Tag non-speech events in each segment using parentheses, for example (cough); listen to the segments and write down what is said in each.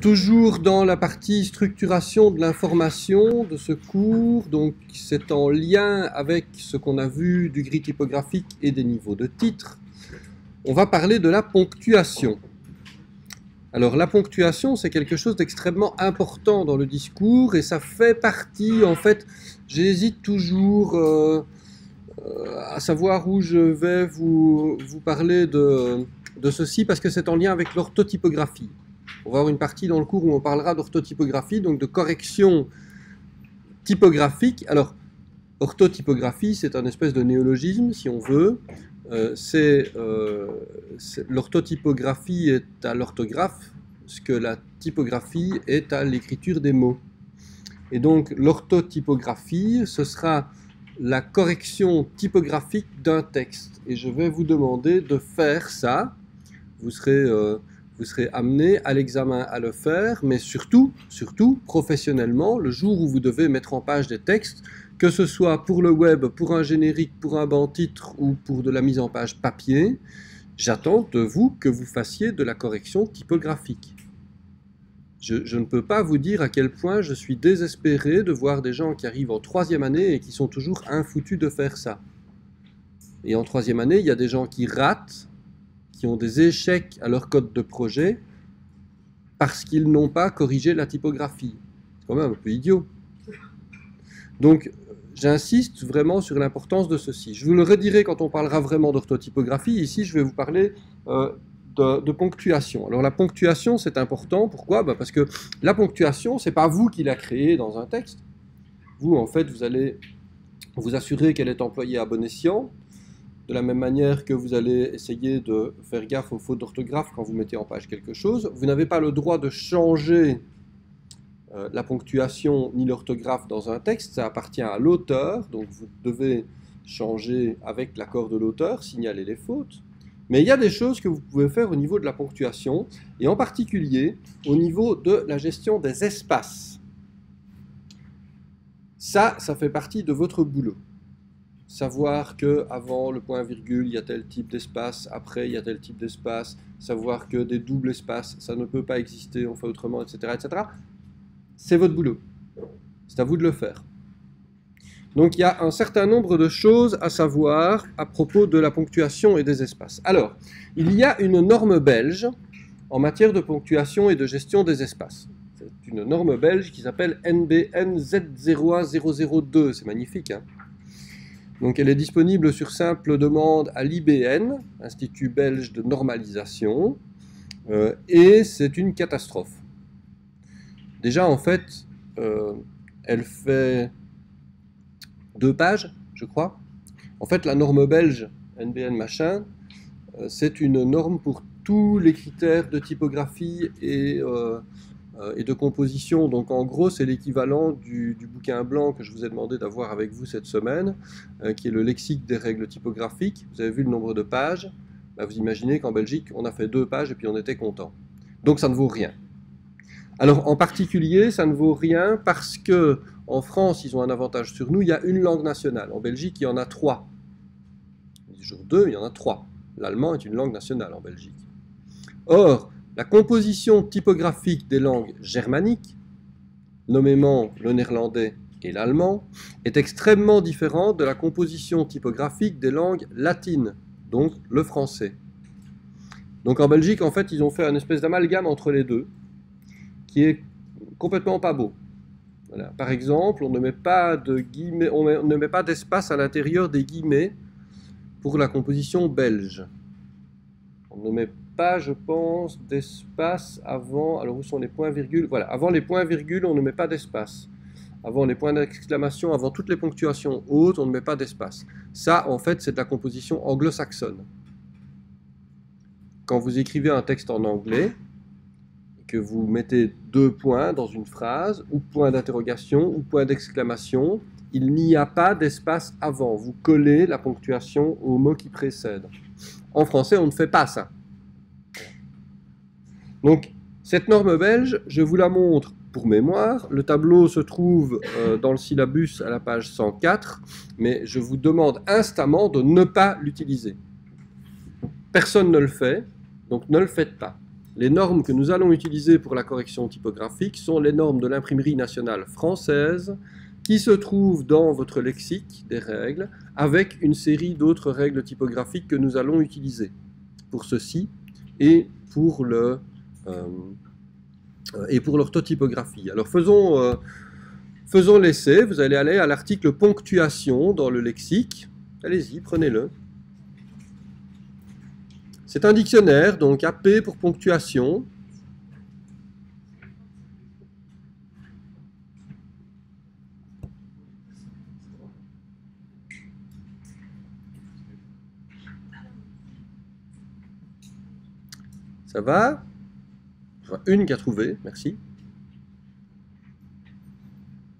Toujours dans la partie structuration de l'information de ce cours, donc c'est en lien avec ce qu'on a vu du gris typographique et des niveaux de titres, on va parler de la ponctuation. Alors la ponctuation, c'est quelque chose d'extrêmement important dans le discours et ça fait partie, en fait, j'hésite toujours euh, euh, à savoir où je vais vous, parler de ceci parce que c'est en lien avec l'orthotypographie. On va avoir une partie dans le cours où on parlera d'orthotypographie, donc de correction typographique. Alors, orthotypographie, c'est un espèce de néologisme, si on veut. Euh, euh, l'orthotypographie est à l'orthographe, ce que la typographie est à l'écriture des mots. Et donc, l'orthotypographie, ce sera la correction typographique d'un texte. Et je vais vous demander de faire ça. Vous serez euh, vous serez amené à l'examen à le faire, mais surtout, surtout, professionnellement, le jour où vous devez mettre en page des textes, que ce soit pour le web, pour un générique, pour un banc titre ou pour de la mise en page papier, j'attends de vous que vous fassiez de la correction typographique. Je, je, ne peux pas vous dire à quel point je suis désespéré de voir des gens qui arrivent en troisième année et qui sont toujours infoutus de faire ça. Et en troisième année, il y a des gens qui ratent qui ont des échecs à leur code de projet parce qu'ils n'ont pas corrigé la typographie. C'est quand même un peu idiot. Donc, j'insiste vraiment sur l'importance de ceci. Je vous le redirai quand on parlera vraiment d'orthotypographie. Ici, je vais vous parler euh, de, ponctuation. Alors, la ponctuation, c'est important. Pourquoi? Bah, Parce que la ponctuation, c'est pas vous qui la créez dans un texte. Vous, en fait, vous allez vous assurer qu'elle est employée à bon escient de la même manière que vous allez essayer de faire gaffe aux fautes d'orthographe quand vous mettez en page quelque chose. Vous n'avez pas le droit de changer euh, la ponctuation ni l'orthographe dans un texte, ça appartient à l'auteur, donc vous devez changer avec l'accord de l'auteur, signaler les fautes. Mais il y a des choses que vous pouvez faire au niveau de la ponctuation, et en particulier au niveau de la gestion des espaces. Ça, ça fait partie de votre boulot savoir que avant le point virgule, il y a tel type d'espace, après il y a tel type d'espace, savoir que des doubles espaces, ça ne peut pas exister, on fait autrement, etc. etc. C'est votre boulot. C'est à vous de le faire. Donc il y a un certain nombre de choses à savoir à propos de la ponctuation et des espaces. Alors, il y a une norme belge en matière de ponctuation et de gestion des espaces. C'est une norme belge qui s'appelle NBN Z01002. C'est magnifique, hein donc elle est disponible sur simple demande à l'IBN, Institut belge de normalisation, euh, et c'est une catastrophe. Déjà en fait, euh, elle fait deux pages, je crois. En fait, la norme belge NBN machin, euh, c'est une norme pour tous les critères de typographie et et de composition. Donc en gros, c'est l'équivalent du, bouquin blanc que je vous ai demandé d'avoir avec vous cette semaine, euh, qui est le lexique des règles typographiques. Vous avez vu le nombre de pages. Bah, vous imaginez qu'en Belgique, on a fait deux pages et puis on était content. Donc ça ne vaut rien. Alors en particulier, ça ne vaut rien parce que en France, ils ont un avantage sur nous. Il y a une langue nationale. En Belgique, il y en a trois. Sur deux, il y en a trois. L'allemand est une langue nationale en Belgique. Or, la composition typographique des langues germaniques, nommément le néerlandais et l'allemand, est extrêmement différente de la composition typographique des langues latines, donc le français. Donc en Belgique, en fait, ils ont fait un espèce d'amalgame entre les deux, qui est complètement pas beau. Par exemple, on ne met pas de guillemets, ne met pas d'espace à l'intérieur des guillemets pour la composition belge. On ne met je pense, d'espace avant. Alors, où sont les points-virgules Voilà, avant les points-virgules, on ne met pas d'espace. Avant les points d'exclamation, avant toutes les ponctuations hautes, on ne met pas d'espace. Ça, en fait, c'est de la composition anglo-saxonne. Quand vous écrivez un texte en anglais, que vous mettez deux points dans une phrase, ou point d'interrogation, ou point d'exclamation, il n'y a pas d'espace avant. Vous collez la ponctuation au mot qui précède. En français, on ne fait pas ça. Donc, cette norme belge, je vous la montre pour mémoire. Le tableau se trouve euh, dans le syllabus à la page 104, mais je vous demande instamment de ne pas l'utiliser. Personne ne le fait, donc ne le faites pas. les normes que nous allons utiliser pour la correction typographique sont les normes de l'imprimerie nationale française qui se trouvent dans votre lexique des règles avec une série d'autres règles typographiques que nous allons utiliser pour ceci et pour le et pour l'orthotypographie. Alors faisons, euh, faisons l'essai, vous allez aller à l'article ponctuation dans le lexique. Allez-y, prenez-le. C'est un dictionnaire, donc AP pour ponctuation. Ça va? Une qui a trouvé, merci.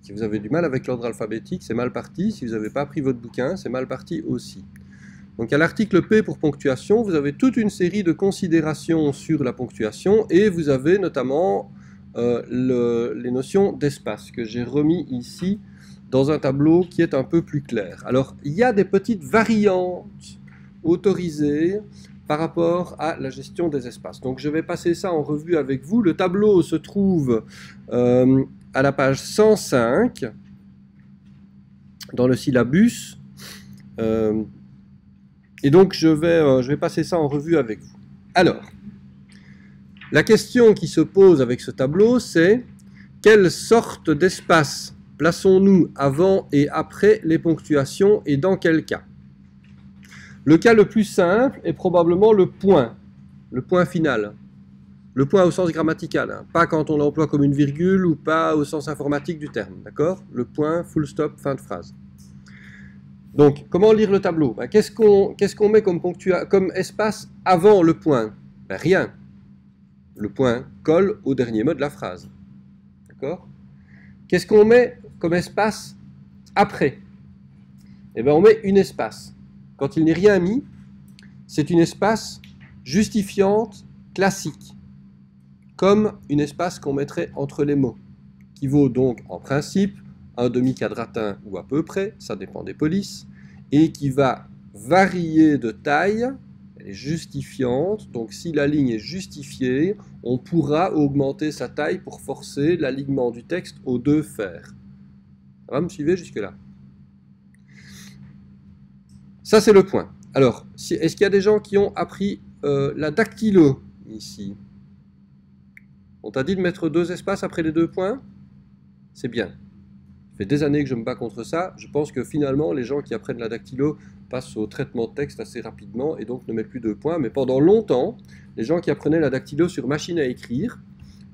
Si vous avez du mal avec l'ordre alphabétique, c'est mal parti. Si vous n'avez pas pris votre bouquin, c'est mal parti aussi. Donc à l'article P pour ponctuation, vous avez toute une série de considérations sur la ponctuation et vous avez notamment euh, les notions d'espace que j'ai remis ici dans un tableau qui est un peu plus clair. Alors il y a des petites variantes autorisées par rapport à la gestion des espaces. Donc je vais passer ça en revue avec vous. Le tableau se trouve euh, à la page 105 dans le syllabus. Euh, et donc, je vais, euh, je vais passer ça en revue avec vous. Alors, la question qui se pose avec ce tableau, c'est quelle sorte d'espace plaçons-nous avant et après les ponctuations et dans quel cas? Le cas le plus simple est probablement le point, le point final. Le point au sens grammatical, hein. pas quand on l'emploie comme une virgule ou pas au sens informatique du terme, d'accord? Le point, full stop, fin de phrase. Donc, comment lire le tableau? Ben, Qu'est-ce qu'on met comme, espace avant le point? Ben, Rien. Le point colle au dernier mot de la phrase. D'accord? Qu'est-ce qu'on met comme espace après? Eh bien, on met une espace. Quand il n'est rien mis, c'est une espace justifiante classique, comme une espace qu'on mettrait entre les mots, qui vaut donc en principe un demi-quadratin ou à peu près, ça dépend des polices, et qui va varier de taille, elle est justifiante, donc si la ligne est justifiée, on pourra augmenter sa taille pour forcer l'alignement du texte aux deux fers. Ça va me suivre jusque-là Ça c'est le point. Alors, est-ce qu'il y a des gens qui ont appris euh, la dactylo ici? On t'a dit de mettre deux espaces après les deux points? C'est bien fait des années que je me bats contre ça. Je pense que finalement, les gens qui apprennent la dactylo passent au traitement de texte assez rapidement et donc ne mettent plus de points. Mais pendant longtemps, les gens qui apprenaient la dactylo sur machine à écrire,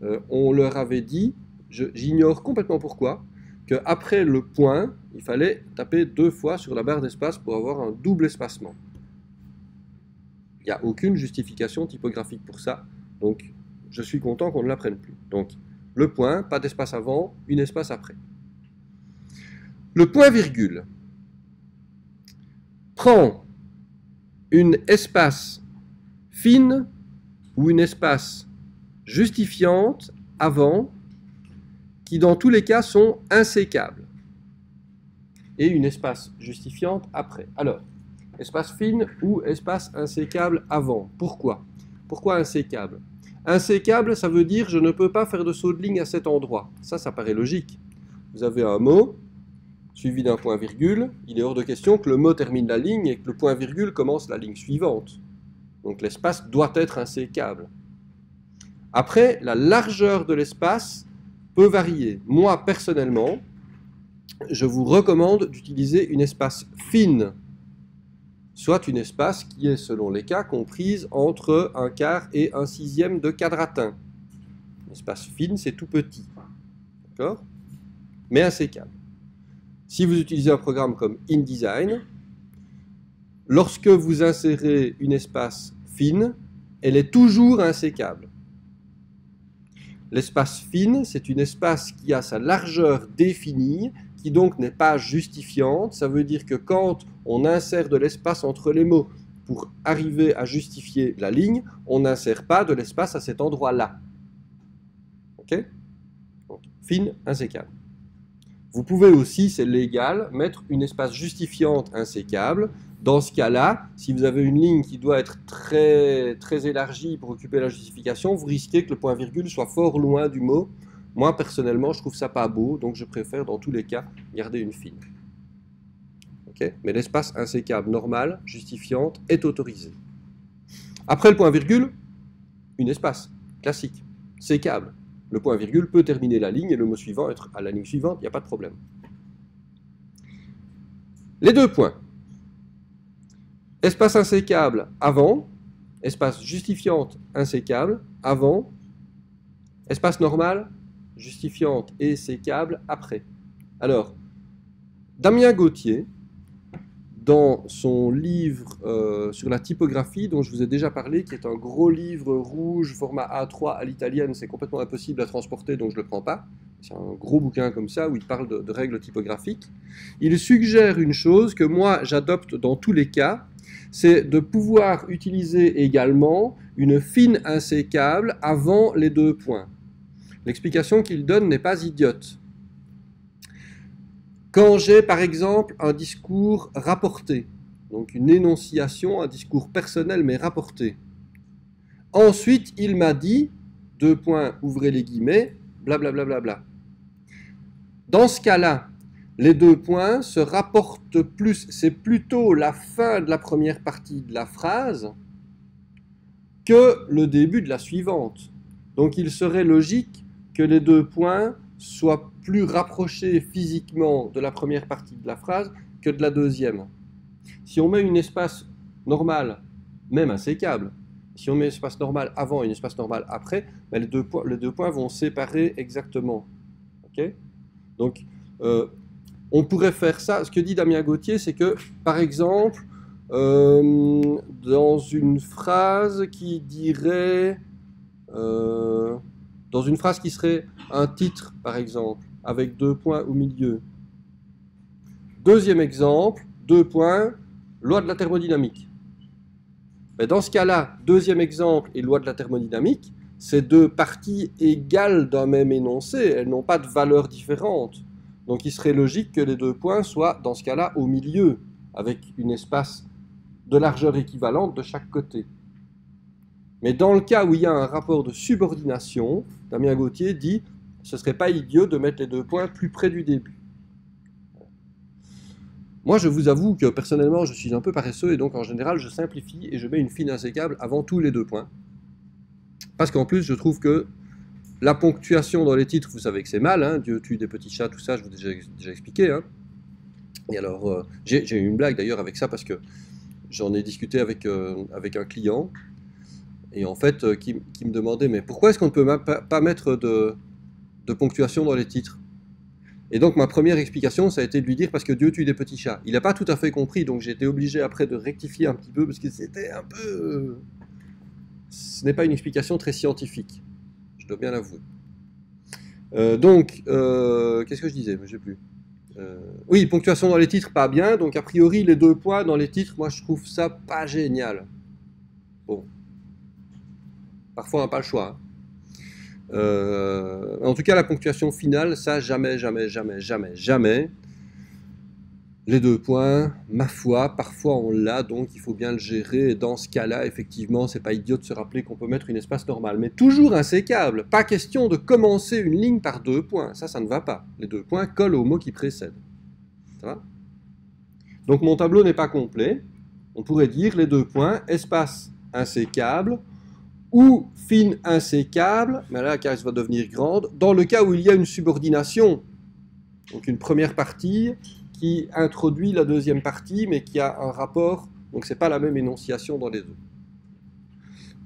euh, on leur avait dit, j'ignore complètement pourquoi, qu'après le point, il fallait taper deux fois sur la barre d'espace pour avoir un double espacement. Il n'y a aucune justification typographique pour ça. Donc, je suis content qu'on ne l'apprenne plus. Donc, le point, pas d'espace avant, une espace après. Le point-virgule prend une espace fine ou une espace justifiante avant qui dans tous les cas sont insécables et une espace justifiante après. Alors, espace fine ou espace insécable avant? Pourquoi? Pourquoi insécable? Insécable, ça veut dire je ne peux pas faire de saut de ligne à cet endroit. Ça, ça paraît logique. Vous avez un mot, suivi d'un point-virgule, il est hors de question que le mot termine la ligne et que le point-virgule commence la ligne suivante. Donc l'espace doit être insécable. Après, la largeur de l'espace peut varier. Moi, personnellement, je vous recommande d'utiliser une espace fine, soit une espace qui est, selon les cas, comprise entre un quart et un sixième de quadratin. Une espace fine, c'est tout petit. D'accord? Mais insécable. Si vous utilisez un programme comme InDesign, lorsque vous insérez une espace fine, elle est toujours insécable. L'espace fine, c'est une espace qui a sa largeur définie, donc n'est pas justifiante. Ça veut dire que quand on insère de l'espace entre les mots pour arriver à justifier la ligne, on n'insère pas de l'espace à cet endroit-là. Ok? Fine, insécable. Vous pouvez aussi, c'est légal, mettre une espace justifiante insécable. Dans ce cas-là, si vous avez une ligne qui doit être très, très élargie pour occuper la justification, vous risquez que le point-virgule soit fort loin du mot. Moi, personnellement, je trouve ça pas beau, donc je préfère dans tous les cas garder une fine. Mais l'espace insécable normal, justifiante, est autorisé. Après le point-virgule, une espace, classique, sécable. Le point-virgule peut terminer la ligne et le mot suivant être à la ligne suivante, il n'y a pas de problème. Les deux points. Espace insécable avant, espace justifiante insécable avant, espace normal justifiante et sécable après. Alors, Damien Gauthier, dans son livre euh, sur la typographie, dont je vous ai déjà parlé, qui est un gros livre rouge, format A3 à l'italienne, c'est complètement impossible à transporter, donc je ne le prends pas. C'est un gros bouquin comme ça, où il parle de, règles typographiques. Il suggère une chose que moi j'adopte dans tous les cas, c'est de pouvoir utiliser également une fine insécable avant les deux points. L'explication qu'il donne n'est pas idiote. Quand j'ai par exemple un discours rapporté, donc une énonciation, un discours personnel mais rapporté. Ensuite, il m'a dit, deux points, ouvrez les guillemets, blablabla. Bla, bla, bla, Dans ce cas-là, les deux points se rapportent plus, c'est plutôt la fin de la première partie de la phrase que le début de la suivante. Donc il serait logique que les deux points soit plus rapproché physiquement de la première partie de la phrase que de la deuxième. Si on met une espace normal, même insécable, si on met un espace normal avant et un espace normal après, ben les, deux points, vont séparer exactement. Donc, euh, on pourrait faire ça. Ce que dit Damien Gauthier, c'est que, par exemple, euh, dans une phrase qui dirait... Euh, dans une phrase qui serait un titre, par exemple, avec deux points au milieu. Deuxième exemple, deux points, loi de la thermodynamique. Mais dans ce cas-là, deuxième exemple et loi de la thermodynamique, c'est deux parties égales d'un même énoncé, elles n'ont pas de valeur différente. Donc il serait logique que les deux points soient, dans ce cas-là, au milieu, avec une espace de largeur équivalente de chaque côté. Mais dans le cas où il y a un rapport de subordination, Damien Gauthier dit ce serait pas idiot de mettre les deux points plus près du début. Moi, je vous avoue que personnellement, je suis un peu paresseux et donc en général, je simplifie et je mets une fine insécable avant tous les deux points. Parce qu'en plus, je trouve que la ponctuation dans les titres, vous savez que c'est mal, hein, Dieu tue des petits chats, tout ça, je vous ai déjà, expliqué. Hein. Et alors, euh, j'ai eu une blague d'ailleurs avec ça parce que j'en ai discuté avec, euh, avec un client et en fait, euh, qui, me demandait, mais pourquoi est-ce qu'on ne peut pas, mettre de, ponctuation dans les titres? Et donc ma première explication, ça a été de lui dire, parce que Dieu tue des petits chats. Il n'a pas tout à fait compris, donc j'ai été obligé après de rectifier un petit peu, parce que c'était un peu... Ce n'est pas une explication très scientifique, je dois bien l'avouer. Euh, donc, euh, qu'est-ce que je disais? Je plus. oui, ponctuation dans les titres, pas bien. Donc, a priori, les deux points dans les titres, moi, je trouve ça pas génial. Parfois, on n'a pas le choix. Hein. Euh, en tout cas, la ponctuation finale, ça, jamais, jamais, jamais, jamais, jamais. Les deux points, ma foi, parfois on l'a, donc il faut bien le gérer. Et dans ce cas-là, effectivement, c'est pas idiot de se rappeler qu'on peut mettre une espace normale. Mais toujours insécable. Pas question de commencer une ligne par deux points. Ça, ça ne va pas. Les deux points collent au mot qui précède. Ça va? Donc mon tableau n'est pas complet. On pourrait dire les deux points, espace insécable, ou fine insécable, mais là la caresse va devenir grande, dans le cas où il y a une subordination, donc une première partie qui introduit la deuxième partie, mais qui a un rapport, donc ce n'est pas la même énonciation dans les deux.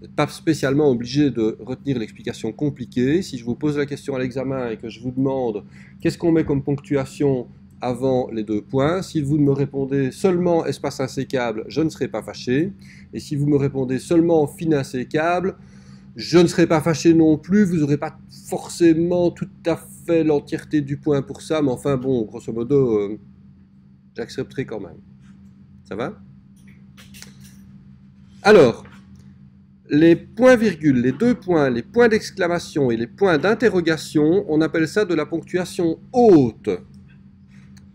Vous n'êtes pas spécialement obligé de retenir l'explication compliquée. Si je vous pose la question à l'examen et que je vous demande qu'est-ce qu'on met comme ponctuation avant les deux points. Si vous me répondez seulement espace insécable, je ne serai pas fâché. Et si vous me répondez seulement fin insécable, je ne serai pas fâché non plus. Vous n'aurez pas forcément tout à fait l'entièreté du point pour ça, mais enfin bon, grosso modo, euh, j'accepterai quand même. Ça va? Alors, les points-virgules, les deux points, les points d'exclamation et les points d'interrogation, on appelle ça de la ponctuation haute.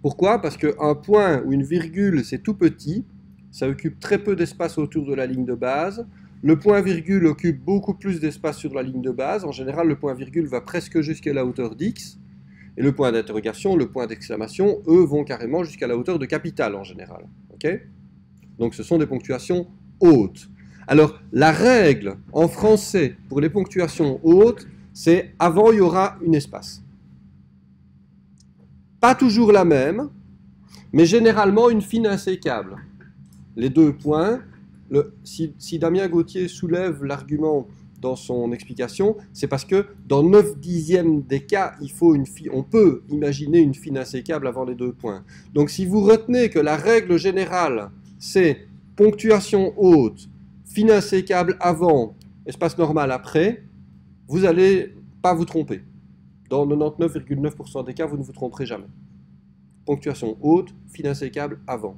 Pourquoi? Parce qu'un point ou une virgule, c'est tout petit, ça occupe très peu d'espace autour de la ligne de base. Le point-virgule occupe beaucoup plus d'espace sur la ligne de base. En général, le point-virgule va presque jusqu'à la hauteur d'x. Et le point d'interrogation, le point d'exclamation, eux vont carrément jusqu'à la hauteur de capitale en général. Donc ce sont des ponctuations hautes. Alors la règle en français pour les ponctuations hautes, c'est avant il y aura une espace. Pas toujours la même, mais généralement une fine insécable. Les deux points, si, Damien Gauthier soulève l'argument dans son explication, c'est parce que dans 9 dixièmes des cas, il faut une on peut imaginer une fine insécable avant les deux points. Donc si vous retenez que la règle générale, c'est ponctuation haute, fine insécable avant, espace normal après, vous n'allez pas vous tromper. Dans 99,9% des cas, vous ne vous tromperez jamais. Ponctuation haute, fine insécable avant.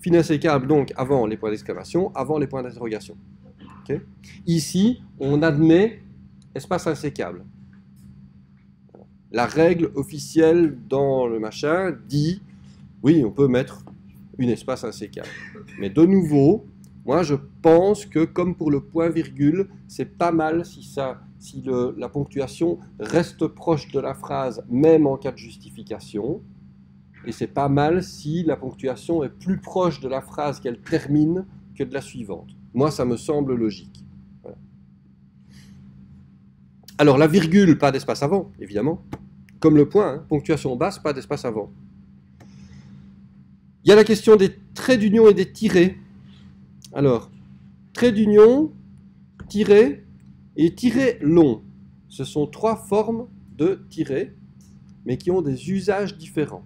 Fine insécable donc avant les points d'exclamation, avant les points d'interrogation. Ici, on admet espace insécable. La règle officielle dans le machin dit, oui, on peut mettre une espace insécable. Mais de nouveau, moi je pense que comme pour le point-virgule, c'est pas mal si, ça, si la ponctuation reste proche de la phrase, même en cas de justification. Et c'est pas mal si la ponctuation est plus proche de la phrase qu'elle termine que de la suivante. Moi, ça me semble logique. Alors, la virgule, pas d'espace avant, évidemment. Comme le point, hein, ponctuation basse, pas d'espace avant. Il y a la question des traits d'union et des tirés. Alors, trait d'union, tiré et tiré long. Ce sont trois formes de tiré, mais qui ont des usages différents.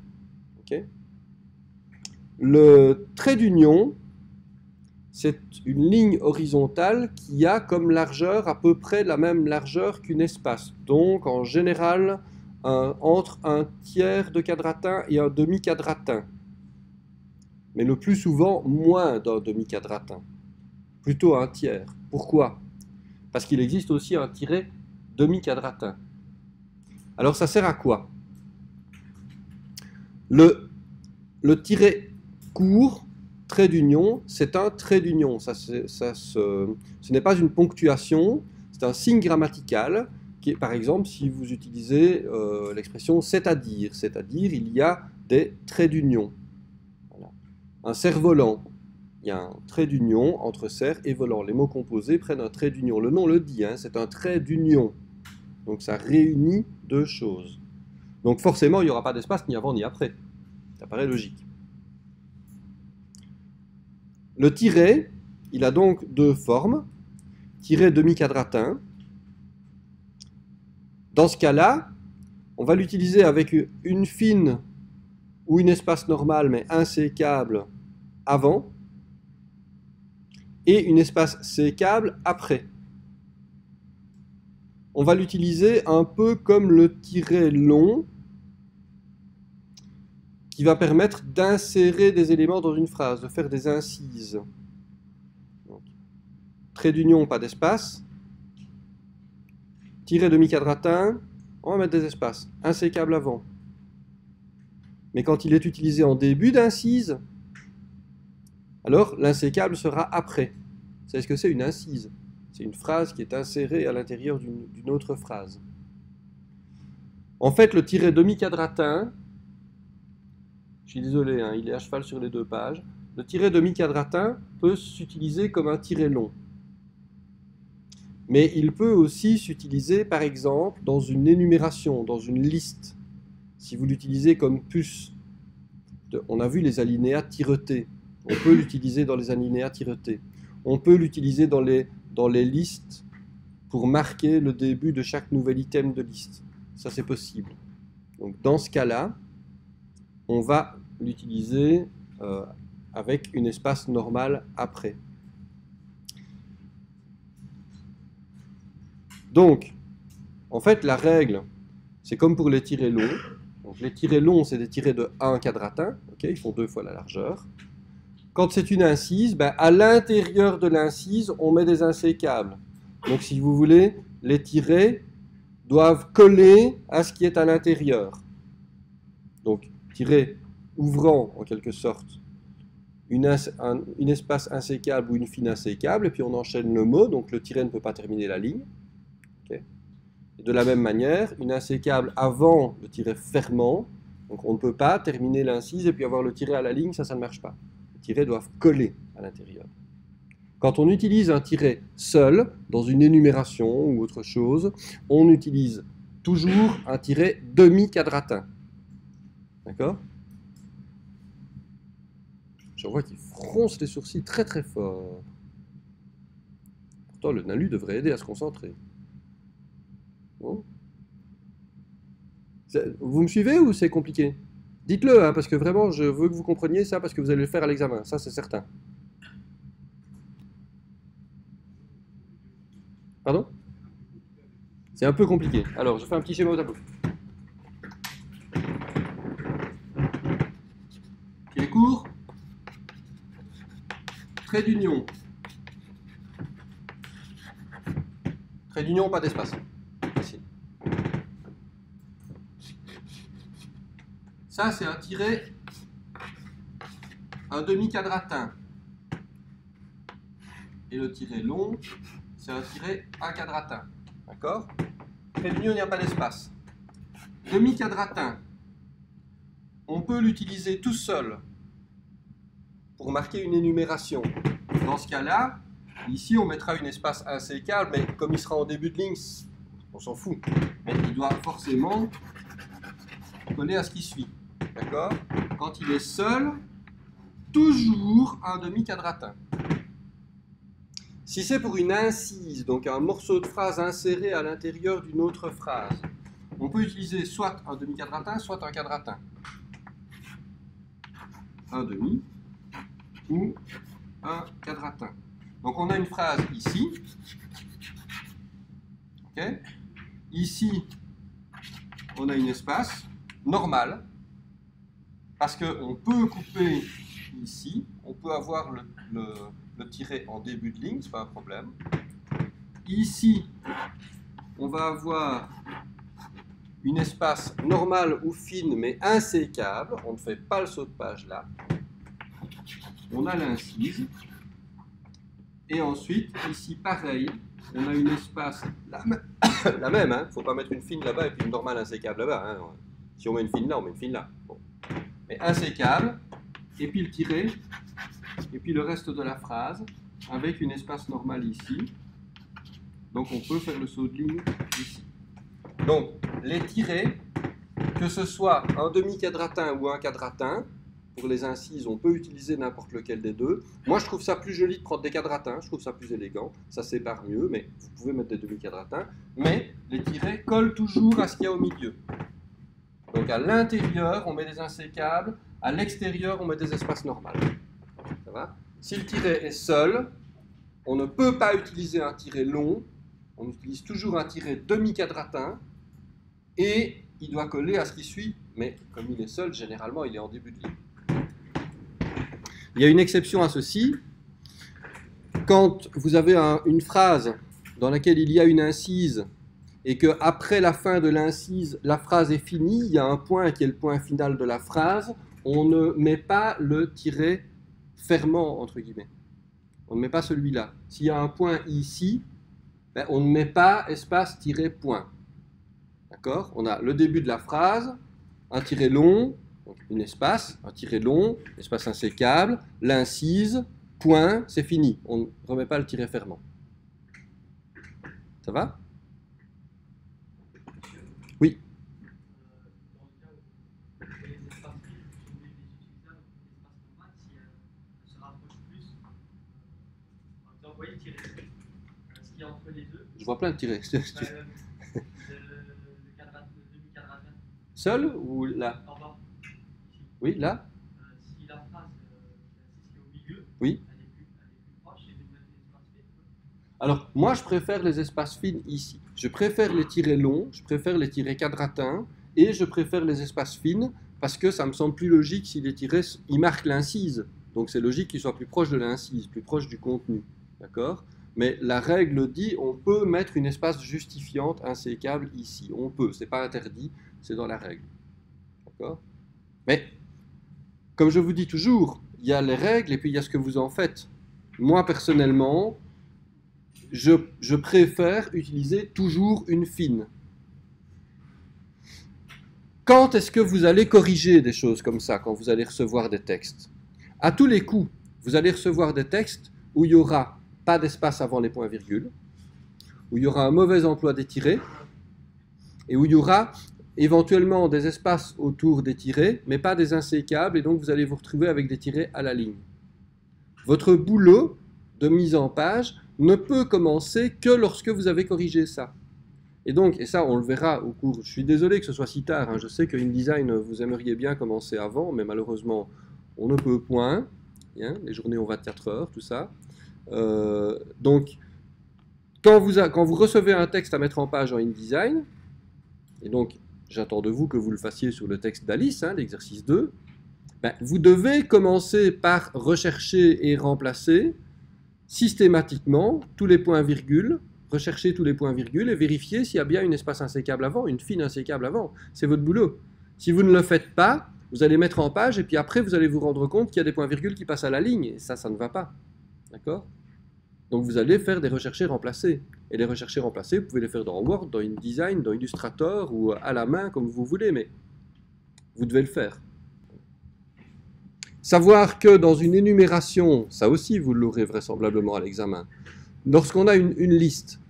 le trait d'union, c'est une ligne horizontale qui a comme largeur à peu près la même largeur qu'une espace. Donc en général entre un tiers de quadratin et un demi-quadratin. Mais le plus souvent moins d'un demi-quadratin. Plutôt un tiers. Pourquoi? Parce qu'il existe aussi un tiré demi-quadratin. Alors ça sert à quoi? Le, tiret court trait d'union, c'est un trait d'union. Ce n'est pas une ponctuation, c'est un signe grammatical qui par exemple, si vous utilisez euh, l'expression c'est-à-dire, c'est-à-dire il y a des traits d'union. Un cerf-volant, il y a un trait d'union entre cerf et volant. Les mots composés prennent un trait d'union. Le nom le dit, hein, c'est un trait d'union. Donc ça réunit deux choses. Donc forcément, il n'y aura pas d'espace ni avant ni après. Ça paraît logique. Le tiret, il a donc deux formes. Tiret demi-quadratin. Dans ce cas-là, on va l'utiliser avec une fine ou une espace normal mais insécable avant et une espace sécable après. On va l'utiliser un peu comme le tiret long qui va permettre d'insérer des éléments dans une phrase, de faire des incises. trait d'union, pas d'espace. Tiret demi-quadratin, on va mettre des espaces. Insécable avant. Mais quand il est utilisé en début d'incise, alors l'insécable sera après. Savez ce que c'est une incise C'est une phrase qui est insérée à l'intérieur d'une autre phrase. En fait, le tiret demi-quadratin, je suis désolé, hein, il est à cheval sur les deux pages. Le tiret demi-quadratin peut s'utiliser comme un tiret long. Mais il peut aussi s'utiliser, par exemple, dans une énumération, dans une liste. Si vous l'utilisez comme puce, on a vu les alinéas tiretés. On peut l'utiliser dans les alinéas tiretés. On peut l'utiliser dans les, listes pour marquer le début de chaque nouvel item de liste. Ça, c'est possible. Donc, dans ce cas-là, on va l'utiliser euh, avec une espace normal après. Donc, en fait, la règle, c'est comme pour les tirés longs. Les tirés longs, c'est des tirés de 1 quadratin. ils font deux fois la largeur. Quand c'est une incise, ben, à l'intérieur de l'incise, on met des insécables. Donc, si vous voulez, les tirés doivent coller à ce qui est à l'intérieur. Donc, tirer ouvrant en quelque sorte une, espace insécable ou une fine insécable, et puis on enchaîne le mot, donc le tiret ne peut pas terminer la ligne. De la même manière, une insécable avant le tiret fermant, donc on ne peut pas terminer l'incise et puis avoir le tiret à la ligne, ça, ne marche pas. Les tirets doivent coller à l'intérieur. Quand on utilise un tiret seul, dans une énumération ou autre chose, on utilise toujours un tiret demi-quadratin. D'accord? Je vois qu'il fronce les sourcils très très fort. Pourtant, le nalu devrait aider à se concentrer. Vous me suivez ou c'est compliqué? Dites-le, hein, parce que vraiment, je veux que vous compreniez ça, parce que vous allez le faire à l'examen, ça c'est certain. Pardon? C'est un peu compliqué. Alors, je fais un petit schéma au tableau. Pied court? Trait d'union. Trait d'union, pas d'espace. Ça, c'est un tiret, un demi-quadratin. Et le tiret long, c'est un tiret un quadratin. D'accord? D'union, il n'y a pas d'espace. Demi-quadratin, on peut l'utiliser tout seul pour marquer une énumération. Dans ce cas-là, ici, on mettra une espace insécable, mais comme il sera en début de ligne, on s'en fout. Mais il doit forcément coller à ce qui suit. D'accord Quand il est seul, toujours un demi-quadratin. Si c'est pour une incise, donc un morceau de phrase inséré à l'intérieur d'une autre phrase, on peut utiliser soit un demi-quadratin, soit un quadratin. Un demi ou un quadratin. Donc on a une phrase ici. Ici, on a une espace normal parce qu'on peut couper ici, on peut avoir le, le, tiret en début de ligne, ce n'est pas un problème. Ici, on va avoir une espace normale ou fine, mais insécable. On ne fait pas le saut de page là. On a l'incise. Et ensuite, ici, pareil, on a une espace, la, (coughs) même, il hein. ne faut pas mettre une fine là-bas et puis une normale insécable là-bas. Hein. Si on met une fine là, on met une fine là insécable, et puis le tiret, et puis le reste de la phrase, avec une espace normal ici. Donc on peut faire le saut de ligne ici. Donc les tirets, que ce soit un demi-quadratin ou un quadratin, pour les incises, on peut utiliser n'importe lequel des deux. Moi, je trouve ça plus joli de prendre des quadratins, je trouve ça plus élégant, ça sépare mieux, mais vous pouvez mettre des demi-quadratins. Mais les tirets collent toujours à ce qu'il y a au milieu. Donc à l'intérieur, on met des insécables, à l'extérieur, on met des espaces normaux. Ça va? Si le tiret est seul, on ne peut pas utiliser un tiret long, on utilise toujours un tiret demi-quadratin, et il doit coller à ce qui suit, mais comme il est seul, généralement, il est en début de ligne. Il y a une exception à ceci. Quand vous avez une phrase dans laquelle il y a une incise et que après la fin de l'incise, la phrase est finie, il y a un point qui est le point final de la phrase, on ne met pas le tiret fermant, entre guillemets. On ne met pas celui-là. S'il y a un point ici, ben, on ne met pas espace tiret point. D'accord? On a le début de la phrase, un tiret long, donc une espace, un tiret long, espace insécable, l'incise, point, c'est fini. On ne remet pas le tiret fermant. Ça va? Je vois plein de tirets. (laughs) Seul ou là? Oui, là Si la phrase est au milieu, oui. elle est plus, proche, et de mettre l'espace Alors, moi, je préfère les espaces fins ici. Je préfère les tirets longs, je préfère les tirets quadratins, et je préfère les espaces fines, parce que ça me semble plus logique si les tirets, ils marquent l'incise. Donc c'est logique qu'ils soient plus proches de l'incise, plus proches du contenu. D'accord? Mais la règle dit, on peut mettre une espace justifiante insécable ici. On peut, c'est pas interdit, c'est dans la règle. D'accord? Mais, comme je vous dis toujours, il y a les règles et puis il y a ce que vous en faites. Moi, personnellement, je, je préfère utiliser toujours une fine. Quand est-ce que vous allez corriger des choses comme ça, quand vous allez recevoir des textes? À tous les coups, vous allez recevoir des textes où il n'y aura pas d'espace avant les points-virgules, où il y aura un mauvais emploi des tirés, et où il y aura éventuellement des espaces autour des tirés, mais pas des insécables, et donc vous allez vous retrouver avec des tirés à la ligne. Votre boulot de mise en page ne peut commencer que lorsque vous avez corrigé ça. Et donc, et ça on le verra au cours, je suis désolé que ce soit si tard, hein. je sais que InDesign vous aimeriez bien commencer avant, mais malheureusement on ne peut point, hein. les journées ont 24 heures, tout ça. Euh, donc, quand vous, recevez un texte à mettre en page en InDesign, et donc j'attends de vous que vous le fassiez sur le texte d'Alice, hein, l'exercice 2, ben, vous devez commencer par rechercher et remplacer systématiquement tous les points-virgules rechercher tous les points-virgules et vérifier s'il y a bien une espace insécable avant, une fine insécable avant. C'est votre boulot. Si vous ne le faites pas, vous allez mettre en page et puis après vous allez vous rendre compte qu'il y a des points-virgules qui passent à la ligne et ça, ça ne va pas. D'accord? Donc vous allez faire des recherchés remplacés. Et les recherchés remplacés, vous pouvez les faire dans Word, dans InDesign, dans Illustrator ou à la main comme vous voulez, mais vous devez le faire. Savoir que dans une énumération, ça aussi vous l'aurez vraisemblablement à l'examen, lorsqu'on a une, une, liste,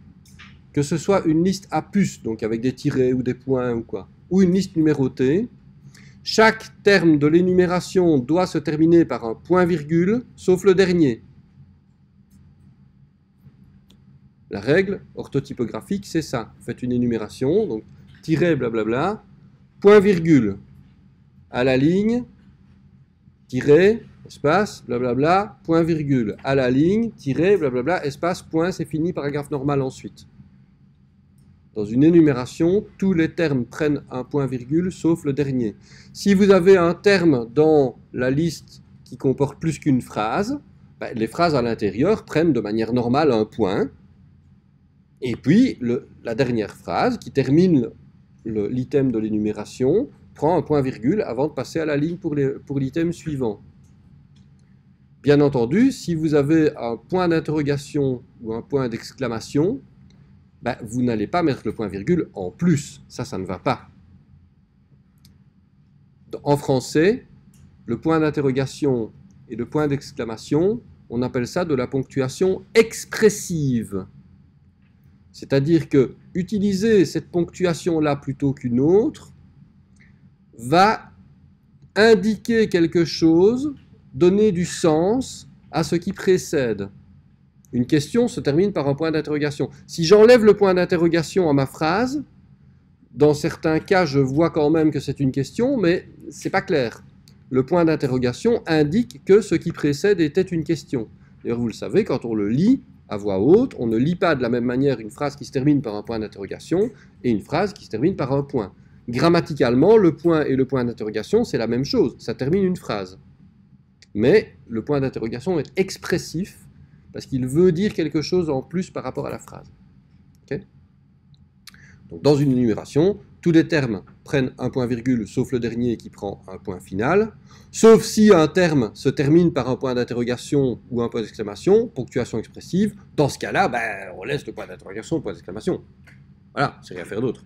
que ce soit une liste à puce, donc avec des tirets ou des points ou quoi, ou une liste numérotée, chaque terme de l'énumération doit se terminer par un point-virgule, sauf le dernier. La règle orthotypographique, c'est ça. Vous faites une énumération, donc tiret, blablabla, point-virgule à la ligne, tiret, espace, blablabla, point-virgule à la ligne, tiret, blablabla, espace, point, c'est fini, paragraphe normal ensuite. Dans une énumération, tous les termes prennent un point-virgule sauf le dernier. Si vous avez un terme dans la liste qui comporte plus qu'une phrase, ben, les phrases à l'intérieur prennent de manière normale un point. Et puis, la dernière phrase qui termine l'item de l'énumération prend un point-virgule avant de passer à la ligne pour l'item suivant. Bien entendu, si vous avez un point d'interrogation ou un point d'exclamation, ben, vous n'allez pas mettre le point-virgule en plus. Ça, ça ne va pas. En français, le point d'interrogation et le point d'exclamation, on appelle ça de la ponctuation expressive. C'est-à-dire que utiliser cette ponctuation-là plutôt qu'une autre va indiquer quelque chose, donner du sens à ce qui précède. Une question se termine par un point d'interrogation. Si j'enlève le point d'interrogation à ma phrase, dans certains cas, je vois quand même que c'est une question, mais c'est pas clair. Le point d'interrogation indique que ce qui précède était une question. D'ailleurs, vous le savez, quand on le lit à voix haute, on ne lit pas de la même manière une phrase qui se termine par un point d'interrogation et une phrase qui se termine par un point. Grammaticalement, le point et le point d'interrogation, c'est la même chose. Ça termine une phrase. Mais le point d'interrogation est expressif parce qu'il veut dire quelque chose en plus par rapport à la phrase. Dans une énumération, tous les termes prennent un point-virgule, sauf le dernier qui prend un point final, sauf si un terme se termine par un point d'interrogation ou un point d'exclamation, ponctuation expressive. Dans ce cas-là, ben, on laisse le point d'interrogation, le point d'exclamation. Voilà, c'est rien à faire d'autre.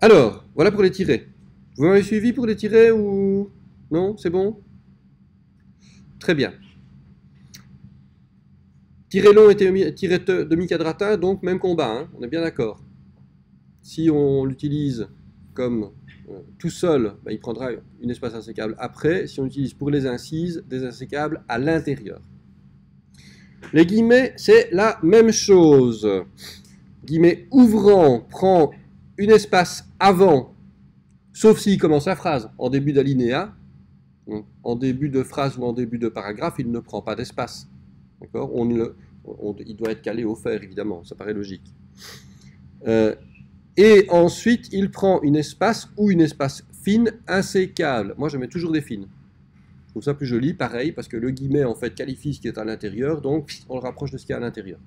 Alors, voilà pour les tirets. Vous m'avez suivi pour les tirets ou... Non, c'est bon? Très bien. Tiret long et tiret demi-quadratin, donc même combat, hein, on est bien d'accord. Si on l'utilise comme euh, tout seul, bah, il prendra une espace insécable après. Si on l'utilise pour les incises, des insécables à l'intérieur. Les guillemets, c'est la même chose. Guillemets ouvrant prend une espace avant, sauf s'il commence la phrase en début d'alinéa, en début de phrase ou en début de paragraphe, il ne prend pas d'espace. On, Il doit être calé au fer, évidemment, ça paraît logique. Euh, et ensuite, il prend une espace ou une espace fine insécable. Moi, je mets toujours des fines. Je trouve ça plus joli, pareil, parce que le guillemet, en fait, qualifie ce qui est à l'intérieur, donc on le rapproche de ce qui est à l'intérieur.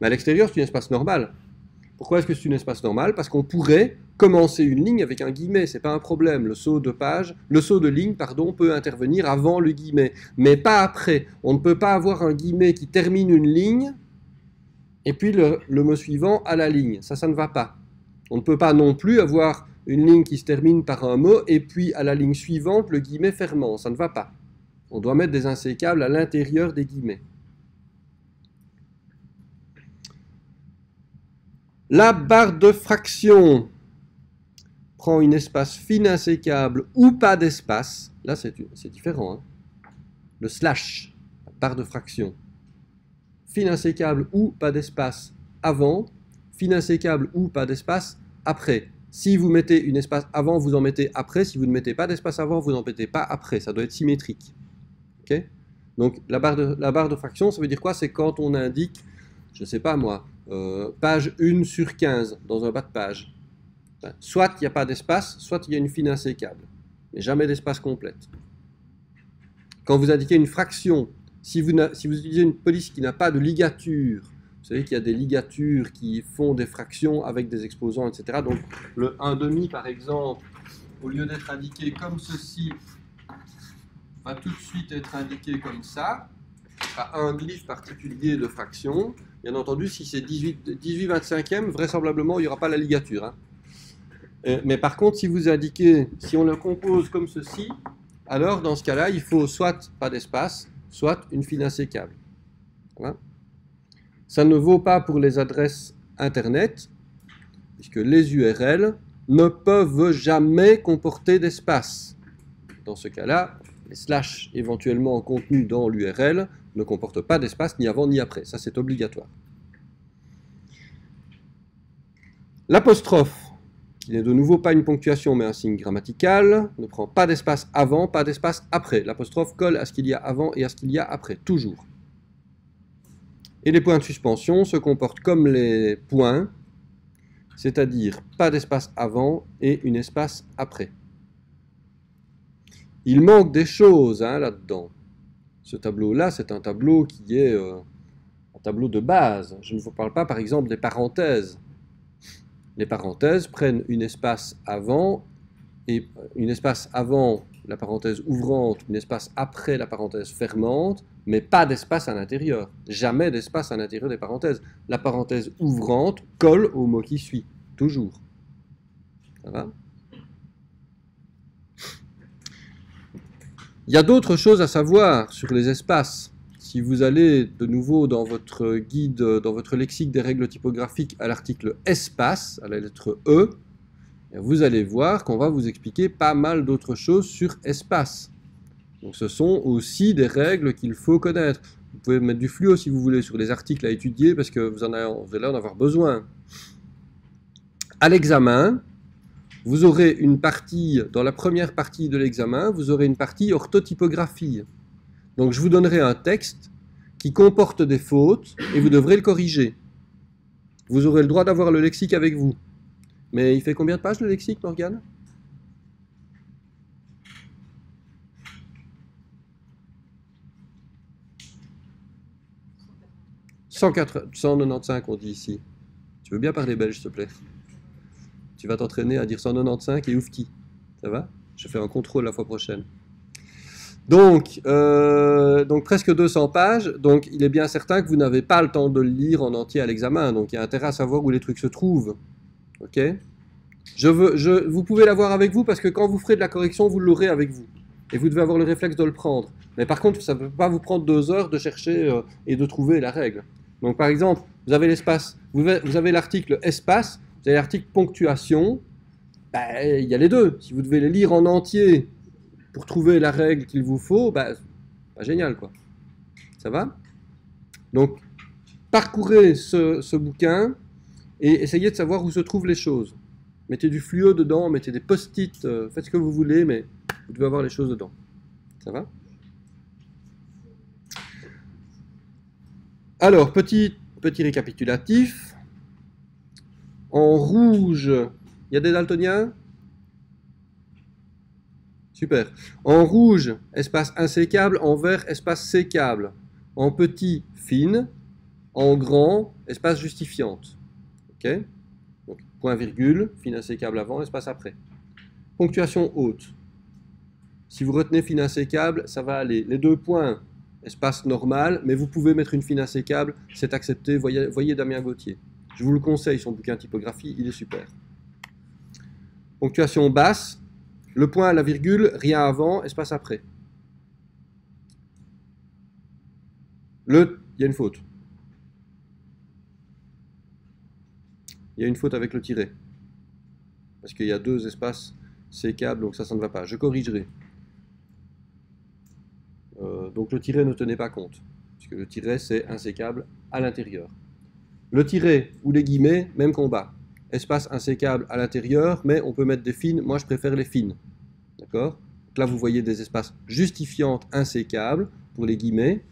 Mais à l'extérieur, c'est une espace normal. Pourquoi est-ce que c'est une espace normal Parce qu'on pourrait commencer une ligne avec un guillemet, c'est pas un problème. Le saut de page, le saut de ligne, pardon, peut intervenir avant le guillemet, mais pas après. On ne peut pas avoir un guillemet qui termine une ligne et puis le, mot suivant à la ligne. Ça, ça ne va pas. On ne peut pas non plus avoir une ligne qui se termine par un mot et puis à la ligne suivante le guillemet fermant. Ça ne va pas. On doit mettre des insécables à l'intérieur des guillemets. La barre de fraction prend une espace fin insécable ou pas d'espace, là c'est différent, hein. le slash, barre de fraction, fin insécable ou pas d'espace avant, fin insécable ou pas d'espace après. Si vous mettez une espace avant, vous en mettez après. Si vous ne mettez pas d'espace avant, vous n'en mettez pas après. Ça doit être symétrique. Donc la la barre de fraction, ça veut dire quoi? C'est quand on indique, je ne sais pas moi, euh, page 1 sur 15 dans un bas de page soit il n'y a pas d'espace, soit il y a une fine insécable, mais jamais d'espace complète. Quand vous indiquez une fraction, si vous, si vous utilisez une police qui n'a pas de ligature, vous savez qu'il y a des ligatures qui font des fractions avec des exposants, etc. Donc le 1,5 par exemple, au lieu d'être indiqué comme ceci, va tout de suite être indiqué comme ça. Ce un glyphe particulier de fraction. Bien entendu, si c'est 18, 18 25e, vraisemblablement, il n'y aura pas la ligature. Hein. Euh, mais par contre, si vous indiquez, si on le compose comme ceci, alors dans ce cas-là, il faut soit pas d'espace, soit une file insécable. Ça ne vaut pas pour les adresses Internet, puisque les URL ne peuvent jamais comporter d'espace. Dans ce cas-là, les slash éventuellement contenus dans l'URL ne comportent pas d'espace ni avant ni après. Ça, c'est obligatoire. L'apostrophe il n'est de nouveau pas une ponctuation mais un signe grammatical, ne prend pas d'espace avant, pas d'espace après. L'apostrophe colle à ce qu'il y a avant et à ce qu'il y a après, toujours. Et les points de suspension se comportent comme les points, c'est-à-dire pas d'espace avant et une espace après. Il manque des choses hein, là-dedans. Ce tableau-là, c'est un tableau qui est euh, un tableau de base. Je ne vous parle pas, par exemple, des parenthèses. Les parenthèses prennent une espace avant et une espace avant la parenthèse ouvrante, une espace après la parenthèse fermante, mais pas d'espace à l'intérieur. Jamais d'espace à l'intérieur des parenthèses. La parenthèse ouvrante colle au mot qui suit, toujours. Ça va? Il y a d'autres choses à savoir sur les espaces. Si vous allez de nouveau dans votre guide, dans votre lexique des règles typographiques à l'article espace, à la lettre E, vous allez voir qu'on va vous expliquer pas mal d'autres choses sur espace. Donc ce sont aussi des règles qu'il faut connaître. Vous pouvez mettre du fluo si vous voulez sur les articles à étudier parce que vous allez en avoir besoin. À l'examen, vous aurez une partie, dans la première partie de l'examen, vous aurez une partie orthotypographie. Donc je vous donnerai un texte qui comporte des fautes et vous devrez le corriger. Vous aurez le droit d'avoir le lexique avec vous. Mais il fait combien de pages le lexique, Morgane « 195, on dit ici. Tu veux bien parler belge, s'il te plaît? Tu vas t'entraîner à dire 195 et oufti. Ça va? Je fais un contrôle la fois prochaine. Donc, euh, donc presque 200 pages, donc il est bien certain que vous n'avez pas le temps de le lire en entier à l'examen, donc il y a intérêt à savoir où les trucs se trouvent. Ok? Je veux, je, Vous pouvez l'avoir avec vous parce que quand vous ferez de la correction, vous l'aurez avec vous. Et vous devez avoir le réflexe de le prendre. Mais par contre, ça ne peut pas vous prendre deux heures de chercher euh, et de trouver la règle. Donc par exemple, vous avez l'espace, vous avez l'article espace, vous avez l'article ponctuation, ben, il y a les deux. Si vous devez les lire en entier pour trouver la règle qu'il vous faut, bah, bah, génial quoi. Ça va? Donc, parcourez ce, bouquin et essayez de savoir où se trouvent les choses. Mettez du fluo dedans, mettez des post-it, euh, faites ce que vous voulez, mais vous devez avoir les choses dedans. Ça va? Alors, petit, petit récapitulatif. En rouge, il y a des daltoniens? Super. En rouge, espace insécable. En vert, espace sécable. En petit, fine. En grand, espace justifiante. OK point virgule, fin insécable avant, espace après. Ponctuation haute. Si vous retenez fin insécable, ça va aller. Les deux points, espace normal, mais vous pouvez mettre une fin insécable, c'est accepté. Voyez Damien Gauthier. Je vous le conseille, son bouquin typographie, il est super. Ponctuation basse, le point à la virgule, rien avant, espace après. Le, il y a une faute. Il y a une faute avec le tiret. Parce qu'il y a deux espaces sécables, donc ça, ça ne va pas. Je corrigerai. Euh, donc le tiret ne tenait pas compte, puisque le tiret, c'est insécable à l'intérieur. Le tiret ou les guillemets, même combat. Espace insécable à l'intérieur, mais on peut mettre des fines. Moi, je préfère les fines. D'accord? Là, vous voyez des espaces justifiantes insécables pour les guillemets.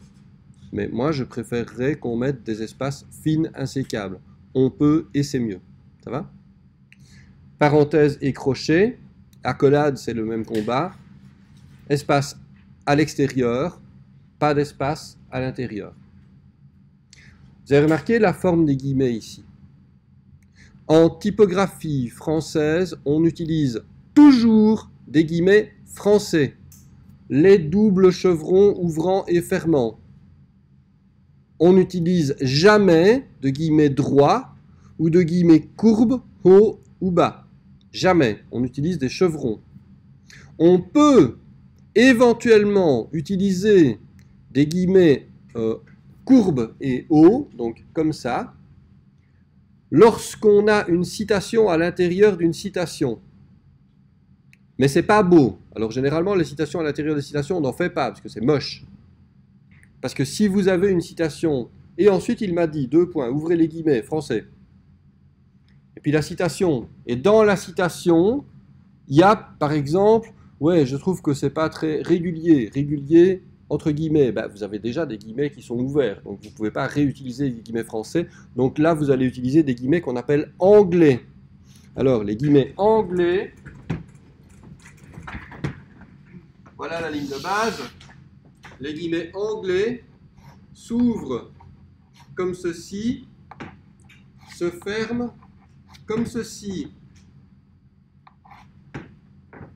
Mais moi, je préférerais qu'on mette des espaces fines insécables. On peut et c'est mieux. Ça va? Parenthèse et crochet. Accolade, c'est le même combat. Espace à l'extérieur, pas d'espace à l'intérieur. Vous avez remarqué la forme des guillemets ici? En typographie française, on utilise toujours des guillemets français. Les doubles chevrons ouvrant et fermant on n'utilise jamais de guillemets droits ou de guillemets courbes, haut ou bas. Jamais. On utilise des chevrons. On peut éventuellement utiliser des guillemets euh, courbes et hauts, donc comme ça, lorsqu'on a une citation à l'intérieur d'une citation. Mais c'est pas beau. Alors généralement, les citations à l'intérieur des citations, on n'en fait pas, parce que c'est moche. Parce que si vous avez une citation, et ensuite il m'a dit, deux points, ouvrez les guillemets, français. Et puis la citation. Et dans la citation, il y a par exemple, ouais, je trouve que c'est pas très régulier. Régulier, entre guillemets, ben, vous avez déjà des guillemets qui sont ouverts, donc vous ne pouvez pas réutiliser les guillemets français. Donc là, vous allez utiliser des guillemets qu'on appelle anglais. Alors, les guillemets anglais, voilà la ligne de base les guillemets anglais s'ouvrent comme ceci, se ferment comme ceci.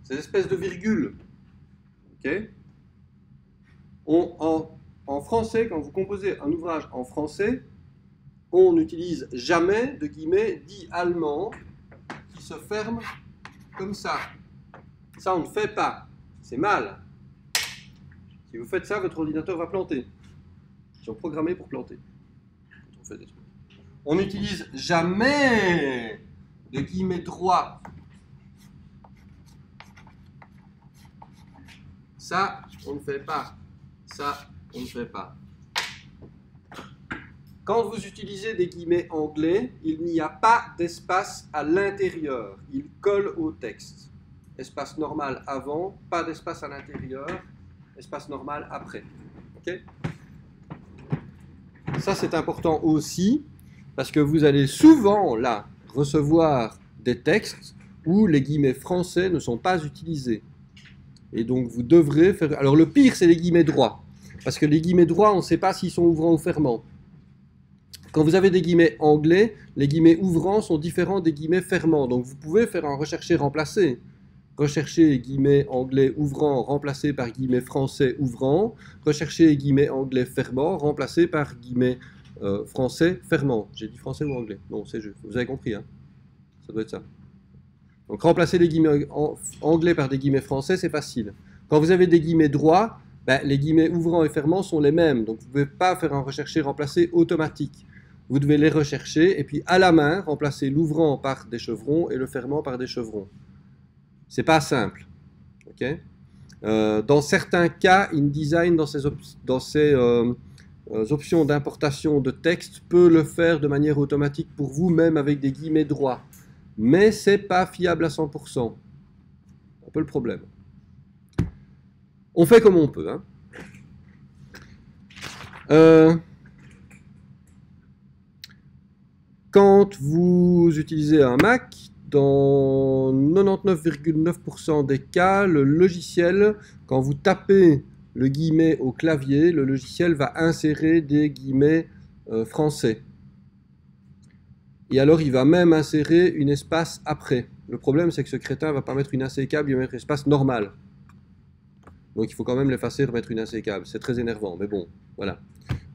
Ces espèces de virgules. ok? En, en français, quand vous composez un ouvrage en français, on n'utilise jamais de guillemets dits allemands qui se ferment comme ça. Ça, on ne fait pas. C'est mal. Si vous faites ça, votre ordinateur va planter. Ils sont programmés pour planter. on n'utilise jamais de guillemets droits. Ça, on ne fait pas. Ça, on ne fait pas. Quand vous utilisez des guillemets anglais, il n'y a pas d'espace à l'intérieur. Il colle au texte. Espace normal avant, pas d'espace à l'intérieur espace normal après. Ça, c'est important aussi, parce que vous allez souvent, là, recevoir des textes où les guillemets français ne sont pas utilisés. Et donc, vous devrez faire... Alors, le pire, c'est les guillemets droits. Parce que les guillemets droits, on ne sait pas s'ils sont ouvrants ou fermants. Quand vous avez des guillemets anglais, les guillemets ouvrants sont différents des guillemets fermants. Donc, vous pouvez faire un rechercher-remplacer rechercher guillemets anglais ouvrant remplacé par guillemets français ouvrant, rechercher guillemets anglais fermant remplacé par guillemets euh, français fermant. J'ai dit français ou anglais? Non, c'est juste. Vous avez compris, hein Ça doit être ça. Donc remplacer les guillemets anglais par des guillemets français, c'est facile. Quand vous avez des guillemets droits, ben, les guillemets ouvrant et fermant sont les mêmes. Donc vous ne pouvez pas faire un rechercher remplacer automatique. Vous devez les rechercher et puis à la main remplacer l'ouvrant par des chevrons et le fermant par des chevrons. C'est pas simple. Euh, dans certains cas, InDesign, dans ses, dans ses euh, euh, options d'importation de texte, peut le faire de manière automatique pour vous, même avec des guillemets droits. Mais c'est pas fiable à 100%. Un peu le problème. On fait comme on peut. Hein. quand vous utilisez un Mac, dans 99,9% des cas, le logiciel, quand vous tapez le guillemet au clavier, le logiciel va insérer des guillemets euh, français. Et alors il va même insérer une espace après. Le problème, c'est que ce crétin va pas mettre une insécable, il va mettre espace normal. Donc il faut quand même l'effacer, remettre une insécable. C'est très énervant, mais bon, voilà.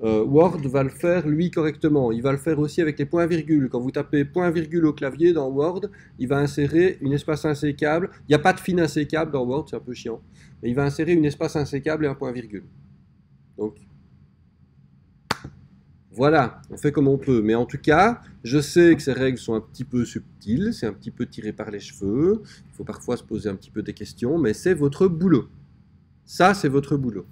Euh, Word va le faire lui correctement. Il va le faire aussi avec les points-virgules. Quand vous tapez point-virgule au clavier dans Word, il va insérer une espace insécable. Il n'y a pas de fin insécable dans Word, c'est un peu chiant. Mais il va insérer une espace insécable et un point-virgule. Donc, voilà, on fait comme on peut. Mais en tout cas, je sais que ces règles sont un petit peu subtiles, c'est un petit peu tiré par les cheveux. Il faut parfois se poser un petit peu des questions, mais c'est votre boulot. Ça, c'est votre boulot.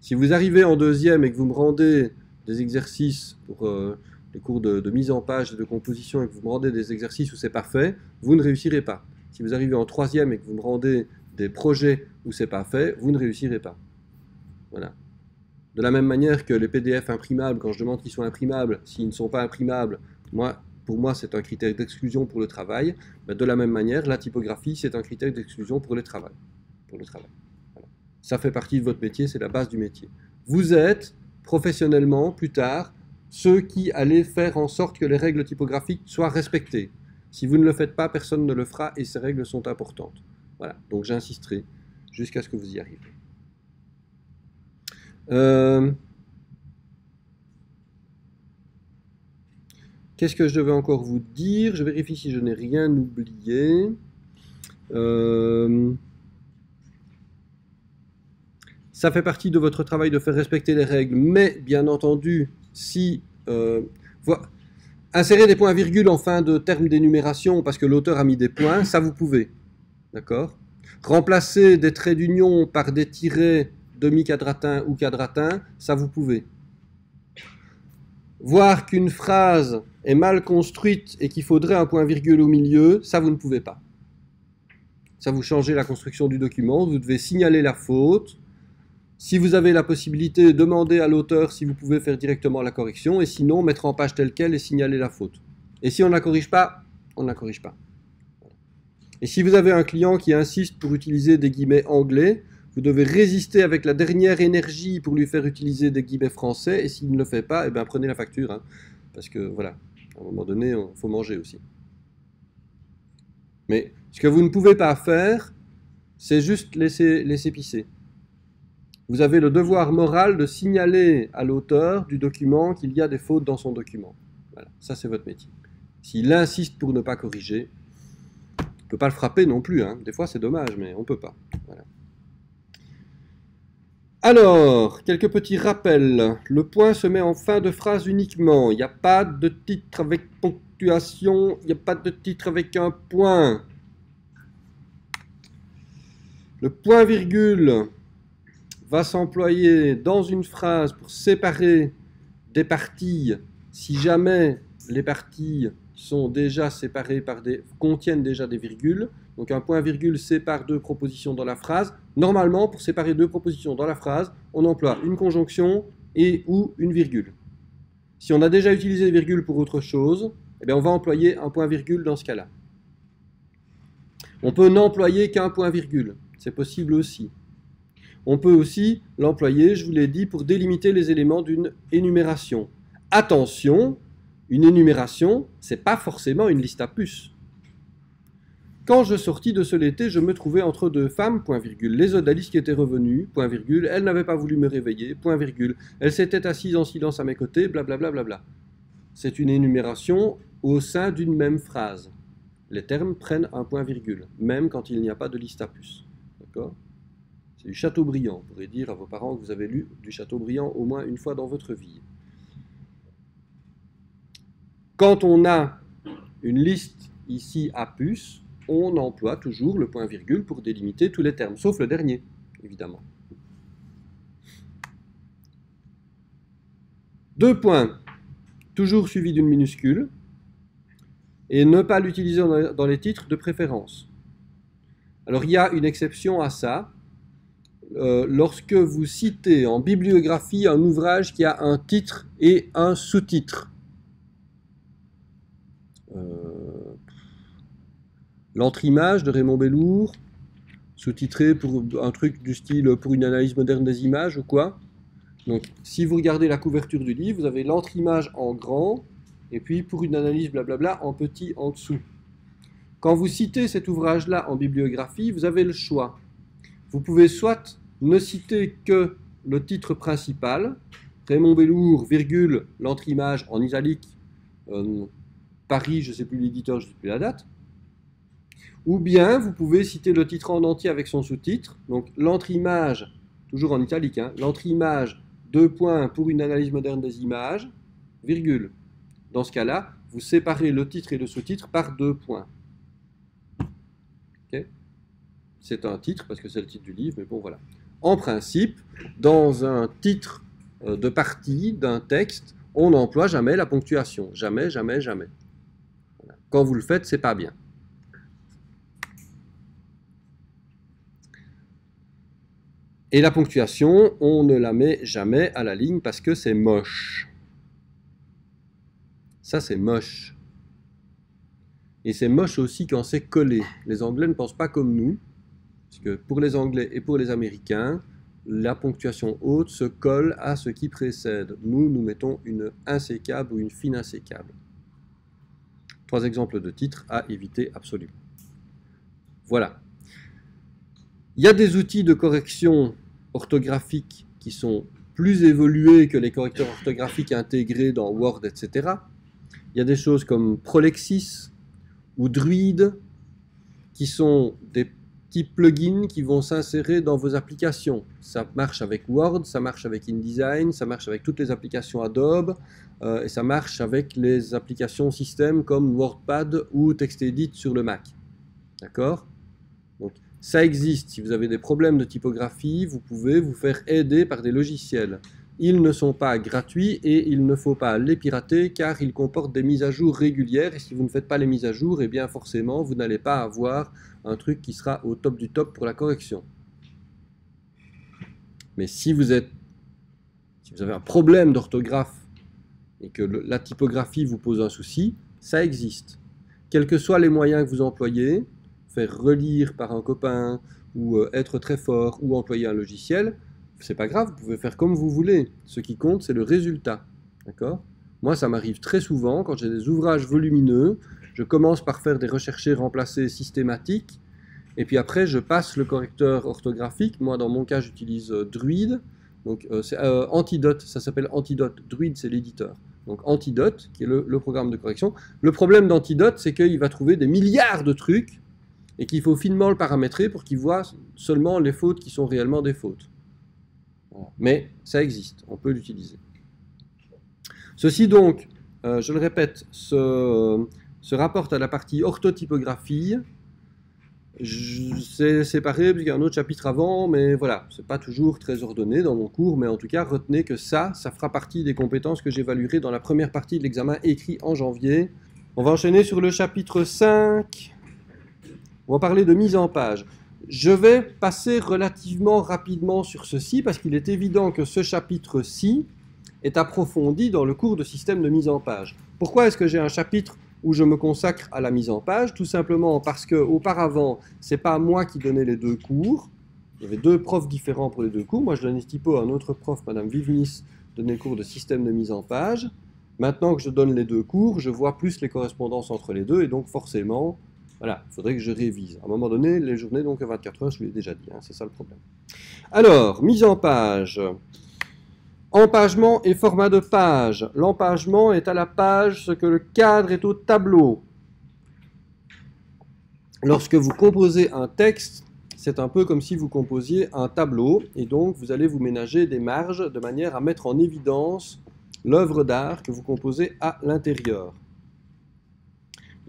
Si vous arrivez en deuxième et que vous me rendez des exercices pour euh, les cours de, mise en page et de composition et que vous me rendez des exercices où c'est parfait, vous ne réussirez pas. Si vous arrivez en troisième et que vous me rendez des projets où c'est pas fait, vous ne réussirez pas. Voilà. De la même manière que les PDF imprimables, quand je demande qu'ils soient imprimables, s'ils ne sont pas imprimables, moi, pour moi, c'est un critère d'exclusion pour le travail. Ben, de la même manière, la typographie, c'est un critère d'exclusion pour, le travail. pour le travail. Ça fait partie de votre métier, c'est la base du métier. Vous êtes, professionnellement, plus tard, ceux qui allez faire en sorte que les règles typographiques soient respectées. Si vous ne le faites pas, personne ne le fera et ces règles sont importantes. Voilà, donc j'insisterai jusqu'à ce que vous y arriviez. Euh, qu'est-ce que je devais encore vous dire? Je vérifie si je n'ai rien oublié. Euh, ça fait partie de votre travail de faire respecter les règles, mais bien entendu, si... Euh, insérer des points-virgules en fin de terme d'énumération parce que l'auteur a mis des points, ça vous pouvez. D'accord? Remplacer des traits d'union par des tirets demi-quadratins ou quadratins, ça vous pouvez. Voir qu'une phrase est mal construite et qu'il faudrait un point-virgule au milieu, ça vous ne pouvez pas. Ça vous changez la construction du document, vous devez signaler la faute, si vous avez la possibilité, demandez à l'auteur si vous pouvez faire directement la correction, et sinon, mettre en page telle quelle et signaler la faute. Et si on ne la corrige pas, on ne la corrige pas. Et si vous avez un client qui insiste pour utiliser des guillemets anglais, vous devez résister avec la dernière énergie pour lui faire utiliser des guillemets français, et s'il ne le fait pas, eh bien, prenez la facture. Hein. parce que voilà, à un moment donné, il faut manger aussi. Mais ce que vous ne pouvez pas faire, c'est juste laisser, laisser pisser vous avez le devoir moral de signaler à l'auteur du document qu'il y a des fautes dans son document. Voilà, ça c'est votre métier. S'il insiste pour ne pas corriger, on ne peut pas le frapper non plus. Hein. Des fois c'est dommage, mais on ne peut pas. Alors, quelques petits rappels. Le point se met en fin de phrase uniquement. Il n'y a pas de titre avec ponctuation, il n'y a pas de titre avec un point. Le point virgule va s'employer dans une phrase pour séparer des parties si jamais les parties sont déjà séparées par des contiennent déjà des virgules. Donc un point virgule sépare deux propositions dans la phrase. Normalement, pour séparer deux propositions dans la phrase, on emploie une conjonction et ou une virgule. Si on a déjà utilisé virgule pour autre chose, eh bien on va employer un point virgule dans ce cas-là. On peut n'employer qu'un point virgule. C'est possible aussi. On peut aussi l'employer, je vous l'ai dit, pour délimiter les éléments d'une énumération. Attention, une énumération, c'est pas forcément une liste à puces. Quand je sortis de ce l'été, je me trouvais entre deux femmes, point virgule. Les odalisques étaient revenues, point virgule. Elle n'avait pas voulu me réveiller, point virgule. Elle s'était assise en silence à mes côtés, blablabla. Bla, bla, bla, C'est une énumération au sein d'une même phrase. Les termes prennent un point virgule, même quand il n'y a pas de liste à puces. D'accord? C'est du Chateaubriand. Vous pourrez dire à vos parents que vous avez lu du Chateaubriand au moins une fois dans votre vie. Quand on a une liste ici à puce, on emploie toujours le point virgule pour délimiter tous les termes, sauf le dernier, évidemment. Deux points, toujours suivi d'une minuscule, et ne pas l'utiliser dans les titres de préférence. Alors il y a une exception à ça, euh, lorsque vous citez en bibliographie un ouvrage qui a un titre et un sous-titre. Euh, L'entre-image de Raymond Bellour, sous-titré pour un truc du style pour une analyse moderne des images ou quoi. Donc, si vous regardez la couverture du livre, vous avez l'entre-image en grand et puis pour une analyse blablabla en petit en dessous. Quand vous citez cet ouvrage-là en bibliographie, vous avez le choix. Vous pouvez soit ne citer que le titre principal, Raymond Bellour, virgule, l'entre-image en italique, euh, Paris, je ne sais plus l'éditeur, je ne sais plus la date. Ou bien vous pouvez citer le titre en entier avec son sous-titre, donc l'entre-image, toujours en italique, hein, l'entre-image, deux points pour une analyse moderne des images, virgule. Dans ce cas-là, vous séparez le titre et le sous-titre par deux points. C'est un titre parce que c'est le titre du livre, mais bon voilà. En principe, dans un titre euh, de partie d'un texte, on n'emploie jamais la ponctuation. Jamais, jamais, jamais. Quand vous le faites, c'est pas bien. Et la ponctuation, on ne la met jamais à la ligne parce que c'est moche. Ça, c'est moche. Et c'est moche aussi quand c'est collé. Les Anglais ne pensent pas comme nous, parce que pour les Anglais et pour les Américains, la ponctuation haute se colle à ce qui précède. Nous, nous mettons une insécable ou une fine insécable. Trois exemples de titres à éviter absolument. Voilà. Il y a des outils de correction orthographique qui sont plus évolués que les correcteurs orthographiques intégrés dans Word, etc. Il y a des choses comme Prolexis ou Druid qui sont des petits plugins qui vont s'insérer dans vos applications. Ça marche avec Word, ça marche avec InDesign, ça marche avec toutes les applications Adobe, euh, et ça marche avec les applications système comme WordPad ou TextEdit sur le Mac. D'accord? Ça existe. Si vous avez des problèmes de typographie, vous pouvez vous faire aider par des logiciels. Ils ne sont pas gratuits et il ne faut pas les pirater car ils comportent des mises à jour régulières et si vous ne faites pas les mises à jour, eh bien forcément vous n'allez pas avoir un truc qui sera au top du top pour la correction. Mais si vous êtes si vous avez un problème d'orthographe et que la typographie vous pose un souci, ça existe. Quels que soient les moyens que vous employez, relire par un copain ou euh, être très fort ou employer un logiciel, c'est pas grave, vous pouvez faire comme vous voulez. Ce qui compte, c'est le résultat. D'accord? Moi, ça m'arrive très souvent, quand j'ai des ouvrages volumineux, je commence par faire des recherchés remplacés systématiques, et puis après, je passe le correcteur orthographique. Moi, dans mon cas, j'utilise euh, Druid. Donc, euh, c'est euh, Antidote, ça s'appelle Antidote. Druid, c'est l'éditeur. Donc, Antidote, qui est le programme de correction. Le problème d'Antidote, c'est qu'il va trouver des milliards de trucs, et qu'il faut finement le paramétrer pour qu'il voit seulement les fautes qui sont réellement des fautes. Mais ça existe, on peut l'utiliser. Ceci donc, euh, je le répète, se, rapporte à la partie orthotypographie. C'est séparé parce qu'il y a un autre chapitre avant, mais voilà, c'est pas toujours très ordonné dans mon cours, mais en tout cas, retenez que ça, ça fera partie des compétences que j'évaluerai dans la première partie de l'examen écrit en janvier. On va enchaîner sur le chapitre 5. On va parler de mise en page. Je vais passer relativement rapidement sur ceci parce qu'il est évident que ce chapitre-ci est approfondi dans le cours de système de mise en page. Pourquoi est-ce que j'ai un chapitre où je me consacre à la mise en page? Tout simplement parce que auparavant, c'est pas moi qui donnais les deux cours. Il y avait deux profs différents pour les deux cours. Moi, je donnais typo à un autre prof, Madame Vivnis, donnait le cours de système de mise en page. Maintenant que je donne les deux cours, je vois plus les correspondances entre les deux et donc forcément, voilà, il faudrait que je révise. À un moment donné, les journées donc à 24 heures, je l'ai déjà dit, hein, c'est ça le problème. Alors, mise en page. Empagement et format de page. L'empagement est à la page ce que le cadre est au tableau. Lorsque vous composez un texte, c'est un peu comme si vous composiez un tableau, et donc vous allez vous ménager des marges de manière à mettre en évidence l'œuvre d'art que vous composez à l'intérieur.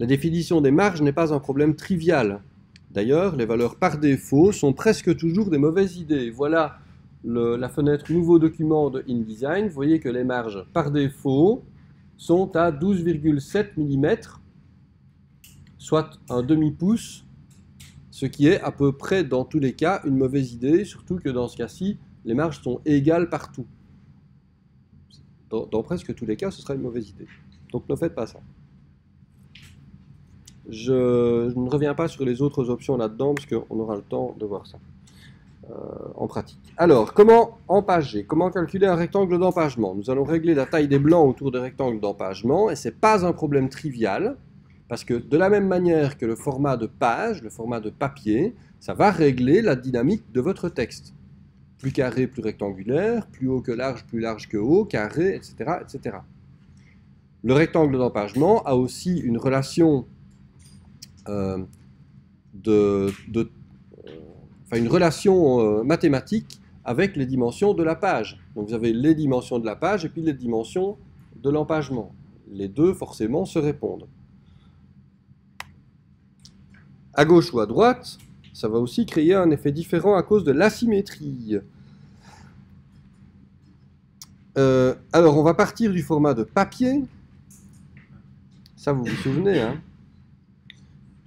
La définition des marges n'est pas un problème trivial. D'ailleurs, les valeurs par défaut sont presque toujours des mauvaises idées. Voilà la fenêtre Nouveau document de InDesign. Vous voyez que les marges par défaut sont à 12,7 mm, soit un demi-pouce, ce qui est à peu près dans tous les cas une mauvaise idée, surtout que dans ce cas-ci, les marges sont égales partout. Dans, dans presque tous les cas, ce sera une mauvaise idée. Donc ne faites pas ça. Je, ne reviens pas sur les autres options là-dedans, parce qu'on aura le temps de voir ça. Euh, en pratique. Alors, comment empager? Comment calculer un rectangle d'empagement? Nous allons régler la taille des blancs autour des rectangles d'empagement, et ce n'est pas un problème trivial, parce que de la même manière que le format de page, le format de papier, ça va régler la dynamique de votre texte. Plus carré, plus rectangulaire, plus haut que large, plus large que haut, carré, etc. etc. Le rectangle d'empagement a aussi une relation euh, de, euh, une relation euh, mathématique avec les dimensions de la page. Donc vous avez les dimensions de la page et puis les dimensions de l'empagement. Les deux forcément se répondent. À gauche ou à droite, ça va aussi créer un effet différent à cause de l'asymétrie. alors on va partir du format de papier. Ça vous vous souvenez, hein?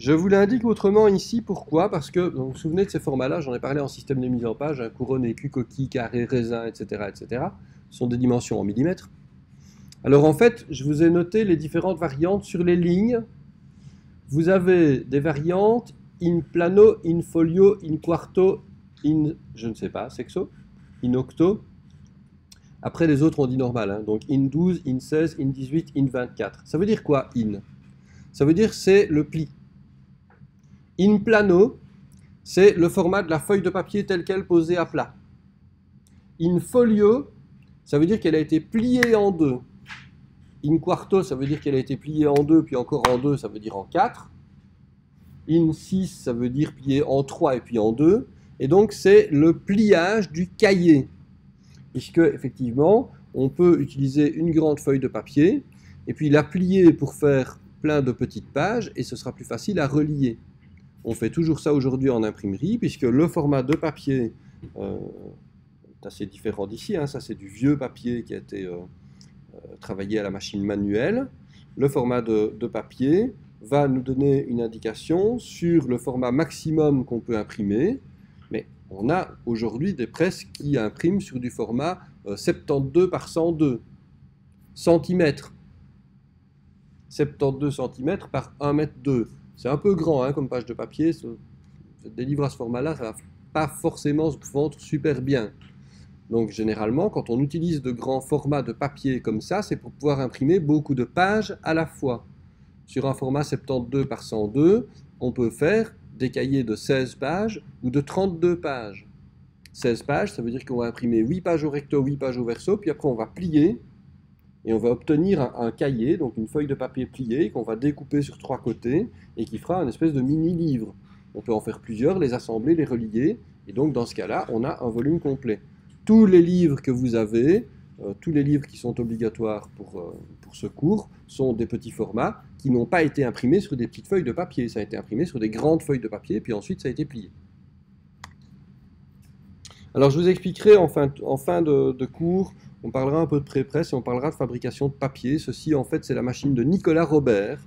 Je vous l'indique autrement ici, pourquoi? Parce que, vous vous souvenez de ces formats-là, j'en ai parlé en système de mise en page, un couronne, écu, coquille, carré, raisin, etc., etc. sont des dimensions en millimètres. Alors en fait, je vous ai noté les différentes variantes sur les lignes. Vous avez des variantes in plano, in folio, in quarto, in, je ne sais pas, sexo, in octo. Après, les autres, on dit normal. Hein. Donc in 12, in 16, in 18, in 24. Ça veut dire quoi, in? Ça veut dire c'est le pli. In plano, c'est le format de la feuille de papier telle qu'elle posée à plat. In folio, ça veut dire qu'elle a été pliée en deux. In quarto, ça veut dire qu'elle a été pliée en deux, puis encore en deux, ça veut dire en quatre. In 6, ça veut dire pliée en trois et puis en deux. Et donc, c'est le pliage du cahier. Puisque, effectivement, on peut utiliser une grande feuille de papier, et puis la plier pour faire plein de petites pages, et ce sera plus facile à relier. On fait toujours ça aujourd'hui en imprimerie, puisque le format de papier euh, est assez différent d'ici. Hein. ça, c'est du vieux papier qui a été euh, euh, travaillé à la machine manuelle. Le format de, papier va nous donner une indication sur le format maximum qu'on peut imprimer. Mais on a aujourd'hui des presses qui impriment sur du format 72 par 102 cm. 72 cm par 1 m 2. C'est un peu grand hein, comme page de papier. Des livres à ce format-là, ça va pas forcément se vendre super bien. Donc généralement, quand on utilise de grands formats de papier comme ça, c'est pour pouvoir imprimer beaucoup de pages à la fois. Sur un format 72 par 102, on peut faire des cahiers de 16 pages ou de 32 pages. 16 pages, ça veut dire qu'on va imprimer 8 pages au recto, 8 pages au verso, puis après on va plier et on va obtenir un, cahier, donc une feuille de papier pliée qu'on va découper sur trois côtés et qui fera une espèce de mini-livre. On peut en faire plusieurs, les assembler, les relier, et donc dans ce cas-là, on a un volume complet. Tous les livres que vous avez, euh, tous les livres qui sont obligatoires pour, euh, pour ce cours, sont des petits formats qui n'ont pas été imprimés sur des petites feuilles de papier. Ça a été imprimé sur des grandes feuilles de papier, puis ensuite ça a été plié. Alors je vous expliquerai en fin, de cours on parlera un peu de pré-presse et on parlera de fabrication de papier. Ceci, en fait, c'est la machine de Nicolas Robert,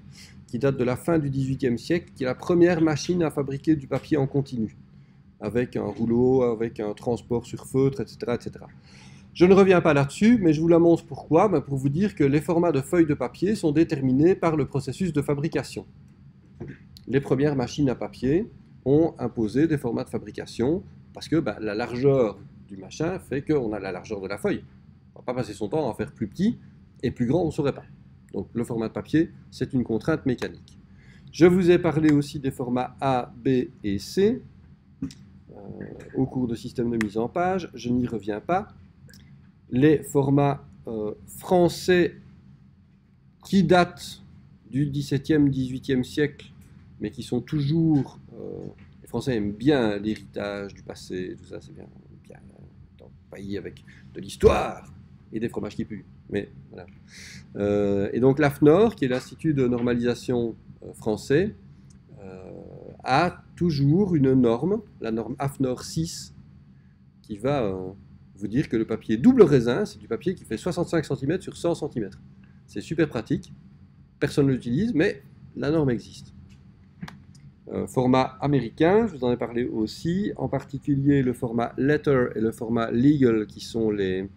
qui date de la fin du XVIIIe siècle, qui est la première machine à fabriquer du papier en continu, avec un rouleau, avec un transport sur feutre, etc. etc. Je ne reviens pas là-dessus, mais je vous la montre pourquoi ben, Pour vous dire que les formats de feuilles de papier sont déterminés par le processus de fabrication. Les premières machines à papier ont imposé des formats de fabrication parce que ben, la largeur du machin fait qu'on a la largeur de la feuille va pas passer son temps à faire plus petit et plus grand, on ne saurait pas. Donc le format de papier, c'est une contrainte mécanique. Je vous ai parlé aussi des formats A, B et C euh, au cours de système de mise en page. Je n'y reviens pas. Les formats euh, français qui datent du XVIIe, XVIIIe siècle, mais qui sont toujours... Euh, les Français aiment bien l'héritage du passé, tout ça, c'est bien, bien pays avec de l'histoire, et des fromages qui puent. Mais, voilà. Euh, et donc l'AFNOR, qui est l'Institut de normalisation euh, français, euh, a toujours une norme, la norme AFNOR 6, qui va vous dire que le papier double raisin, c'est du papier qui fait 65 cm sur 100 cm. C'est super pratique, personne ne l'utilise, mais la norme existe. format américain, je vous en ai parlé aussi, en particulier le format letter et le format legal qui sont les,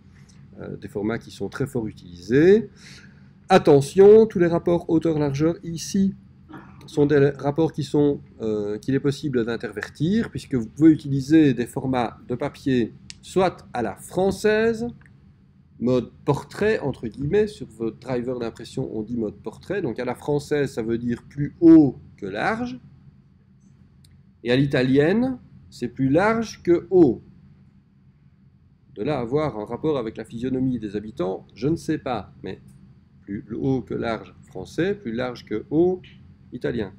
des formats qui sont très fort utilisés. Attention, tous les rapports hauteur-largeur ici sont des rapports qui euh, qu'il est possible d'intervertir, puisque vous pouvez utiliser des formats de papier soit à la française, mode portrait, entre guillemets, sur votre driver d'impression, on dit mode portrait, donc à la française, ça veut dire plus haut que large, et à l'italienne, c'est plus large que haut. De là avoir un rapport avec la physionomie des habitants, je ne sais pas, mais plus haut que large français, plus large que haut italien.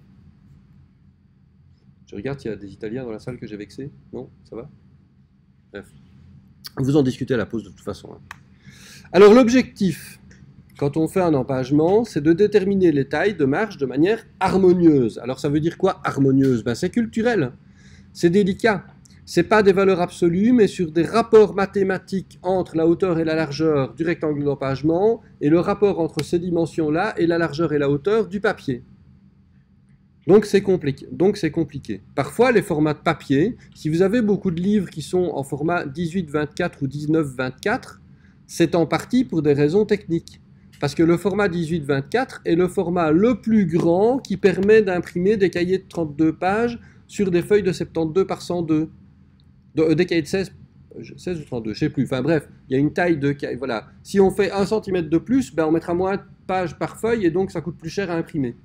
Je regarde s'il y a des Italiens dans la salle que j'ai vexé. Non Ça va? Bref. Vous en discutez à la pause de toute façon. Hein. Alors l'objectif, quand on fait un empagement, c'est de déterminer les tailles de marge de manière harmonieuse. Alors ça veut dire quoi harmonieuse? Ben, C'est culturel, c'est délicat. C'est pas des valeurs absolues, mais sur des rapports mathématiques entre la hauteur et la largeur du rectangle d'empagement et le rapport entre ces dimensions-là et la largeur et la hauteur du papier. Donc c'est compliqué. Donc c'est compliqué. Parfois les formats de papier, si vous avez beaucoup de livres qui sont en format 18-24 ou 19-24, c'est en partie pour des raisons techniques. Parce que le format 18-24 est le format le plus grand qui permet d'imprimer des cahiers de 32 pages sur des feuilles de 72 par 102. Des cahiers de 16, 16 ou 32, je sais plus. Enfin bref, il y a une taille de Voilà. Si on fait 1 cm de plus, ben on mettra moins de pages par feuille et donc ça coûte plus cher à imprimer.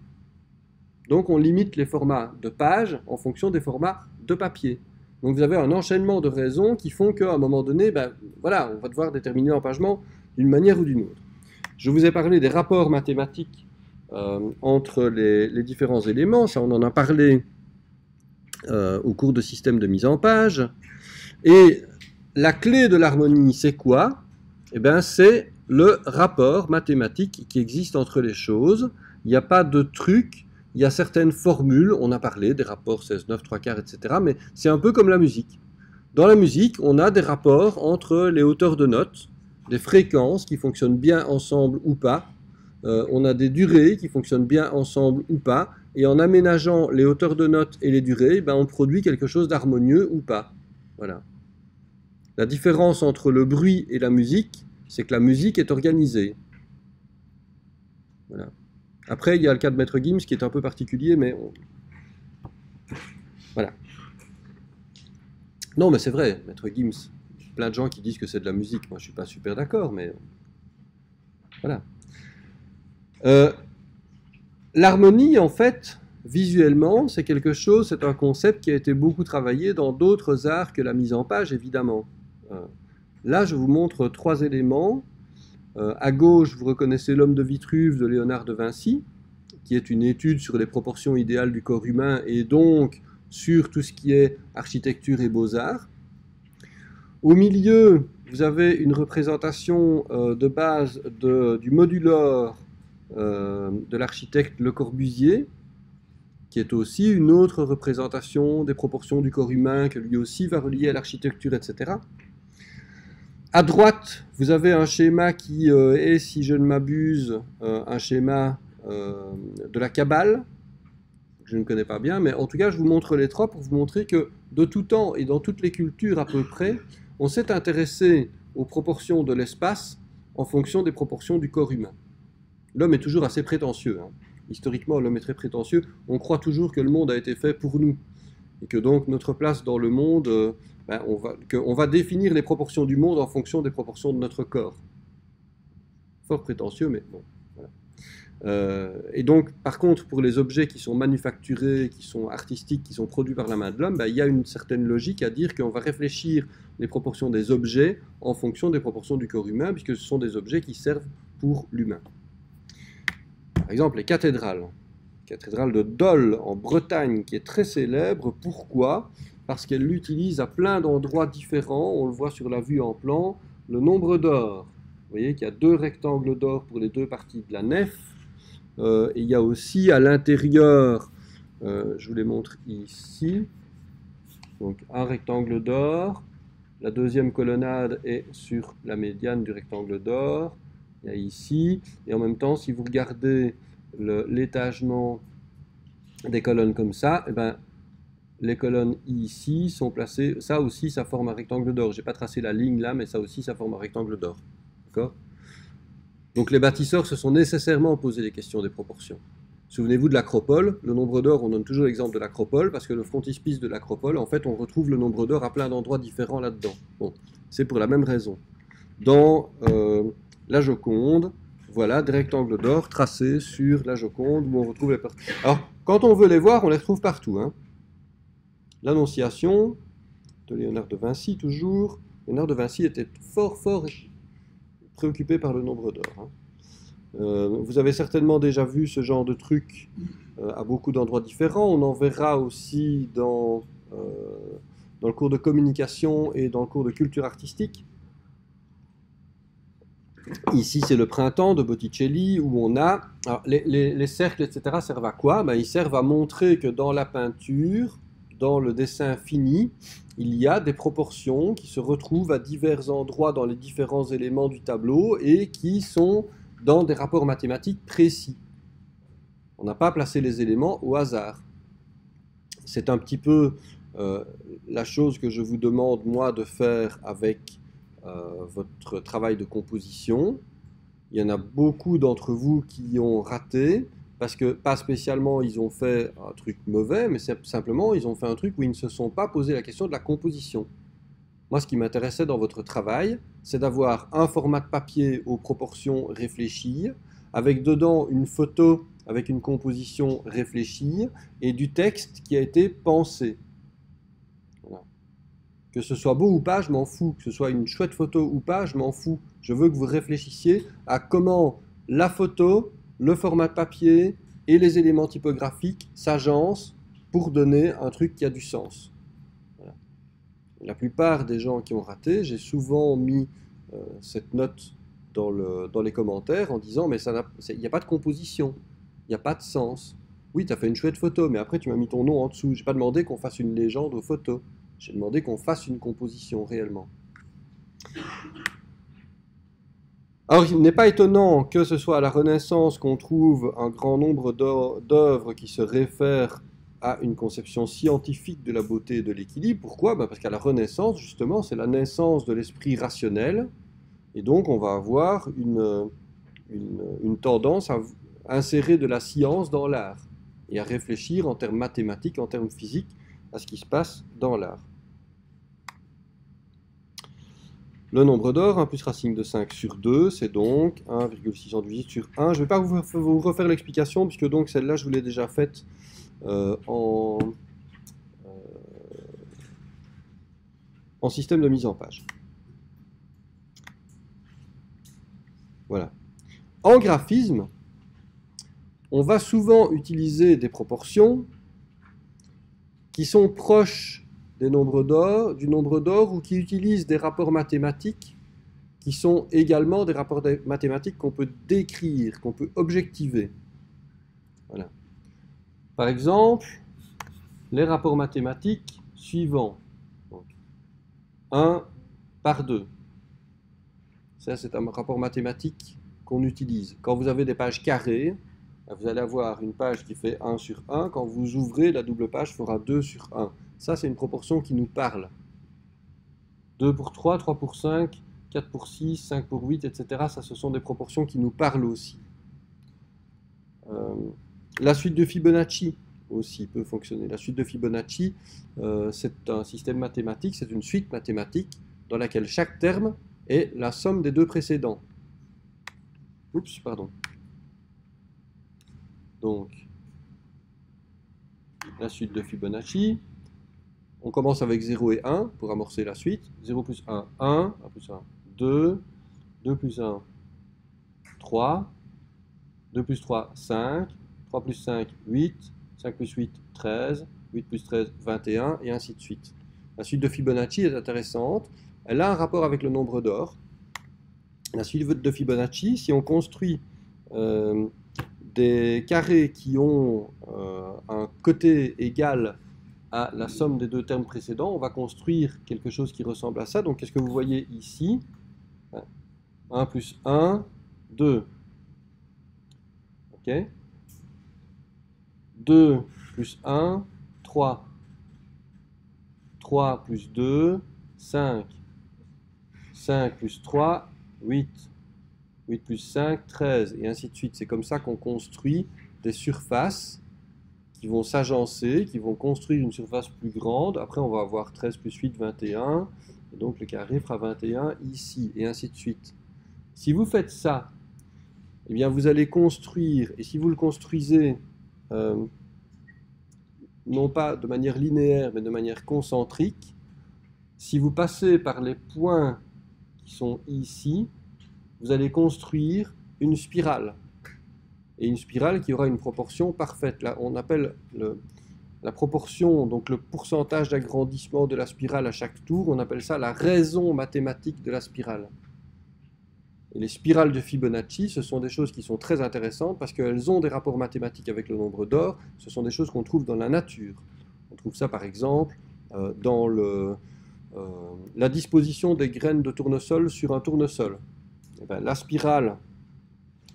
Donc on limite les formats de pages en fonction des formats de papier. Donc vous avez un enchaînement de raisons qui font qu'à un moment donné, ben, voilà, on va devoir déterminer l'empagement d'une manière ou d'une autre. Je vous ai parlé des rapports mathématiques euh, entre les, différents éléments, ça on en a parlé euh, au cours de système de mise en page. Et la clé de l'harmonie, c'est quoi? Eh bien, c'est le rapport mathématique qui existe entre les choses. Il n'y a pas de truc il y a certaines formules, on a parlé des rapports 16, 9, 3 quarts, etc. Mais c'est un peu comme la musique. Dans la musique, on a des rapports entre les hauteurs de notes, des fréquences qui fonctionnent bien ensemble ou pas. Euh, on a des durées qui fonctionnent bien ensemble ou pas. Et en aménageant les hauteurs de notes et les durées, ben, on produit quelque chose d'harmonieux ou pas. Voilà. La différence entre le bruit et la musique, c'est que la musique est organisée. Voilà. Après, il y a le cas de Maître Gims qui est un peu particulier, mais voilà. Non, mais c'est vrai, Maître Gims. Plein de gens qui disent que c'est de la musique. Moi, je suis pas super d'accord, mais voilà. Euh, l'harmonie, en fait, visuellement, c'est quelque chose, c'est un concept qui a été beaucoup travaillé dans d'autres arts que la mise en page, évidemment. Euh, là, je vous montre trois éléments euh, à gauche, vous reconnaissez L'homme de Vitruve de Léonard de Vinci, qui est une étude sur les proportions idéales du corps humain et donc sur tout ce qui est architecture et beaux-arts. Au milieu, vous avez une représentation euh, de base du modulor euh, de l'architecte Le Corbusier, qui est aussi une autre représentation des proportions du corps humain que lui aussi va relier à l'architecture, etc. À droite, vous avez un schéma qui euh, est, si je ne m'abuse, euh, un schéma de la Kabbale, je ne connais pas bien, mais en tout cas, je vous montre les trois pour vous montrer que de tout temps et dans toutes les cultures à peu près, on s'est intéressé aux proportions de l'espace en fonction des proportions du corps humain. L'homme est toujours assez prétentieux. Hein. Historiquement, l'homme est très prétentieux. On croit toujours que le monde a été fait pour nous et que donc notre place dans le monde ben, on, va, va définir les proportions du monde en fonction des proportions de notre corps. Fort prétentieux, mais bon. Euh, et donc, par contre, pour les objets qui sont manufacturés, qui sont artistiques, qui sont produits par la main de l'homme, ben, il y a une certaine logique à dire qu'on va réfléchir les proportions des objets en fonction des proportions du corps humain, puisque ce sont des objets qui servent pour l'humain. Par exemple, les cathédrales. La cathédrale de Dole en Bretagne, qui est très célèbre. Pourquoi? Parce qu'elle l'utilise à plein d'endroits différents. On le voit sur la vue en plan. Le nombre d'or. Vous voyez qu'il y a deux rectangles d'or pour les deux parties de la nef. Euh, et il y a aussi à l'intérieur, euh, je vous les montre ici, donc un rectangle d'or. La deuxième colonnade est sur la médiane du rectangle d'or. Il y a ici. Et en même temps, si vous regardez l'étagement des colonnes comme ça, eh ben, les colonnes ici sont placées, ça aussi ça forme un rectangle d'or. Je n'ai pas tracé la ligne là, mais ça aussi ça forme un rectangle d'or. D'accord? Donc les bâtisseurs se sont nécessairement posé les questions des proportions. Souvenez-vous de l'acropole. Le nombre d'or, on donne toujours l'exemple de l'acropole parce que le frontispice de l'acropole, en fait, on retrouve le nombre d'or à plein d'endroits différents là-dedans. Bon, c'est pour la même raison. Dans euh, la Joconde, voilà, des rectangles d'or tracés sur la Joconde où on retrouve les Alors, quand on veut les voir, on les retrouve partout. Hein. L'Annonciation, de Léonard de Vinci toujours. Léonard de Vinci était fort, fort préoccupé par le nombre d'or. Hein. Euh, vous avez certainement déjà vu ce genre de truc euh, à beaucoup d'endroits différents. On en verra aussi euh, dans le cours de communication et dans le cours de culture artistique. Ici, c'est le printemps de Botticelli où on a. les, cercles, etc., servent à quoi? Ben, Ils servent à montrer que dans la peinture, dans le dessin fini, il y a des proportions qui se retrouvent à divers endroits dans les différents éléments du tableau et qui sont dans des rapports mathématiques précis. On n'a pas placé les éléments au hasard. C'est un petit peu euh, la chose que je vous demande, moi, de faire avec votre travail de composition. Il y en a beaucoup d'entre vous qui ont raté, parce que pas spécialement ils ont fait un truc mauvais, mais simplement ils ont fait un truc où ils ne se sont pas posé la question de la composition. Moi, ce qui m'intéressait dans votre travail, c'est d'avoir un format de papier aux proportions réfléchies, avec dedans une photo avec une composition réfléchie et du texte qui a été pensé. Que ce soit beau ou pas, je m'en fous. Que ce soit une chouette photo ou pas, je m'en fous. Je veux que vous réfléchissiez à comment la photo, le format de papier et les éléments typographiques s'agencent pour donner un truc qui a du sens la plupart des gens qui ont raté, j'ai souvent mis euh, cette note dans, le, dans, les commentaires en disant mais il n'y a pas de composition, il n'y a pas de sens. Oui, tu as fait une chouette photo, mais après tu m'as mis ton nom en dessous. J'ai pas demandé qu'on fasse une légende aux photos. J'ai demandé qu'on fasse une composition réellement. Alors, il n'est pas étonnant que ce soit à la Renaissance qu'on trouve un grand nombre d'œuvres qui se réfèrent à une conception scientifique de la beauté et de l'équilibre. Pourquoi? Ben, Parce qu'à la Renaissance, justement, c'est la naissance de l'esprit rationnel, et donc on va avoir une, une, tendance à insérer de la science dans l'art, et à réfléchir en termes mathématiques, en termes physiques, à ce qui se passe dans l'art. Le nombre d'or, 1 plus racine de 5 sur 2, c'est donc 1,618 sur 1. Je ne vais pas vous, refaire l'explication, puisque donc celle-là, je vous l'ai déjà faite euh, en, euh, en système de mise en page. Voilà. En graphisme, on va souvent utiliser des proportions qui sont proches des nombres d'or, du nombre d'or ou qui utilisent des rapports mathématiques qui sont également des rapports mathématiques qu'on peut décrire, qu'on peut objectiver. Voilà. Par exemple, les rapports mathématiques suivants. 1 par 2. Ça, c'est un rapport mathématique qu'on utilise. Quand vous avez des pages carrées, vous allez avoir une page qui fait 1 sur 1. Quand vous ouvrez, la double page fera 2 sur 1. Ça, c'est une proportion qui nous parle. 2 pour 3, 3 pour 5, 4 pour 6, 5 pour 8, etc. Ça, ce sont des proportions qui nous parlent aussi. Euh, la suite de Fibonacci aussi peut fonctionner. La suite de Fibonacci, euh, c'est un système mathématique, c'est une suite mathématique dans laquelle chaque terme est la somme des deux précédents. Oups, pardon. Donc, la suite de Fibonacci. On commence avec 0 et 1 pour amorcer la suite. 0 plus 1, 1. 1 plus 1, 2. 2 plus 1, 3. 2 plus 3, 5. 3 plus 5, 8, 5 plus 8, 13, 8 plus 13, 21, et ainsi de suite. La suite de Fibonacci est intéressante. Elle a un rapport avec le nombre d'or. La suite de Fibonacci, si on construit euh, des carrés qui ont euh, un côté égal à la somme des deux termes précédents, on va construire quelque chose qui ressemble à ça. Donc, qu'est-ce que vous voyez ici? 1 plus 1, 2. OK 2 plus 1, 3. 3 plus 2, 5. 5 plus 3, 8. 8 plus 5, 13, et ainsi de suite. C'est comme ça qu'on construit des surfaces qui vont s'agencer, qui vont construire une surface plus grande. Après, on va avoir 13 plus 8, 21. Et donc, le carré fera 21 ici, et ainsi de suite. Si vous faites ça, eh bien, vous allez construire, et si vous le construisez euh, non pas de manière linéaire, mais de manière concentrique, si vous passez par les points qui sont ici, vous allez construire une spirale. Et une spirale qui aura une proportion parfaite. Là, on appelle la proportion, donc le pourcentage d'agrandissement de la spirale à chaque tour, on appelle ça la raison mathématique de la spirale. Et les spirales de Fibonacci, ce sont des choses qui sont très intéressantes parce qu'elles ont des rapports mathématiques avec le nombre d'or. Ce sont des choses qu'on trouve dans la nature. On trouve ça par exemple euh, dans euh, la disposition des graines de tournesol sur un tournesol. Eh ben, la spirale,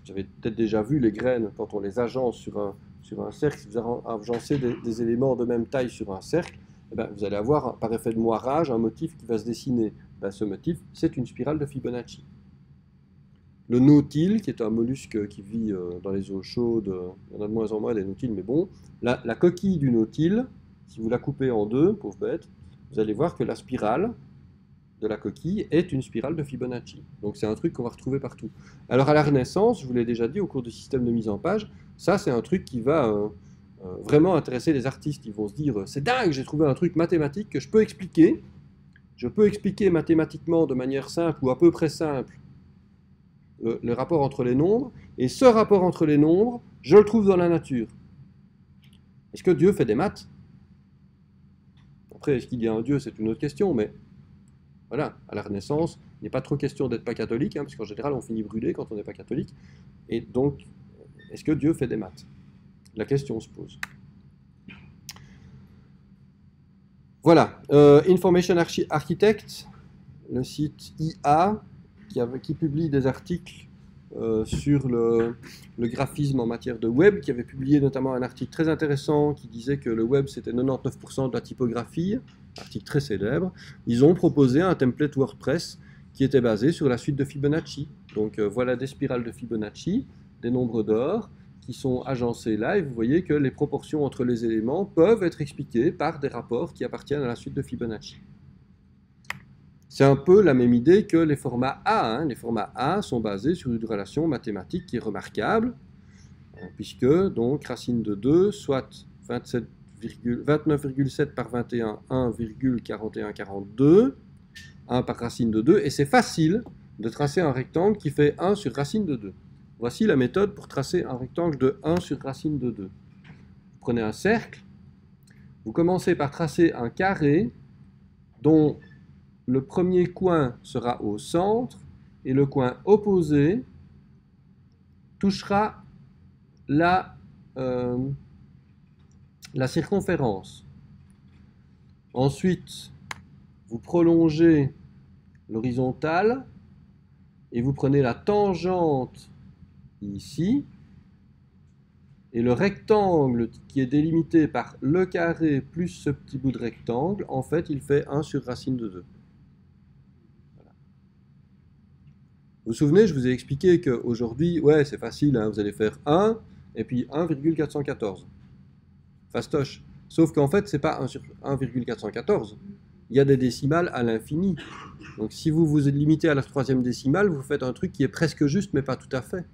vous avez peut-être déjà vu les graines quand on les agence sur un, sur un cercle, si vous agencez des, éléments de même taille sur un cercle, eh ben, vous allez avoir par effet de moirage un motif qui va se dessiner. Ben, ce motif, c'est une spirale de Fibonacci. Le nautile, qui est un mollusque qui vit euh, dans les eaux chaudes, il y en a de moins en moins des nautiles, mais bon, la, coquille du nautile, si vous la coupez en deux, pauvre bête, vous allez voir que la spirale de la coquille est une spirale de Fibonacci. Donc c'est un truc qu'on va retrouver partout. Alors à la Renaissance, je vous l'ai déjà dit au cours du système de mise en page, ça c'est un truc qui va euh, euh, vraiment intéresser les artistes. Ils vont se dire, c'est dingue, j'ai trouvé un truc mathématique que je peux expliquer. Je peux expliquer mathématiquement de manière simple ou à peu près simple le, rapport entre les nombres, et ce rapport entre les nombres, je le trouve dans la nature. Est-ce que Dieu fait des maths? Après, est-ce qu'il y a un Dieu? C'est une autre question, mais voilà, à la Renaissance, il n'est pas trop question d'être pas catholique, hein, parce qu'en général, on finit brûlé quand on n'est pas catholique. Et donc, est-ce que Dieu fait des maths? La question se pose. Voilà, euh, Information Architect, le site IA, qui, publie des articles euh, sur le, graphisme en matière de web, qui avait publié notamment un article très intéressant qui disait que le web c'était 99% de la typographie, article très célèbre. Ils ont proposé un template WordPress qui était basé sur la suite de Fibonacci. Donc euh, voilà des spirales de Fibonacci, des nombres d'or qui sont agencés là, et vous voyez que les proportions entre les éléments peuvent être expliquées par des rapports qui appartiennent à la suite de Fibonacci. C'est un peu la même idée que les formats A. Hein. Les formats A sont basés sur une relation mathématique qui est remarquable, puisque donc racine de 2, soit 29,7 par 21, 1,4142, 1 par racine de 2, et c'est facile de tracer un rectangle qui fait 1 sur racine de 2. Voici la méthode pour tracer un rectangle de 1 sur racine de 2. Vous prenez un cercle, vous commencez par tracer un carré dont le premier coin sera au centre et le coin opposé touchera la, euh, la circonférence. Ensuite, vous prolongez l'horizontale et vous prenez la tangente ici et le rectangle qui est délimité par le carré plus ce petit bout de rectangle, en fait, il fait 1 sur racine de 2. Vous vous souvenez, je vous ai expliqué qu'aujourd'hui, ouais, c'est facile, hein, vous allez faire 1 et puis 1,414. Fastoche. Sauf qu'en fait, c'est pas 1 sur 1,414. Il y a des décimales à l'infini. Donc si vous vous limitez à la troisième décimale, vous faites un truc qui est presque juste, mais pas tout à fait.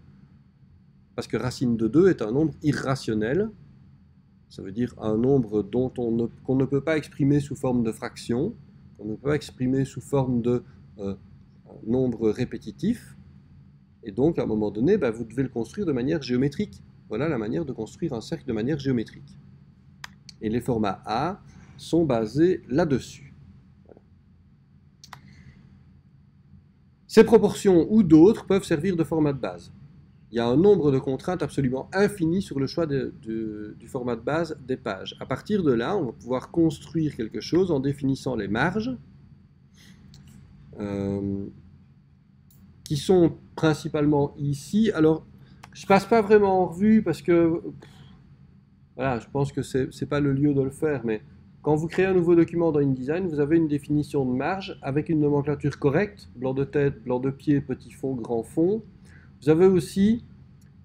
Parce que racine de 2 est un nombre irrationnel. Ça veut dire un nombre dont on ne, qu'on ne peut pas exprimer sous forme de fraction, qu'on ne peut pas exprimer sous forme de euh, nombre répétitif, et donc à un moment donné, bah, vous devez le construire de manière géométrique. Voilà la manière de construire un cercle de manière géométrique. Et les formats A sont basés là-dessus. Ces proportions ou d'autres peuvent servir de format de base. Il y a un nombre de contraintes absolument infini sur le choix du format de base des pages. À partir de là, on va pouvoir construire quelque chose en définissant les marges, euh, qui sont principalement ici. Alors, je passe pas vraiment en revue parce que, voilà, je pense que c'est n'est pas le lieu de le faire, mais quand vous créez un nouveau document dans InDesign, vous avez une définition de marge avec une nomenclature correcte, blanc de tête, blanc de pied, petit fond, grand fond. Vous avez aussi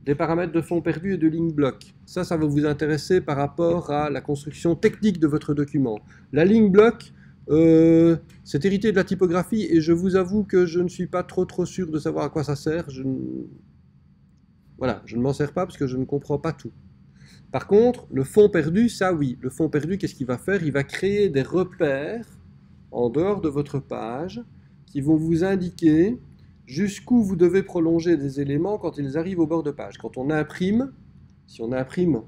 des paramètres de fond perdu et de ligne bloc. Ça, ça va vous intéresser par rapport à la construction technique de votre document. La ligne bloc, euh, c'est hérité de la typographie et je vous avoue que je ne suis pas trop trop sûr de savoir à quoi ça sert. Voilà, je ne m'en sers pas parce que je ne comprends pas tout. Par contre, le fond perdu, ça oui. Le fond perdu, qu'est-ce qu'il va faire? Il va créer des repères en dehors de votre page qui vont vous indiquer jusqu'où vous devez prolonger des éléments quand ils arrivent au bord de page. Quand on imprime, si on imprime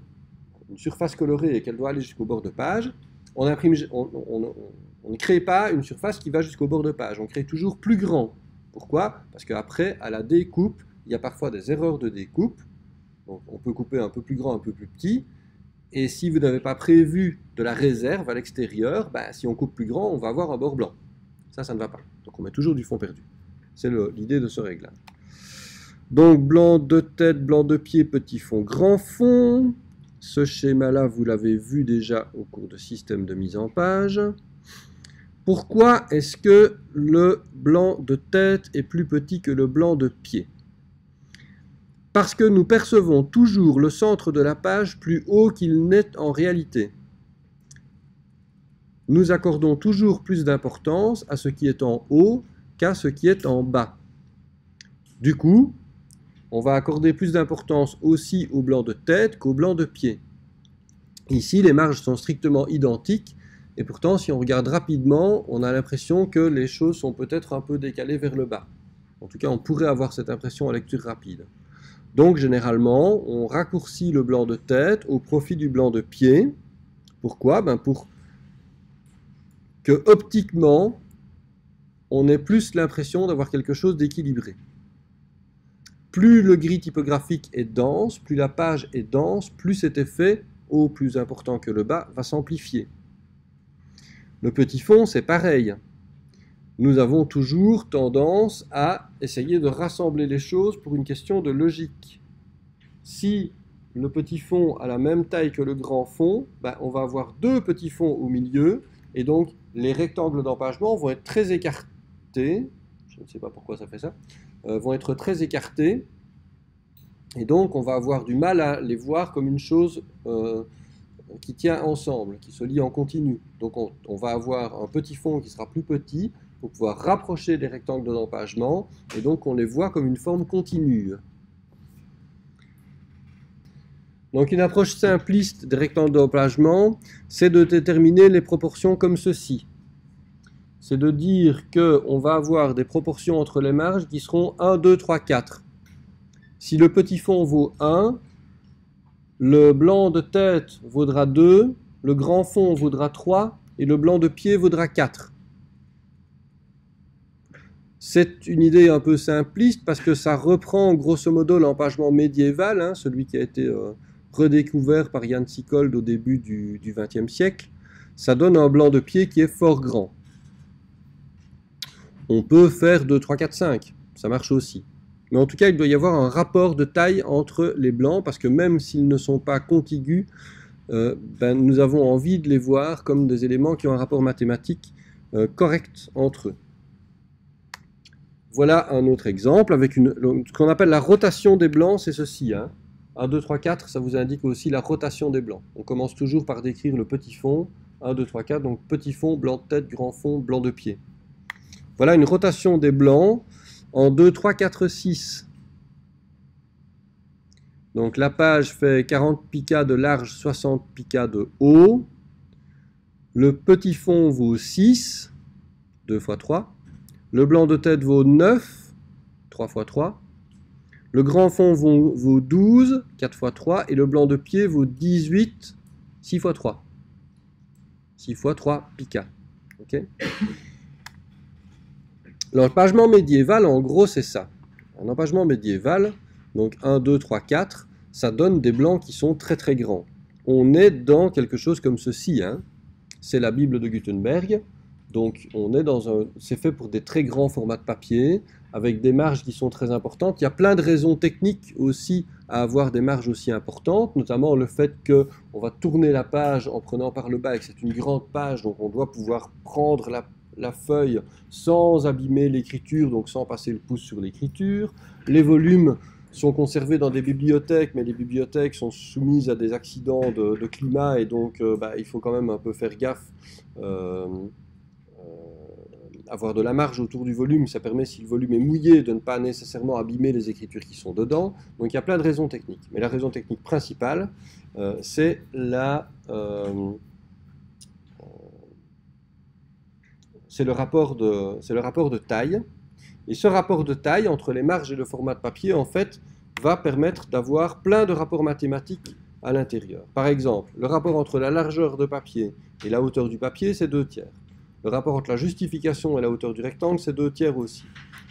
une surface colorée et qu'elle doit aller jusqu'au bord de page, on, ne crée pas une surface qui va jusqu'au bord de page, on crée toujours plus grand. Pourquoi? Parce qu'après, à la découpe, il y a parfois des erreurs de découpe. On peut couper un peu plus grand, un peu plus petit. Et si vous n'avez pas prévu de la réserve à l'extérieur, ben, si on coupe plus grand, on va avoir un bord blanc. Ça, ça ne va pas. Donc on met toujours du fond perdu. C'est l'idée de ce réglage. Donc blanc de tête, blanc de pied, petit fond, grand fond. Ce schéma-là, vous l'avez vu déjà au cours de système de mise en page. Pourquoi est-ce que le blanc de tête est plus petit que le blanc de pied? Parce que nous percevons toujours le centre de la page plus haut qu'il n'est en réalité. Nous accordons toujours plus d'importance à ce qui est en haut qu'à ce qui est en bas. Du coup, on va accorder plus d'importance aussi au blanc de tête qu'au blanc de pied. Ici, les marges sont strictement identiques, et pourtant, si on regarde rapidement, on a l'impression que les choses sont peut-être un peu décalées vers le bas. En tout cas, on pourrait avoir cette impression à lecture rapide. Donc, généralement, on raccourcit le blanc de tête au profit du blanc de pied. Pourquoi? Ben Pour que optiquement, on ait plus l'impression d'avoir quelque chose d'équilibré. Plus le gris typographique est dense, plus la page est dense, plus cet effet, au plus important que le bas, va s'amplifier. Le petit fond, c'est pareil. Nous avons toujours tendance à essayer de rassembler les choses pour une question de logique. Si le petit fond a la même taille que le grand fond, ben, on va avoir deux petits fonds au milieu, et donc les rectangles d'empagement vont être très écartés je ne sais pas pourquoi ça fait ça, euh, vont être très écartés. Et donc, on va avoir du mal à les voir comme une chose euh, qui tient ensemble, qui se lie en continu. Donc, on, va avoir un petit fond qui sera plus petit pour pouvoir rapprocher les rectangles d'empagement, et donc on les voit comme une forme continue. Donc une approche simpliste des rectangles d'empagement, c'est de déterminer les proportions comme ceci c'est de dire qu'on va avoir des proportions entre les marges qui seront 1, 2, 3, 4. Si le petit fond vaut 1, le blanc de tête vaudra 2, le grand fond vaudra 3 et le blanc de pied vaudra 4. C'est une idée un peu simpliste parce que ça reprend grosso modo l'empagement médiéval, hein, celui qui a été euh, redécouvert par Jan Sikold au début du XXe siècle. Ça donne un blanc de pied qui est fort grand. On peut faire 2, 3, 4, 5. Ça marche aussi. Mais en tout cas, il doit y avoir un rapport de taille entre les blancs, parce que même s'ils ne sont pas contigus, euh, ben, nous avons envie de les voir comme des éléments qui ont un rapport mathématique euh, correct entre eux. Voilà un autre exemple avec ce qu'on appelle la rotation des blancs, c'est ceci. Hein. 1, 2, 3, 4, ça vous indique aussi la rotation des blancs. On commence toujours par décrire le petit fond. 1, 2, 3, 4, donc petit fond, blanc de tête, grand fond, blanc de pied. Voilà une rotation des blancs en 2, 3, 4, 6. Donc la page fait 40 picas de large, 60 picas de haut. Le petit fond vaut 6, 2 x 3. Le blanc de tête vaut 9, 3 x 3. Le grand fond vaut, 12, 4 x 3. Et le blanc de pied vaut 18, 6 x 3. 6 x 3 picas. ok L'empagement médiéval, en gros, c'est ça. Un empagement médiéval, donc 1, 2, 3, 4, ça donne des blancs qui sont très très grands. On est dans quelque chose comme ceci. Hein. C'est la Bible de Gutenberg. Donc on est dans un... C'est fait pour des très grands formats de papier, avec des marges qui sont très importantes. Il y a plein de raisons techniques aussi à avoir des marges aussi importantes, notamment le fait qu'on va tourner la page en prenant par le bas et que c'est une grande page, donc on doit pouvoir prendre la la feuille sans abîmer l'écriture, donc sans passer le pouce sur l'écriture. Les volumes sont conservés dans des bibliothèques, mais les bibliothèques sont soumises à des accidents de, climat et donc euh, bah, il faut quand même un peu faire gaffe. Euh, avoir de la marge autour du volume, ça permet, si le volume est mouillé, de ne pas nécessairement abîmer les écritures qui sont dedans. Donc il y a plein de raisons techniques. Mais la raison technique principale, c'est la, c'est le, rapport de, taille. Et ce rapport de taille entre les marges et le format de papier, en fait, va permettre d'avoir plein de rapports mathématiques à l'intérieur. Par exemple, le rapport entre la largeur de papier et la hauteur du papier, c'est 2 tiers. Le rapport entre la justification et la hauteur du rectangle, c'est 2 tiers aussi.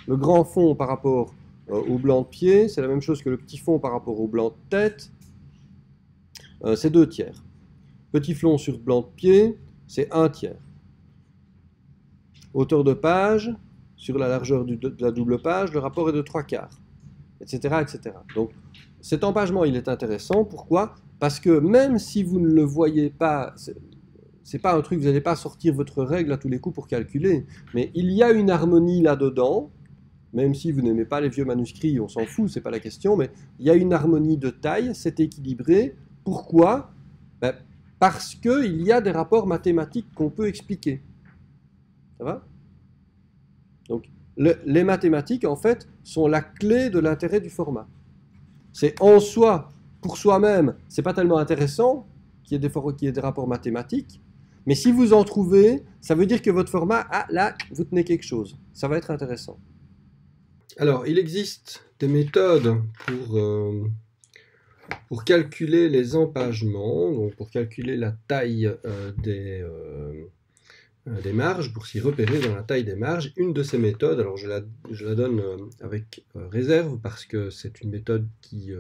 Le grand fond par rapport euh, au blanc de pied, c'est la même chose que le petit fond par rapport au blanc de tête, euh, c'est 2 tiers. Petit fond sur blanc de pied, c'est 1 tiers hauteur de page, sur la largeur de la double page, le rapport est de 3 quarts, etc., etc. Donc cet empagement, il est intéressant. Pourquoi? Parce que même si vous ne le voyez pas, c'est pas un truc, vous n'allez pas sortir votre règle à tous les coups pour calculer, mais il y a une harmonie là-dedans, même si vous n'aimez pas les vieux manuscrits, on s'en fout, c'est pas la question, mais il y a une harmonie de taille, c'est équilibré. Pourquoi? Ben, Parce qu'il y a des rapports mathématiques qu'on peut expliquer. Ça va? Donc, les mathématiques, en fait, sont la clé de l'intérêt du format. C'est en soi, pour soi-même, c'est pas tellement intéressant qu'il y, ait des, des rapports mathématiques, mais si vous en trouvez, ça veut dire que votre format, ah là, vous tenez quelque chose. Ça va être intéressant. Alors, il existe des méthodes pour, euh, pour calculer les empagements, donc pour calculer la taille euh, des, euh, des marges, pour s'y repérer dans la taille des marges. Une de ces méthodes, alors je la, je la donne avec réserve parce que c'est une méthode qui,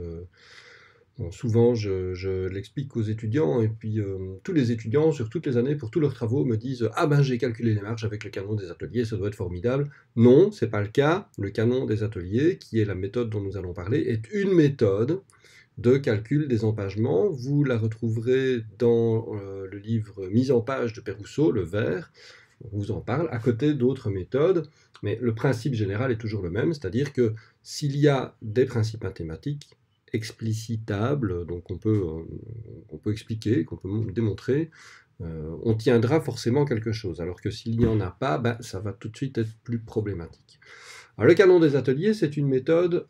souvent je, l'explique aux étudiants et puis tous les étudiants sur toutes les années pour tous leurs travaux me disent ah ben j'ai calculé les marges avec le canon des ateliers, ça doit être formidable. Non, c'est pas le cas. Le canon des ateliers, qui est la méthode dont nous allons parler, est une méthode de calcul des empagements. Vous la retrouverez dans euh, le livre Mise en page de Perrousseau, le vert. On vous en parle, à côté d'autres méthodes, mais le principe général est toujours le même, c'est-à-dire que s'il y a des principes mathématiques explicitables, donc on peut, euh, expliquer, qu'on peut démontrer, euh, on tiendra forcément quelque chose. Alors que s'il n'y en a pas, ben, ça va tout de suite être plus problématique. Le canon des ateliers, c'est une méthode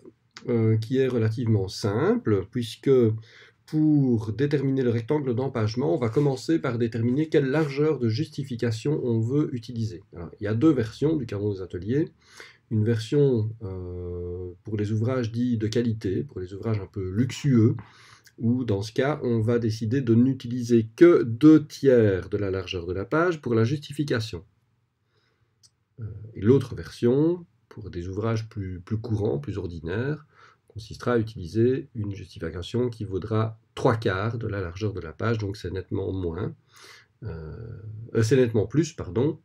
euh, qui est relativement simple, puisque pour déterminer le rectangle d'empagement, on va commencer par déterminer quelle largeur de justification on veut utiliser. il y a deux versions du canon des ateliers. Une version euh, pour les ouvrages dits de qualité, pour les ouvrages un peu luxueux, où dans ce cas, on va décider de n'utiliser que deux tiers de la largeur de la page pour la justification. Euh, et l'autre version, pour des ouvrages plus, courants, plus ordinaires, consistera à utiliser une justification qui vaudra trois quarts de la largeur de la page, donc c'est nettement moins. Euh, c'est nettement plus, pardon.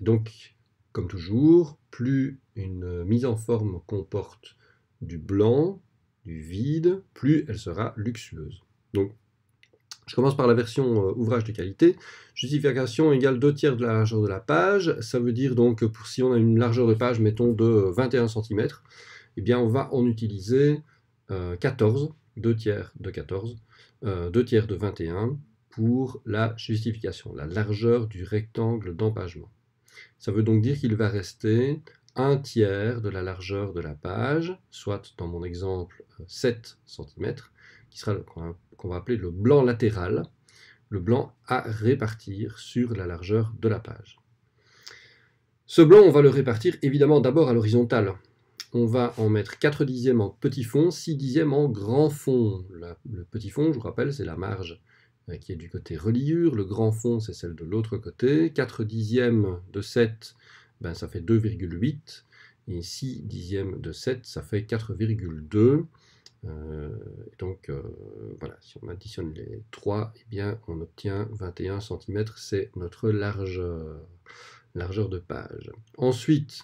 Donc, comme toujours, plus une mise en forme comporte du blanc, du vide, plus elle sera luxueuse. Donc, je commence par la version ouvrage de qualité. Justification égale 2 tiers de la largeur de la page. Ça veut dire donc, pour si on a une largeur de page, mettons, de 21 cm, eh bien on va en utiliser 14, euh, 2 tiers de 14, 2 euh, tiers de 21 pour la justification, la largeur du rectangle d'empagement. Ça veut donc dire qu'il va rester un tiers de la largeur de la page, soit dans mon exemple 7 cm, qui sera qu'on va appeler le blanc latéral, le blanc à répartir sur la largeur de la page. Ce blanc, on va le répartir évidemment d'abord à l'horizontale, on va en mettre 4 dixièmes en petit fond, 6 dixièmes en grand fond. le petit fond, je vous rappelle, c'est la marge qui est du côté reliure, le grand fond, c'est celle de l'autre côté. 4 dixièmes de 7, ben, ça fait 2,8, et 6 dixièmes de 7, ça fait 4,2. Euh, donc euh, voilà, si on additionne les 3, eh bien, on obtient 21 cm, c'est notre largeur, de page. Ensuite,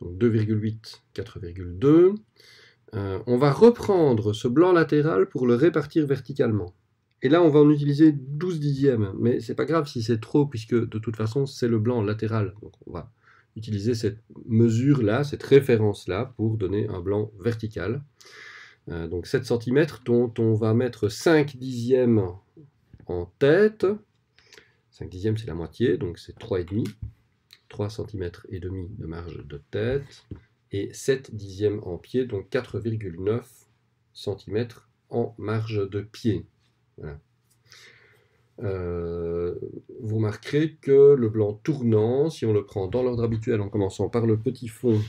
donc 2,8, 4,2. Euh, on va reprendre ce blanc latéral pour le répartir verticalement. Et là, on va en utiliser 12 dixièmes, mais c'est pas grave si c'est trop, puisque de toute façon, c'est le blanc latéral. Donc on va utiliser cette mesure-là, cette référence-là, pour donner un blanc vertical. Euh, donc 7 cm dont on va mettre 5 dixièmes en tête. 5 dixièmes c'est la moitié, donc c'est 3,5. 3 cm et demi de marge de tête. Et 7 dixièmes en pied, donc 4,9 cm en marge de pied. Euh, vous remarquerez que le blanc tournant, si on le prend dans l'ordre habituel en commençant par le petit fond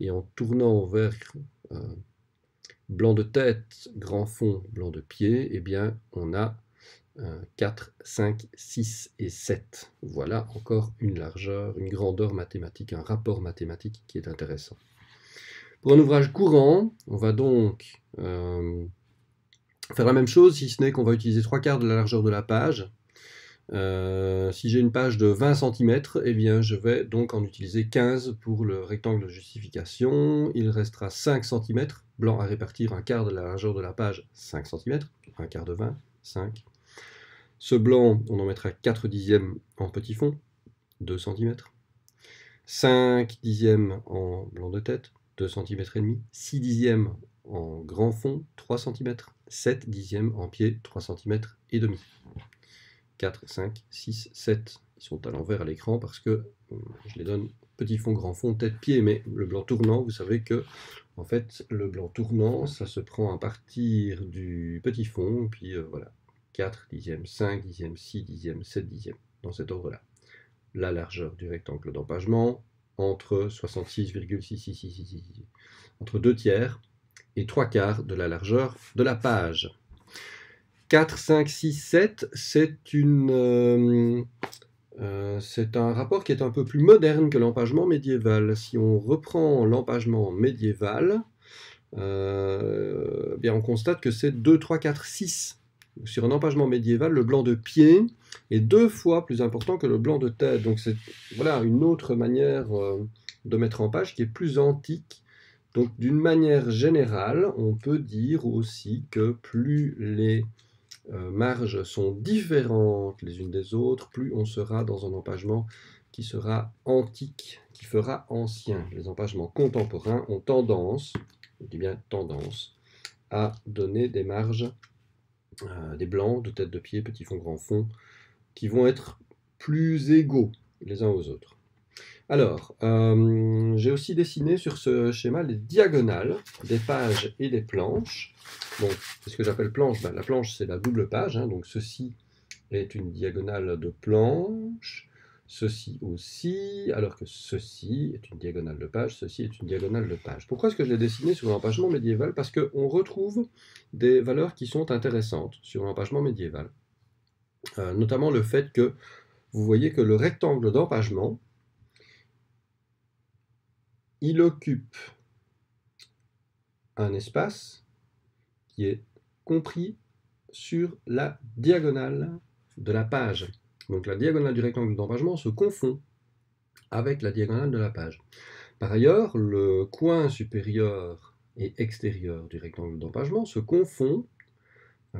et en tournant vers euh, blanc de tête, grand fond, blanc de pied, eh bien on a 4, 5, 6 et 7. Voilà encore une largeur, une grandeur mathématique, un rapport mathématique qui est intéressant. Pour un ouvrage courant, on va donc euh, faire la même chose, si ce n'est qu'on va utiliser trois quarts de la largeur de la page. Euh, si j'ai une page de 20 cm, eh bien, je vais donc en utiliser 15 pour le rectangle de justification. Il restera 5 cm, blanc à répartir, un quart de la largeur de la page, 5 cm, un quart de 20, 5. Ce blanc, on en mettra 4 dixièmes en petit fond, 2 cm. 5 dixièmes en blanc de tête, 2 cm et demi. 6 dixièmes en grand fond, 3 cm. 7 dixièmes en pied, 3 cm et demi. 4, 5, 6, 7. Ils sont à l'envers à l'écran parce que euh, je les donne petit fond, grand fond, tête, pied, mais le blanc tournant, vous savez que en fait le blanc tournant, ça se prend à partir du petit fond, puis euh, voilà, 4 dixièmes, 5 dixièmes, 6 dixièmes, 7 dixièmes, dans cet ordre-là. La largeur du rectangle d'empagement entre 66,666, entre 2 tiers et 3 quarts de la largeur de la page. 4, 5, 6, 7, c'est une... Euh, euh, un rapport qui est un peu plus moderne que l'empagement médiéval. Si on reprend l'empagement médiéval, euh, bien on constate que c'est 2, 3, 4, 6. Sur un empagement médiéval, le blanc de pied est deux fois plus important que le blanc de tête. Donc c'est voilà, une autre manière de mettre en page qui est plus antique. Donc d'une manière générale, on peut dire aussi que plus les euh, marges sont différentes les unes des autres, plus on sera dans un empagement qui sera antique, qui fera ancien. Les empagements contemporains ont tendance, je dis bien tendance, à donner des marges, euh, des blancs de tête de pied, petit fond, grand fond, qui vont être plus égaux les uns aux autres. Alors, euh, j'ai aussi dessiné sur ce schéma les diagonales des pages et des planches. Donc, ce que j'appelle planche. Ben, la planche, c'est la double page. Hein. donc, ceci est une diagonale de planche. Ceci aussi, alors que ceci est une diagonale de page, ceci est une diagonale de page. Pourquoi est-ce que je l'ai dessiné sur l'empagement médiéval? Parce qu'on retrouve des valeurs qui sont intéressantes sur l'empagement médiéval. Euh, notamment le fait que vous voyez que le rectangle d'empagement, il occupe un espace qui est compris sur la diagonale de la page. Donc la diagonale du rectangle d'empagement se confond avec la diagonale de la page. Par ailleurs, le coin supérieur et extérieur du rectangle d'empagement se confond,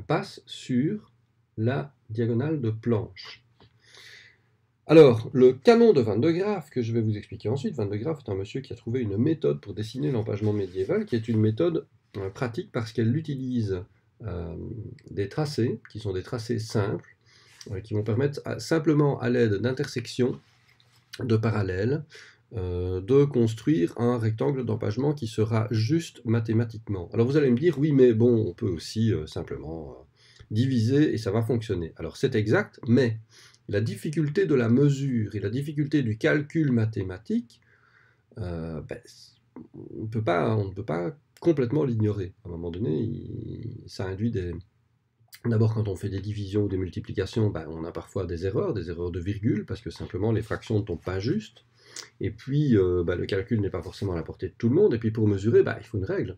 passe sur la diagonale de planche. Alors, le canon de 22 graphes que je vais vous expliquer ensuite, 22 graphes est un monsieur qui a trouvé une méthode pour dessiner l'empagement médiéval, qui est une méthode euh, pratique parce qu'elle utilise euh, des tracés, qui sont des tracés simples, euh, qui vont permettre simplement à l'aide d'intersections, de parallèles, de construire un rectangle d'empagement qui sera juste mathématiquement. Alors vous allez me dire, oui, mais bon, on peut aussi simplement diviser et ça va fonctionner. Alors c'est exact, mais la difficulté de la mesure et la difficulté du calcul mathématique, euh, ben, on, ne peut pas complètement l'ignorer. À un moment donné, ça induit des... D'abord, quand on fait des divisions ou des multiplications, ben, on a parfois des erreurs, des erreurs de virgule, parce que simplement les fractions ne tombent pas justes. Et puis, euh, ben, le calcul n'est pas forcément à la portée de tout le monde. Et puis, pour mesurer, il faut une règle.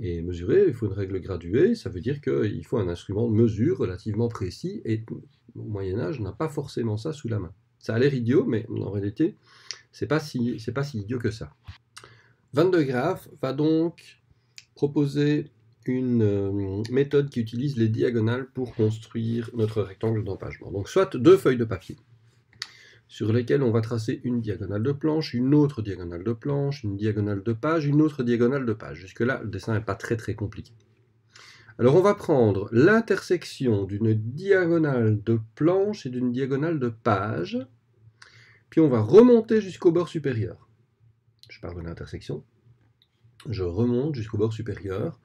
Et mesurer, il faut une règle graduée, ça veut dire qu'il faut un instrument de mesure relativement précis, et au Moyen-Âge, on n'a pas forcément ça sous la main. Ça a l'air idiot, mais en réalité, c'est pas si, pas si idiot que ça. 22 Graph va donc proposer une euh, méthode qui utilise les diagonales pour construire notre rectangle d'empagement. Donc soit deux feuilles de papier. Sur lesquels on va tracer une diagonale de planche, une autre diagonale de planche, une diagonale de page, une autre diagonale de page. Jusque-là, le dessin n'est pas très très compliqué. Alors on va prendre l'intersection d'une diagonale de planche et d'une diagonale de page, puis on va remonter jusqu'au bord supérieur. Je parle de l'intersection. Je remonte jusqu'au bord supérieur.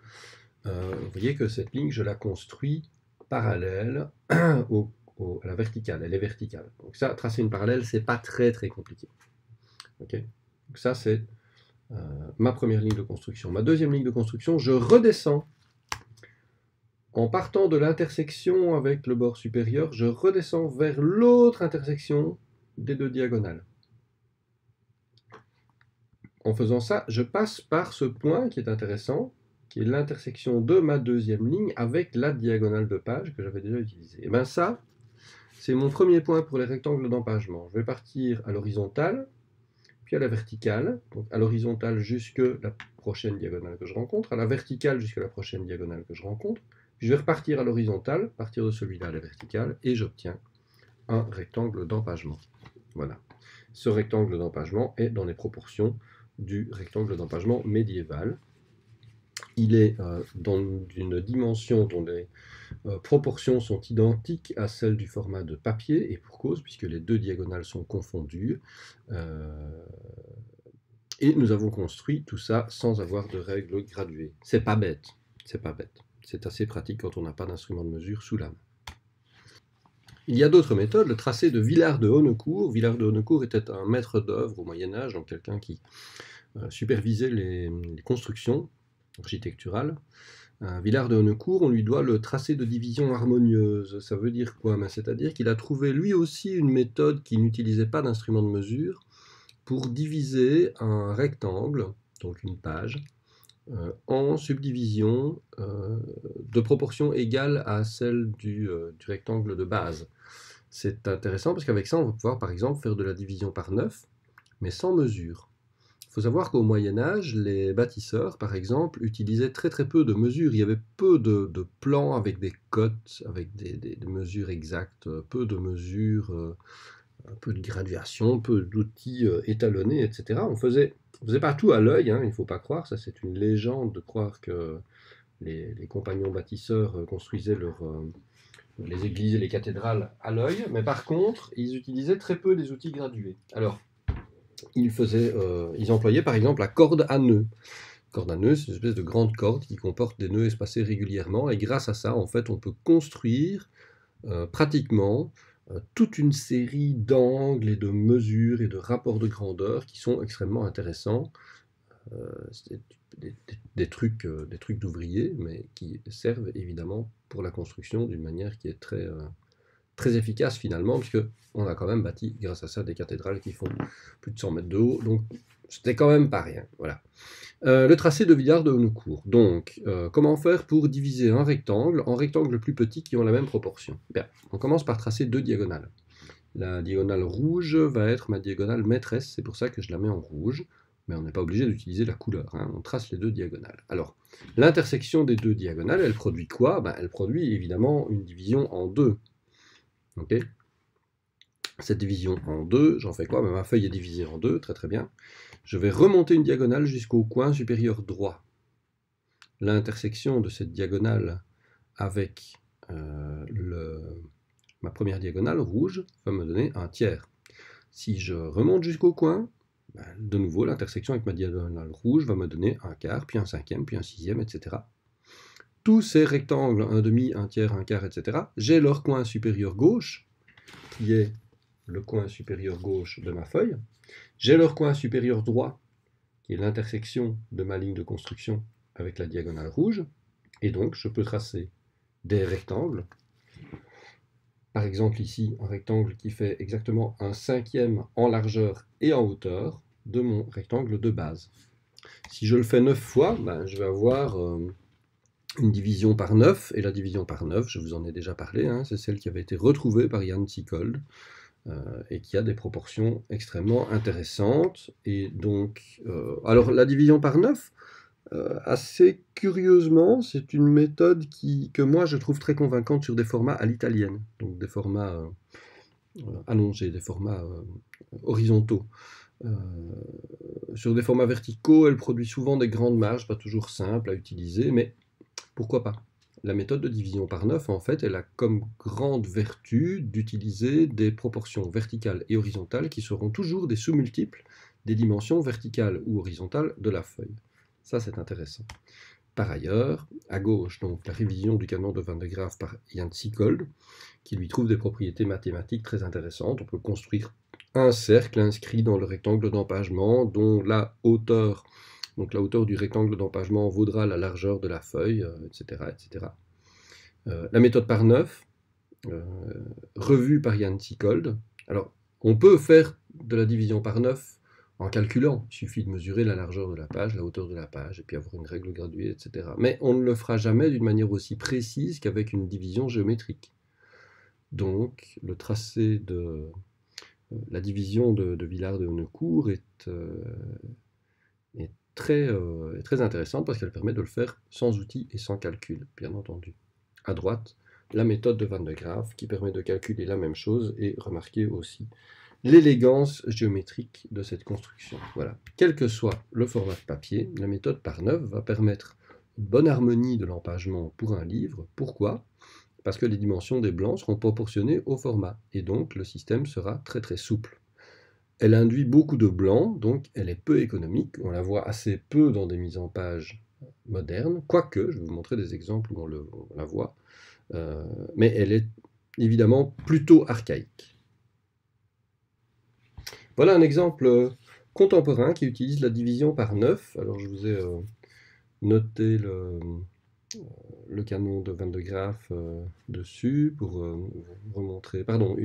Euh, vous voyez que cette ligne, je la construis parallèle (clears throat) au à la verticale, elle est verticale. Donc ça, tracer une parallèle, c'est pas très très compliqué. Donc ça, c'est euh, ma première ligne de construction. Ma deuxième ligne de construction, je redescends. En partant de l'intersection avec le bord supérieur, je redescends vers l'autre intersection des deux diagonales. En faisant ça, je passe par ce point qui est intéressant, qui est l'intersection de ma deuxième ligne avec la diagonale de page que j'avais déjà utilisée. Et bien ça, c'est mon premier point pour les rectangles d'empagement. Je vais partir à l'horizontale, puis à la verticale, donc à l'horizontale jusque la prochaine diagonale que je rencontre, à la verticale jusqu'à la prochaine diagonale que je rencontre, puis je vais repartir à l'horizontale, partir de celui-là à la verticale, et j'obtiens un rectangle d'empagement. Voilà. Ce rectangle d'empagement est dans les proportions du rectangle d'empagement médiéval il est euh, dans une dimension dont les euh, proportions sont identiques à celles du format de papier, et pour cause, puisque les deux diagonales sont confondues. Euh, et nous avons construit tout ça sans avoir de règles graduées. C'est pas bête, c'est pas bête. C'est assez pratique quand on n'a pas d'instrument de mesure sous la main. Il y a d'autres méthodes. Le tracé de Villard de Honnecourt. Villard de Honnecourt était un maître d'œuvre au Moyen Âge, donc quelqu'un qui supervisait les constructions architectural. Un Villard de Honnecourt, on lui doit le tracé de division harmonieuse. Ça veut dire quoi? Ben, C'est-à-dire qu'il a trouvé lui aussi une méthode qui n'utilisait pas d'instrument de mesure pour diviser un rectangle, donc une page, euh, en subdivisions euh, de proportion égale à celle du, euh, du rectangle de base. C'est intéressant parce qu'avec ça, on va pouvoir par exemple faire de la division par 9, mais sans mesure. Faut savoir qu'au Moyen Âge, les bâtisseurs, par exemple, utilisaient très très peu de mesures. Il y avait peu de, plans avec des cotes, avec des, mesures exactes, peu de mesures, euh, peu de graduation, peu d'outils euh, étalonnés, etc. On faisait, faisait pas tout à l'œil, hein, il ne faut pas croire, ça c'est une légende de croire que les, compagnons bâtisseurs euh, construisaient les églises et les cathédrales à l'œil, mais par contre, ils utilisaient très peu des outils gradués. Alors, ils, faisaient, euh, ils employaient par exemple la corde à nœuds. Corde à nœuds, c'est une espèce de grande corde qui comporte des nœuds espacés régulièrement, et grâce à ça, en fait, on peut construire euh, pratiquement euh, toute une série d'angles et de mesures et de rapports de grandeur qui sont extrêmement intéressants. c'est des, trucs, des trucs d'ouvriers, mais qui servent évidemment pour la construction d'une manière qui est très, très efficace finalement, puisque on a quand même bâti grâce à ça des cathédrales qui font plus de 100 mètres de haut, donc c'était quand même pas rien. Voilà. Euh, le tracé de Villard de Honnecourt. Donc, euh, comment faire pour diviser un rectangle en rectangles plus petits qui ont la même proportion? Bien, on commence par tracer deux diagonales. La diagonale rouge va être ma diagonale maîtresse, c'est pour ça que je la mets en rouge, mais on n'est pas obligé d'utiliser la couleur, hein. on trace les deux diagonales. Alors, l'intersection des deux diagonales, elle produit quoi? Ben, Elle produit évidemment une division en deux. Ok Cette division en deux, j'en fais quoi? Ben, Ma feuille est divisée en deux, très très bien. Je vais remonter une diagonale jusqu'au coin supérieur droit. L'intersection de cette diagonale avec euh, ma première diagonale rouge va me donner un tiers. Si je remonte jusqu'au coin, ben, de nouveau, l'intersection avec ma diagonale rouge va me donner un quart, puis un cinquième, puis un sixième, etc tous ces rectangles, un demi, un tiers, un quart, etc., j'ai leur coin supérieur gauche, qui est le coin supérieur gauche de ma feuille. J'ai leur coin supérieur droit, qui est l'intersection de ma ligne de construction avec la diagonale rouge. Et donc, je peux tracer des rectangles. Par exemple, ici, un rectangle qui fait exactement un cinquième en largeur et en hauteur de mon rectangle de base. Si je le fais neuf fois, ben, je vais avoir... Euh, une division par 9, et la division par 9, je vous en ai déjà parlé, hein, c'est celle qui avait été retrouvée par Jan Sikold, euh, et qui a des proportions extrêmement intéressantes. Et donc, euh, alors la division par 9, euh, assez curieusement, c'est une méthode qui, que moi je trouve très convaincante sur des formats à l'italienne, donc des formats allongés, des formats horizontaux. sur des formats verticaux, elle produit souvent des grandes marges, pas toujours simples à utiliser, mais pourquoi pas? La méthode de division par 9, en fait, elle a comme grande vertu d'utiliser des proportions verticales et horizontales qui seront toujours des sous-multiples des dimensions verticales ou horizontales de la feuille. Ça, c'est intéressant. Par ailleurs, à gauche, donc la révision du canon de Van de Graaff par Jan Siekold, qui lui trouve des propriétés mathématiques très intéressantes. On peut construire un cercle inscrit dans le rectangle d'empagement dont la hauteur, donc la hauteur du rectangle d'empagement vaudra la largeur de la feuille, etc. Euh, etc. Euh, la méthode par neuf, euh, revue par Jan Siekold. Alors, on peut faire de la division par neuf en calculant. Il suffit de mesurer la largeur de la page, la hauteur de la page, et puis avoir une règle graduée, etc. Mais on ne le fera jamais d'une manière aussi précise qu'avec une division géométrique. Donc, le tracé de euh, la division de, Villard de Honnecourt est, euh, est très, euh, très intéressante parce qu'elle permet de le faire sans outils et sans calcul, bien entendu. À droite, la méthode de Van de Graaff qui permet de calculer la même chose et remarquez aussi l'élégance géométrique de cette construction. Voilà. Quel que soit le format de papier, la méthode par neuf va permettre une bonne harmonie de l'empagement pour un livre. Pourquoi? Parce que les dimensions des blancs seront proportionnées au format, et donc le système sera très très souple. Elle induit beaucoup de blanc, donc elle est peu économique. On la voit assez peu dans des mises en page modernes, quoique, je vais vous montrer des exemples où on, le, la voit, euh, mais elle est évidemment plutôt archaïque. Voilà un exemple euh, contemporain qui utilise la division par 9. Alors je vous ai euh, noté le, le, canon de Van de Graaff dessus pour vous remontrer. Pardon,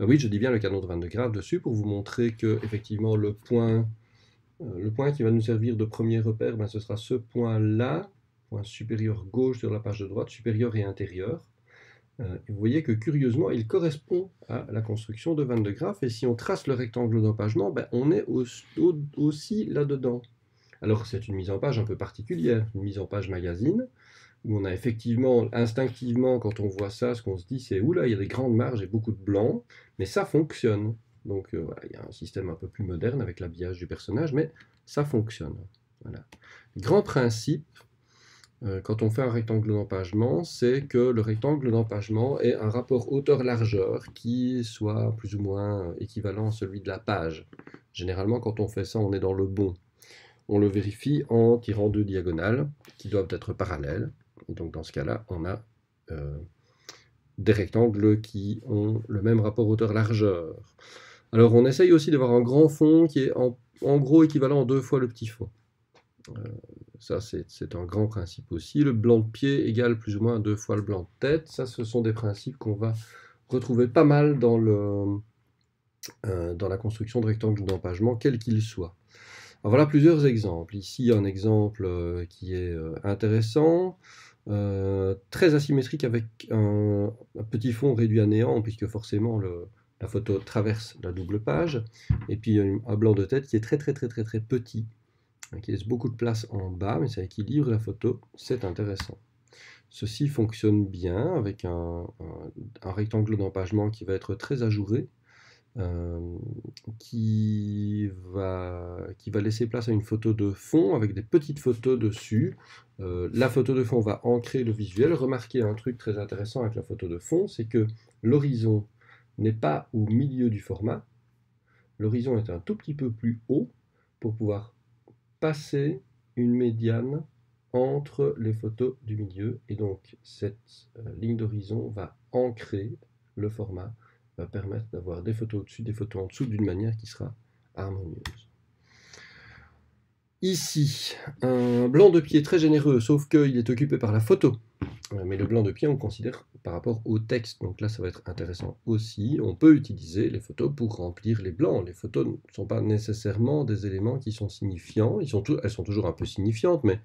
oui, je dis bien le canon de Van de dessus pour vous montrer que effectivement le point, le point qui va nous servir de premier repère, ben, ce sera ce point-là, point supérieur gauche sur la page de droite, supérieur et intérieur. Euh, vous voyez que curieusement, il correspond à la construction de Van de Graaff, et si on trace le rectangle d'empagement, ben, on est aussi là-dedans. Alors c'est une mise en page un peu particulière, une mise en page magazine, où on a effectivement, instinctivement, quand on voit ça, ce qu'on se dit, c'est oula, il y a des grandes marges et beaucoup de blanc, mais ça fonctionne. Donc euh, voilà, il y a un système un peu plus moderne avec l'habillage du personnage, mais ça fonctionne. Voilà. Grand principe, euh, quand on fait un rectangle d'empagement, c'est que le rectangle d'empagement ait un rapport hauteur-largeur qui soit plus ou moins équivalent à celui de la page. Généralement, quand on fait ça, on est dans le bon. On le vérifie en tirant deux diagonales qui doivent être parallèles. Donc, dans ce cas-là, on a euh, des rectangles qui ont le même rapport hauteur-largeur. Alors, on essaye aussi d'avoir un grand fond qui est en, gros équivalent à deux fois le petit fond. Euh, ça, c'est un grand principe aussi. Le blanc de pied égale plus ou moins deux fois le blanc de tête. Ça, ce sont des principes qu'on va retrouver pas mal dans, euh, la construction de rectangles d'empagement, quel qu'il soit. voilà plusieurs exemples. Ici, un exemple qui est intéressant, très asymétrique avec un, petit fond réduit à néant, puisque forcément la photo traverse la double page, et puis un blanc de tête qui est très très très très petit, qui laisse beaucoup de place en bas, mais ça équilibre la photo, c'est intéressant. Ceci fonctionne bien avec un, rectangle d'empagement qui va être très ajouré, euh, qui, va, laisser place à une photo de fond avec des petites photos dessus. Euh, la photo de fond va ancrer le visuel. Remarquez un truc très intéressant avec la photo de fond, c'est que l'horizon n'est pas au milieu du format. L'horizon est un tout petit peu plus haut pour pouvoir passer une médiane entre les photos du milieu et donc cette euh, ligne d'horizon va ancrer le format, va permettre d'avoir des photos au-dessus, des photos en dessous d'une manière qui sera harmonieuse. Ici, un blanc de pied très généreux, sauf qu'il est occupé par la photo. Euh, mais le blanc de pied, on considère par rapport au texte. Donc là, ça va être intéressant aussi. On peut utiliser les photos pour remplir les blancs. Les photos ne sont pas nécessairement des éléments qui sont signifiants. Elles sont toujours un peu signifiantes, mais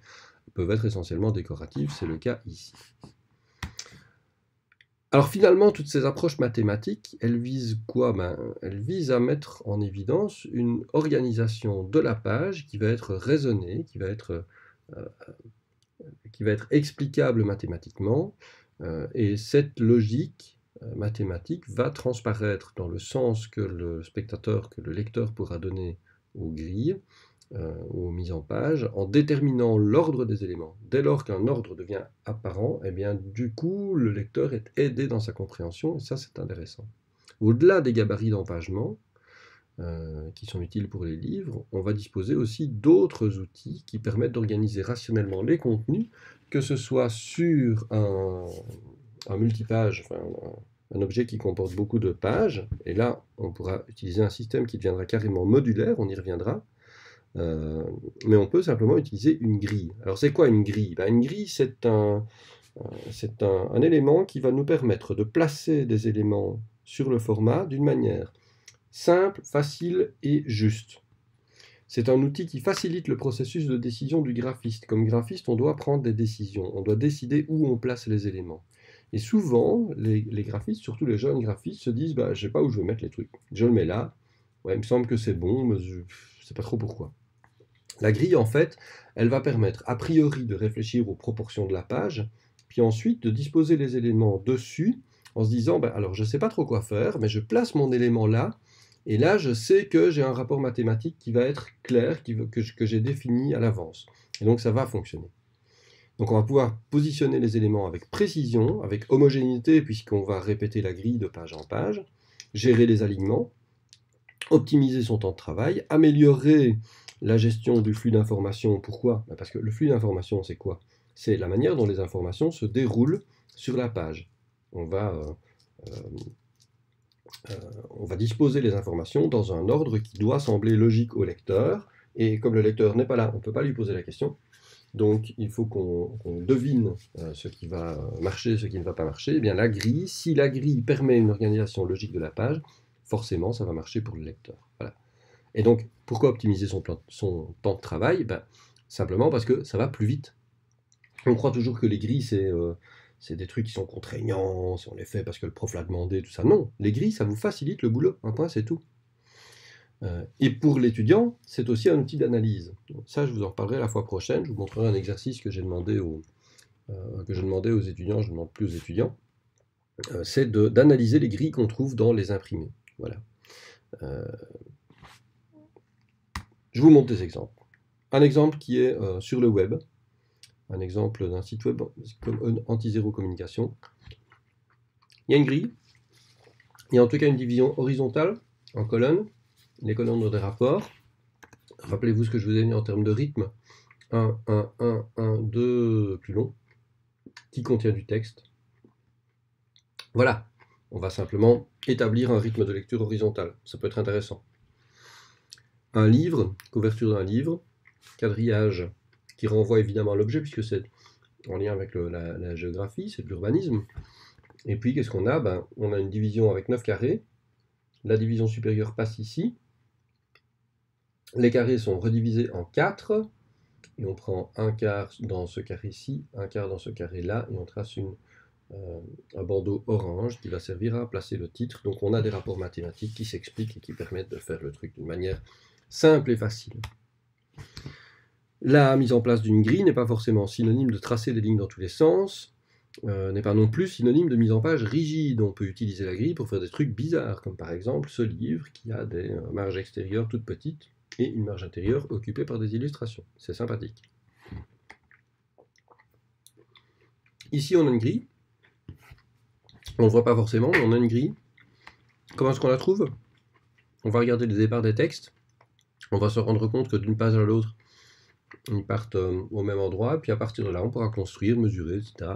peuvent être essentiellement décoratives. C'est le cas ici. Alors finalement, toutes ces approches mathématiques, elles visent quoi? Ben, Elles visent à mettre en évidence une organisation de la page qui va être raisonnée, qui va être, euh, explicable mathématiquement. Euh, et cette logique euh, mathématique va transparaître dans le sens que le spectateur, que le lecteur pourra donner aux grilles euh, ou aux mises en page en déterminant l'ordre des éléments. Dès lors qu'un ordre devient apparent, eh bien, du coup, le lecteur est aidé dans sa compréhension, et ça, c'est intéressant. Au-delà des gabarits d'empagement, euh, qui sont utiles pour les livres, on va disposer aussi d'autres outils qui permettent d'organiser rationnellement les contenus, que ce soit sur un, un multipage, un objet qui comporte beaucoup de pages, et là on pourra utiliser un système qui deviendra carrément modulaire, on y reviendra, euh, mais on peut simplement utiliser une grille. Alors c'est quoi une grille? Ben, Une grille c'est un, euh, c'est un, élément qui va nous permettre de placer des éléments sur le format d'une manière simple, facile et juste. C'est un outil qui facilite le processus de décision du graphiste. Comme graphiste, on doit prendre des décisions, on doit décider où on place les éléments. Et souvent, les, graphistes, surtout les jeunes graphistes, se disent bah, Je ne sais pas où je vais mettre les trucs. Je le mets là, ouais, il me semble que c'est bon, sais pas trop pourquoi. La grille, en fait, elle va permettre a priori de réfléchir aux proportions de la page, puis ensuite de disposer les éléments dessus en se disant bah, Alors, je ne sais pas trop quoi faire, mais je place mon élément là, et là, je sais que j'ai un rapport mathématique qui va être clair, que j'ai défini à l'avance. Et donc, ça va fonctionner. Donc on va pouvoir positionner les éléments avec précision, avec homogénéité, puisqu'on va répéter la grille de page en page, gérer les alignements, optimiser son temps de travail, améliorer la gestion du flux d'informations. Pourquoi? Ben, Parce que le flux d'informations, c'est quoi? C'est la manière dont les informations se déroulent sur la page. On va, euh, euh, euh, on va disposer les informations dans un ordre qui doit sembler logique au lecteur, et comme le lecteur n'est pas là, on ne peut pas lui poser la question. Donc il faut qu'on devine ce qui va marcher, ce qui ne va pas marcher. Eh bien la grille, si la grille permet une organisation logique de la page, forcément ça va marcher pour le lecteur. Et donc pourquoi optimiser son, temps de travail? Ben, Simplement parce que ça va plus vite. On croit toujours que les grilles, c'est euh, des trucs qui sont contraignants, si on les fait parce que le prof l'a demandé, tout ça. Non, les grilles, ça vous facilite le boulot. Un point, c'est tout. Euh, et pour l'étudiant, c'est aussi un outil d'analyse. Ça, je vous en reparlerai la fois prochaine. Je vous montrerai un exercice que j'ai demandé aux, euh, aux étudiants, je ne demande plus aux étudiants. C'est d'analyser les grilles qu'on trouve dans les imprimés. Voilà. je vous montre des exemples. Un exemple qui est sur le web, un exemple d'un site web comme Anti-Zéro Communication. Il y a une grille, il y a en tout cas une division horizontale en colonne, les colonnes des rapports. Rappelez-vous ce que je vous ai dit en termes de rythme. 1, 1, 1, 1, 2, plus long, qui contient du texte. Voilà, on va simplement établir un rythme de lecture horizontal. Ça peut être intéressant. Un livre, couverture d'un livre, quadrillage qui renvoie évidemment à l'objet, puisque c'est en lien avec la, géographie, c'est de l'urbanisme. Et puis, qu'est-ce qu'on a? Ben, On a une division avec 9 carrés. La division supérieure passe ici. Les carrés sont redivisés en 4, et on prend un quart dans ce carré-ci, un quart dans ce carré-là, et on trace une, un bandeau orange qui va servir à placer le titre. Donc on a des rapports mathématiques qui s'expliquent et qui permettent de faire le truc d'une manière simple et facile. La mise en place d'une grille n'est pas forcément synonyme de tracer des lignes dans tous les sens, euh, n'est pas non plus synonyme de mise en page rigide. On peut utiliser la grille pour faire des trucs bizarres, comme par exemple ce livre qui a des euh, marges extérieures toutes petites et une marge intérieure occupée par des illustrations. C'est sympathique. Ici, on a une grille. On ne voit pas forcément, mais on a une grille. Comment est-ce qu'on la trouve? On va regarder le départ des textes. On va se rendre compte que d'une page à l'autre, ils partent euh, au même endroit. Puis à partir de là, on pourra construire, mesurer, etc.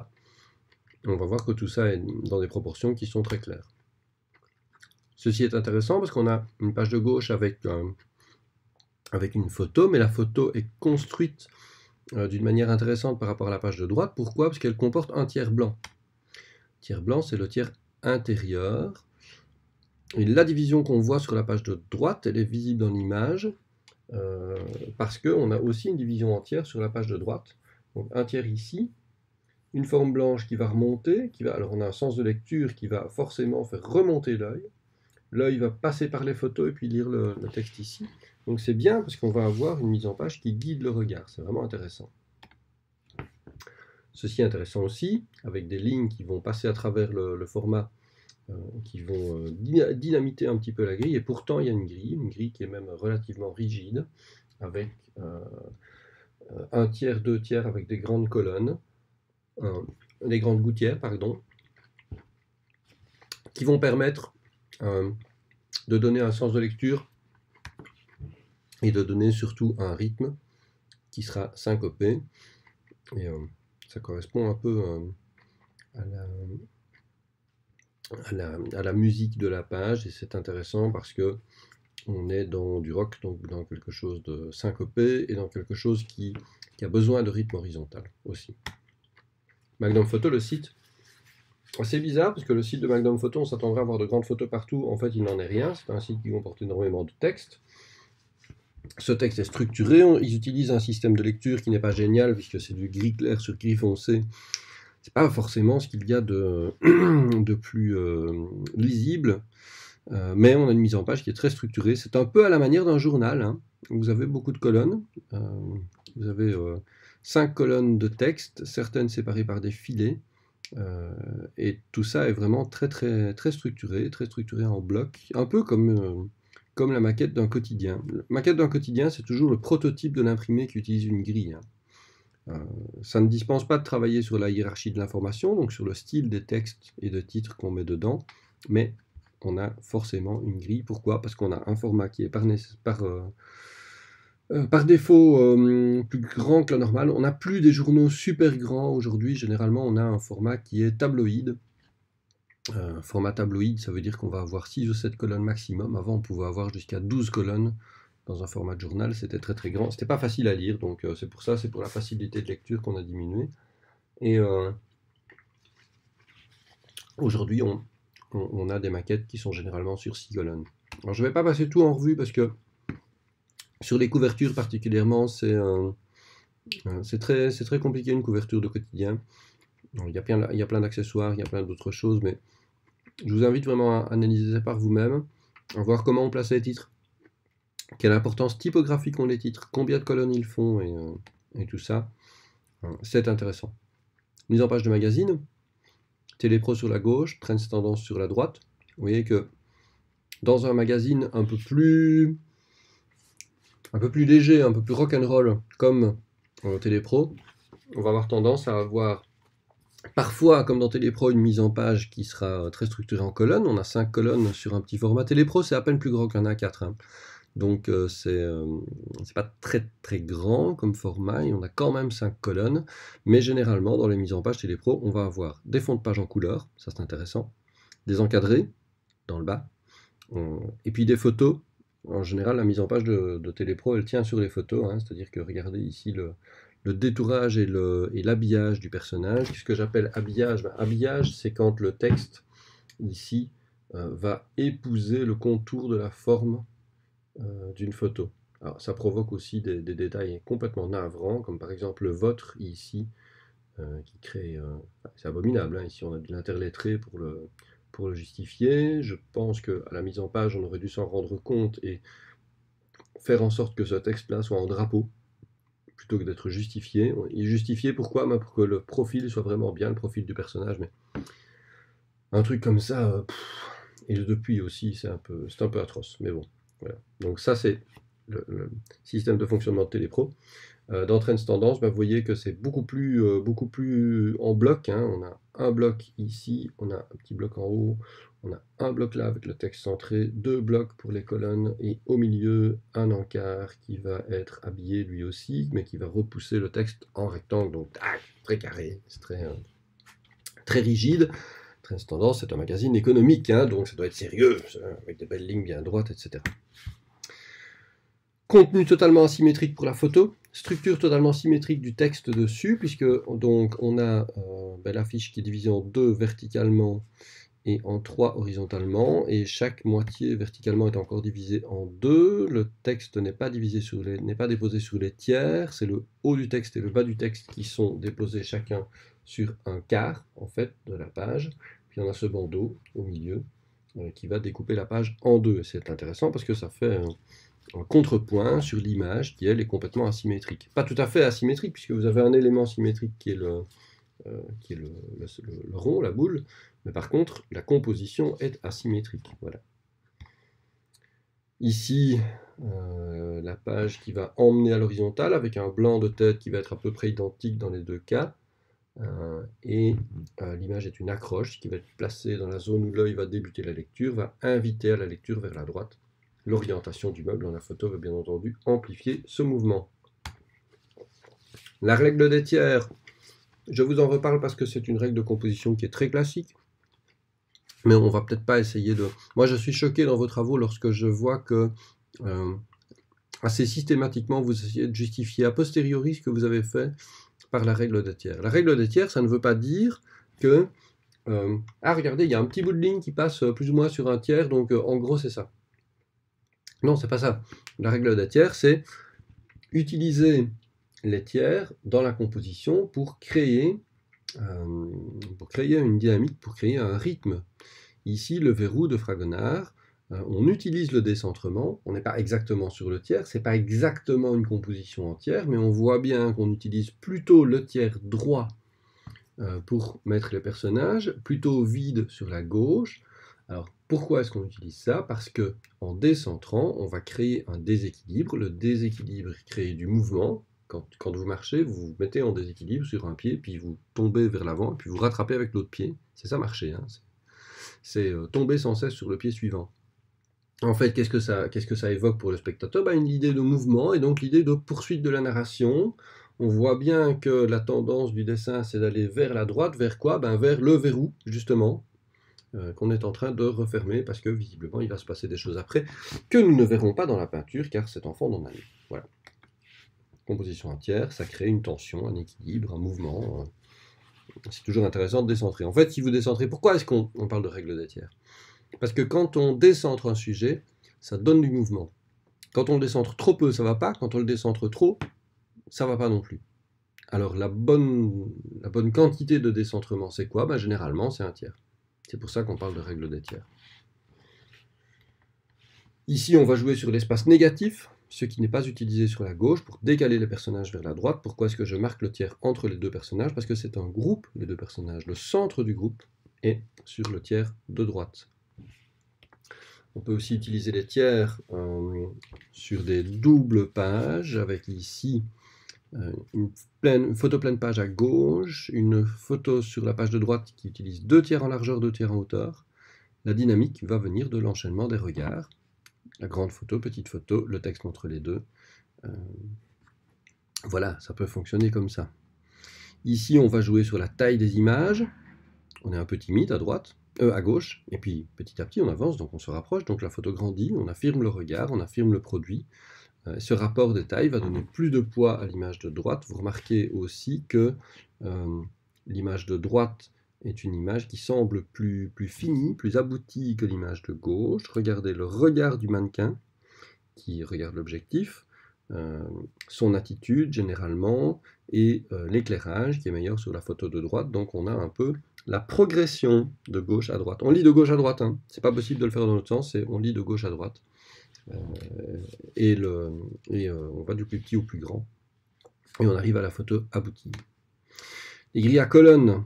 On va voir que tout ça est dans des proportions qui sont très claires. Ceci est intéressant parce qu'on a une page de gauche avec avec une photo, mais la photo est construite euh, d'une manière intéressante par rapport à la page de droite. Pourquoi? Parce qu'elle comporte un tiers blanc. Tiers blanc, c'est le tiers intérieur. La division qu'on voit sur la page de droite, elle est visible dans l'image, euh, parce qu'on a aussi une division entière sur la page de droite. Donc un tiers ici, une forme blanche qui va remonter, qui va, alors on a un sens de lecture qui va forcément faire remonter l'œil. L'œil va passer par les photos et puis lire le texte ici. Donc c'est bien parce qu'on va avoir une mise en page qui guide le regard. C'est vraiment intéressant. Ceci est intéressant aussi, avec des lignes qui vont passer à travers le, format qui vont dynamiter un petit peu la grille, et pourtant il y a une grille, une grille qui est même relativement rigide, avec un tiers, deux tiers avec des grandes colonnes, des grandes gouttières, pardon, qui vont permettre de donner un sens de lecture et de donner surtout un rythme qui sera syncopé. Euh, ça correspond un peu euh, à, la, musique de la page et c'est intéressant parce que on est dans du rock, donc dans quelque chose de syncopé et dans quelque chose qui, a besoin de rythme horizontal aussi. Magnum Photo, le site, c'est bizarre parce que le site de Magnum Photo, on s'attendrait à avoir de grandes photos partout. En fait, il n'en est rien. C'est un site qui comporte énormément de texte ce texte est structuré, ils utilisent un système de lecture qui n'est pas génial puisque c'est du gris clair sur gris foncé. C'est pas forcément ce qu'il y a de, (clears throat) de plus euh, lisible, euh, mais on a une mise en page qui est très structurée. C'est un peu à la manière d'un journal. Hein. Vous avez beaucoup de colonnes. Euh, vous avez cinq colonnes de texte, certaines séparées par des filets. et tout ça est vraiment très très très structuré, très structuré en blocs, un peu comme comme la maquette d'un quotidien. La maquette d'un quotidien, c'est toujours le prototype de l'imprimé qui utilise une grille. Hein. Euh, ça ne dispense pas de travailler sur la hiérarchie de l'information, donc sur le style des textes et de titres qu'on met dedans, mais on a forcément une grille. Pourquoi? Parce qu'on a un format qui est par, euh, euh, défaut plus grand que la normale. On n'a plus des journaux super grands aujourd'hui. Généralement, on a un format qui est tabloïd, euh, format tabloïd, ça veut dire qu'on va avoir 6 ou 7 colonnes maximum. Avant, on pouvait avoir jusqu'à 12 colonnes dans un format de journal. C'était très très grand. C'était pas facile à lire, donc euh, c'est pour ça, c'est pour la facilité de lecture qu'on a diminué. Et euh, aujourd'hui, on, a des maquettes qui sont généralement sur 6 colonnes. Alors, je vais pas passer tout en revue parce que sur les couvertures particulièrement, c'est très, compliqué une couverture de quotidien. il, y a plein, plein d'accessoires, il y a plein d'autres choses, mais je vous invite vraiment à analyser ça par vous-même, à voir comment on place les titres, quelle importance typographique ont les titres, combien de colonnes ils font et, euh, tout ça. Euh, c'est intéressant. Mise en page de magazine, Télépro sur la gauche, Trends Tendance sur la droite. Vous voyez que dans un magazine un peu plus un peu plus léger, un peu plus rock'n'roll comme euh, Télépro, on va avoir tendance à avoir Parfois, comme dans Télépro, une mise en page qui sera très structurée en colonnes. On a 5 colonnes sur un petit format. Télépro, c'est à peine plus grand qu'un A4. Hein. Donc, euh, euh, c'est pas très très grand comme format. Et on a quand même 5 colonnes. Mais généralement, dans les mises en page Télépro, on va avoir des fonds de page en couleur. Ça, c'est intéressant. Des encadrés dans le bas. Et puis des photos. En général, la mise en page de, de Télépro, elle tient sur les photos. Hein. C'est-à-dire que regardez ici le, le détourage et l'habillage du personnage. Ce que j'appelle habillage, ben, habillage, c'est quand le texte, ici, euh, va épouser le contour de la forme euh, d'une photo. Alors, ça provoque aussi des, détails complètement navrants, comme par exemple le vôtre ici, euh, qui crée... c'est abominable, hein, ici on a de l'interlettré pour le, pour le justifier. Je pense qu'à la mise en page, on aurait dû s'en rendre compte et faire en sorte que ce texte-là soit en drapeau, que d'être justifié. Il est justifié pourquoi? Bah, Pour que le profil soit vraiment bien, le profil du personnage. Mais un truc comme ça, euh, et le depuis aussi, c'est un, peu, un peu atroce. Mais bon. Donc ça, c'est le, système de fonctionnement de Télépro. Euh, dans Trends Tendance, bah, vous voyez que c'est beaucoup plus, euh, beaucoup plus en bloc. Hein. On a un bloc ici, on a un petit bloc en haut, on a un bloc là avec le texte centré, deux blocs pour les colonnes et au milieu un encart qui va être habillé lui aussi, mais qui va repousser le texte en rectangle, donc très carré, c'est très, euh, rigide. Très tendance, c'est un magazine économique, hein, donc ça doit être sérieux, avec des belles lignes bien droites, etc. Contenu totalement asymétrique pour la photo, structure totalement symétrique du texte dessus, puisque donc on a euh, ben, l'affiche qui est divisée en deux verticalement et en 3 horizontalement, et chaque moitié verticalement est encore divisée en deux. Le texte n'est pas, pas déposé sur les tiers, c'est le haut du texte et le bas du texte qui sont déposés chacun sur un quart en fait de la page. Puis on a ce bandeau au milieu euh, qui va découper la page en deux. C'est intéressant parce que ça fait un, contrepoint sur l'image qui elle est complètement asymétrique. Pas tout à fait asymétrique puisque vous avez un élément symétrique qui est le, qui est le, rond, la boule, mais par contre, la composition est asymétrique. Voilà. Ici, la page qui va emmener à l'horizontale avec un blanc de tête qui va être à peu près identique dans les deux cas. Euh, et euh, l'image est une accroche qui va être placée dans la zone où l'œil va débuter la lecture, va inviter à la lecture vers la droite. L'orientation du meuble dans la photo va bien entendu amplifier ce mouvement. La règle des tiers, je vous en reparle parce que c'est une règle de composition qui est très classique. Mais on va peut-être pas essayer de... Moi je suis choqué dans vos travaux lorsque je vois que euh, assez systématiquement vous essayez de justifier a posteriori ce que vous avez fait par la règle des tiers. La règle des tiers, ça ne veut pas dire que, euh, ah regardez, il y a un petit bout de ligne qui passe euh, plus ou moins sur un tiers, donc en gros c'est ça. Non, c'est pas ça. La règle des tiers, c'est utiliser les tiers dans la composition pour créer, pour créer une dynamique, pour créer un rythme. Ici, le verrou de Fragonard, euh, on utilise le décentrement, on n'est pas exactement sur le tiers, c'est pas exactement une composition entière, mais on voit bien qu'on utilise plutôt le tiers droit euh, pour mettre les personnages, plutôt vide sur la gauche. Alors pourquoi est-ce qu'on utilise ça? Parce que en décentrant, on va créer un déséquilibre. Le déséquilibre crée du mouvement. Quand, vous marchez, vous vous mettez en déséquilibre sur un pied, puis vous tombez vers l'avant, puis vous rattrapez avec l'autre pied. C'est ça marcher. Hein. C'est euh, tomber sans cesse sur le pied suivant. En fait, qu'est-ce que ça, qu'est-ce que ça évoque pour le spectateur? Ben, Une idée de mouvement et donc l'idée de poursuite de la narration. On voit bien que la tendance du dessin, c'est d'aller vers la droite, vers quoi? Ben, Vers le verrou, justement, euh, qu'on est en train de refermer, parce que visiblement, il va se passer des choses après, que nous ne verrons pas dans la peinture, car cet enfant n'en a eu. Voilà. Composition entière, ça crée une tension, un équilibre, un mouvement. Euh. C'est toujours intéressant de décentrer. En fait, si vous décentrez, pourquoi est-ce qu'on parle de règle des tiers? Parce que quand on décentre un sujet, ça donne du mouvement. Quand on le décentre trop peu, ça va pas. Quand on le décentre trop, ça va pas non plus. Alors la bonne, la bonne quantité de décentrement, c'est quoi? Ben, Généralement, c'est un tiers. C'est pour ça qu'on parle de règle des tiers. Ici, on va jouer sur l'espace négatif, ce qui n'est pas utilisé sur la gauche, pour décaler les personnages vers la droite. Pourquoi est-ce que je marque le tiers entre les deux personnages? Parce que c'est un groupe, les deux personnages. Le centre du groupe est sur le tiers de droite. On peut aussi utiliser les tiers euh, sur des doubles pages, avec ici euh, une, photo pleine page à gauche, une photo sur la page de droite qui utilise deux tiers en largeur, deux tiers en hauteur. La dynamique va venir de l'enchaînement des regards. La grande photo, petite photo, le texte entre les deux. Euh, voilà, ça peut fonctionner comme ça. Ici, on va jouer sur la taille des images. On est un peu timide à droite. Euh, à gauche, et puis petit à petit on avance, donc on se rapproche, donc la photo grandit, on affirme le regard, on affirme le produit. Euh, ce rapport de taille va donner plus de poids à l'image de droite. Vous remarquez aussi que l'image de droite est une image qui semble plus, plus finie, plus aboutie que l'image de gauche. Regardez le regard du mannequin qui regarde l'objectif, son attitude généralement, et l'éclairage qui est meilleur sur la photo de droite. Donc on a un peu la progression de gauche à droite. On lit de gauche à droite, hein. c'est pas possible de le faire dans l'autre sens, on lit de gauche à droite. Euh, et, le, et euh, on va du plus petit au plus grand. Et on arrive à la photo aboutie. Les grilles à colonnes.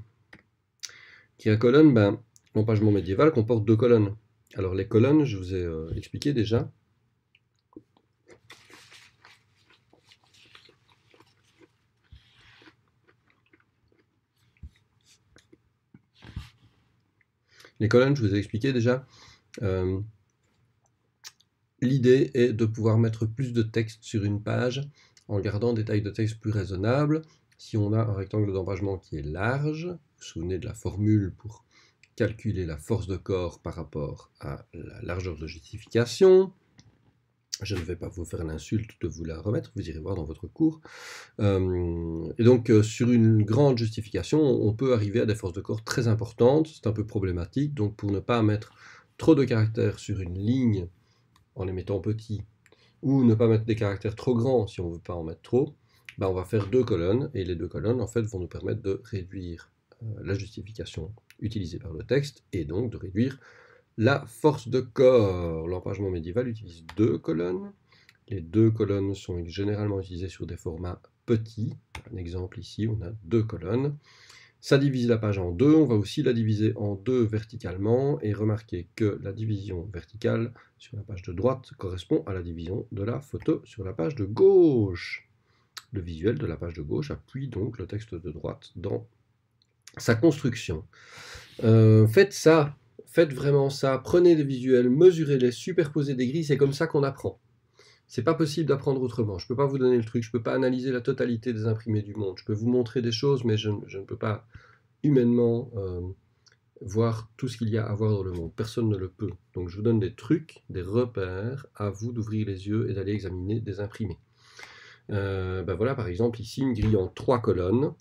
Grilles à colonnes, ben, l'empagement médiéval comporte deux colonnes. Alors les colonnes, je vous ai euh, expliqué déjà, Les colonnes, je vous ai expliqué déjà. Euh, l'idée est de pouvoir mettre plus de texte sur une page en gardant des tailles de texte plus raisonnables. Si on a un rectangle d'empagement qui est large, souvenez de la formule pour calculer la force de corps par rapport à la largeur de justification, je ne vais pas vous faire l'insulte de vous la remettre, vous irez voir dans votre cours. Euh, et donc, euh, sur une grande justification, on peut arriver à des forces de corps très importantes. C'est un peu problématique. Donc, pour ne pas mettre trop de caractères sur une ligne en les mettant petits, ou ne pas mettre des caractères trop grands si on ne veut pas en mettre trop, ben, on va faire deux colonnes. Et les deux colonnes, en fait, vont nous permettre de réduire la justification utilisée par le texte et donc de réduire la force de corps, l'empagement médiéval utilise deux colonnes. Les deux colonnes sont généralement utilisées sur des formats petits. Un exemple ici, on a deux colonnes. Ça divise la page en deux, on va aussi la diviser en deux verticalement, et remarquez que la division verticale sur la page de droite correspond à la division de la photo sur la page de gauche. Le visuel de la page de gauche appuie donc le texte de droite dans sa construction. Euh, faites ça, faites vraiment ça, prenez des visuels, mesurez-les, superposez des grilles, c'est comme ça qu'on apprend. C'est pas possible d'apprendre autrement. Je peux pas vous donner le truc, je peux pas analyser la totalité des imprimés du monde. Je peux vous montrer des choses, mais je, ne peux pas humainement euh, voir tout ce qu'il y a à voir dans le monde. Personne ne le peut. Donc je vous donne des trucs, des repères, à vous d'ouvrir les yeux et d'aller examiner des imprimés. Euh, ben voilà, par exemple, ici, une grille en trois colonnes.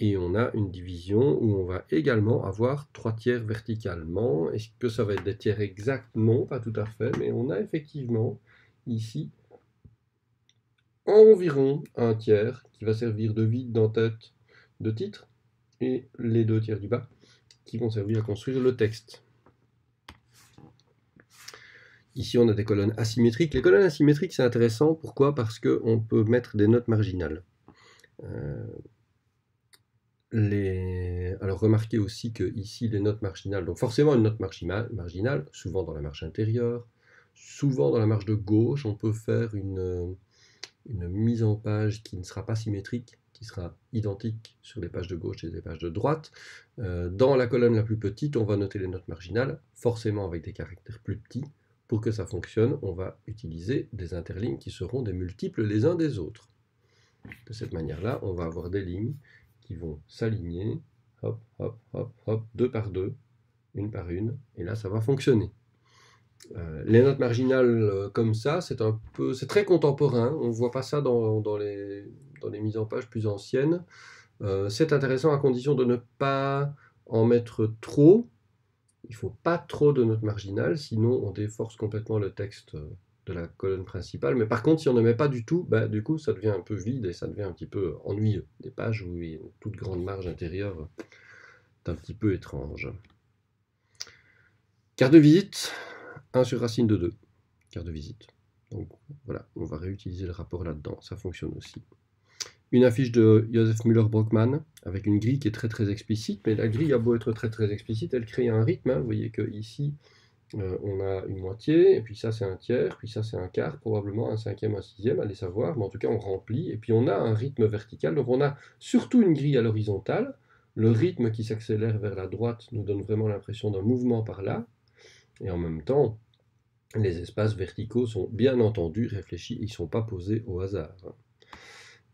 Et on a une division où on va également avoir trois tiers verticalement. Est-ce que ça va être des tiers exacts? Non, pas tout à fait, mais on a effectivement ici environ un tiers qui va servir de vide d'en-tête de titre et les deux tiers du bas qui vont servir à construire le texte. Ici, on a des colonnes asymétriques. Les colonnes asymétriques, c'est intéressant. Pourquoi? Parce qu'on peut mettre des notes marginales. Euh, Alors, remarquez aussi que ici, les notes marginales, donc forcément une note marginale, souvent dans la marge intérieure, souvent dans la marge de gauche, on peut faire une, une mise en page qui ne sera pas symétrique, qui sera identique sur les pages de gauche et les pages de droite. Euh, dans la colonne la plus petite, on va noter les notes marginales, forcément avec des caractères plus petits. Pour que ça fonctionne, on va utiliser des interlignes qui seront des multiples les uns des autres. De cette manière-là, on va avoir des lignes qui vont s'aligner, hop, hop, hop, hop, deux par deux, une par une, et là ça va fonctionner. Euh, les notes marginales euh, comme ça, c'est un peu, c'est très contemporain. On voit pas ça dans, les, dans, les, mises en page plus anciennes. Euh, c'est intéressant à condition de ne pas en mettre trop. Il faut pas trop de notes marginales, sinon on déforce complètement le texte de la colonne principale. Mais par contre, si on ne met pas du tout, bah, du coup, ça devient un peu vide et ça devient un petit peu ennuyeux. Des pages où il y a une toute grande marge intérieure, c'est un petit peu étrange. Carte de visite, 1 sur racine de 2, carte de visite. Donc voilà, on va réutiliser le rapport là-dedans, ça fonctionne aussi. Une affiche de Joseph Müller-Brockmann avec une grille qui est très très explicite, mais la grille a beau être très très explicite, elle crée un rythme. Hein. Vous voyez que ici euh, on a une moitié, et puis ça c'est un tiers, puis ça c'est un quart, probablement un cinquième, un sixième, allez savoir, mais en tout cas on remplit, et puis on a un rythme vertical, donc on a surtout une grille à l'horizontale, le rythme qui s'accélère vers la droite nous donne vraiment l'impression d'un mouvement par là, et en même temps, les espaces verticaux sont bien entendu réfléchis, ils ne sont pas posés au hasard.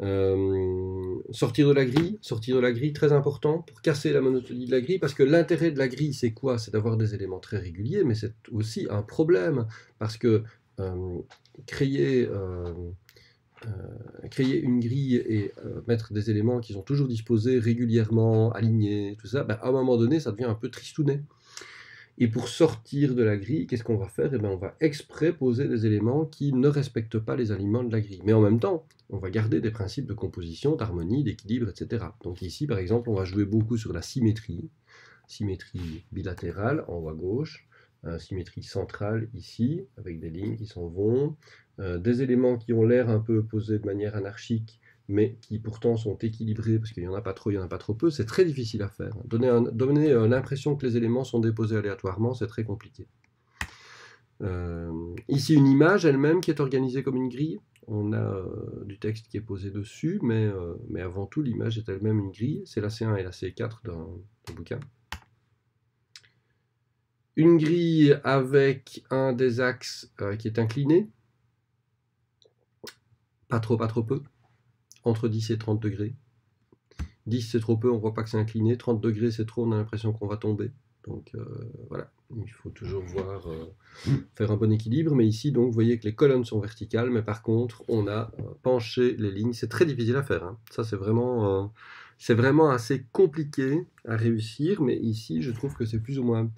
Euh, sortir de la grille, sortir de la grille, très important pour casser la monotonie de la grille, parce que l'intérêt de la grille, c'est quoi? C'est d'avoir des éléments très réguliers, mais c'est aussi un problème, parce que euh, créer, euh, créer une grille et mettre des éléments qui sont toujours disposés régulièrement, alignés, tout ça, ben, à un moment donné, ça devient un peu tristounet. Et pour sortir de la grille, qu'est-ce qu'on va faire? Eh bien, On va exprès poser des éléments qui ne respectent pas les aliments de la grille. Mais en même temps, on va garder des principes de composition, d'harmonie, d'équilibre, etc. Donc ici, par exemple, on va jouer beaucoup sur la symétrie. Symétrie bilatérale en haut à gauche, euh, symétrie centrale ici, avec des lignes qui s'en vont, euh, des éléments qui ont l'air un peu posés de manière anarchique, mais qui pourtant sont équilibrés, parce qu'il n'y en a pas trop, il n'y en a pas trop peu, c'est très difficile à faire. Donner, euh, l'impression que les éléments sont déposés aléatoirement, c'est très compliqué. Euh, ici, une image elle-même qui est organisée comme une grille. On a euh, du texte qui est posé dessus, mais, mais avant tout, l'image est elle-même une grille. C'est la C1 et la C4 dans le bouquin. Une grille avec un des axes qui est incliné. Pas trop, pas trop peu entre 10 et 30 degrés. 10 c'est trop peu, on voit pas que c'est incliné. 30 degrés c'est trop, on a l'impression qu'on va tomber. Donc euh, voilà, il faut toujours voir, euh, faire un bon équilibre. Mais ici, donc, vous voyez que les colonnes sont verticales, mais par contre, on a euh, penché les lignes. C'est très difficile à faire. Hein. Ça, c'est vraiment, c'est vraiment assez compliqué à réussir. Mais ici, je trouve que c'est plus ou moins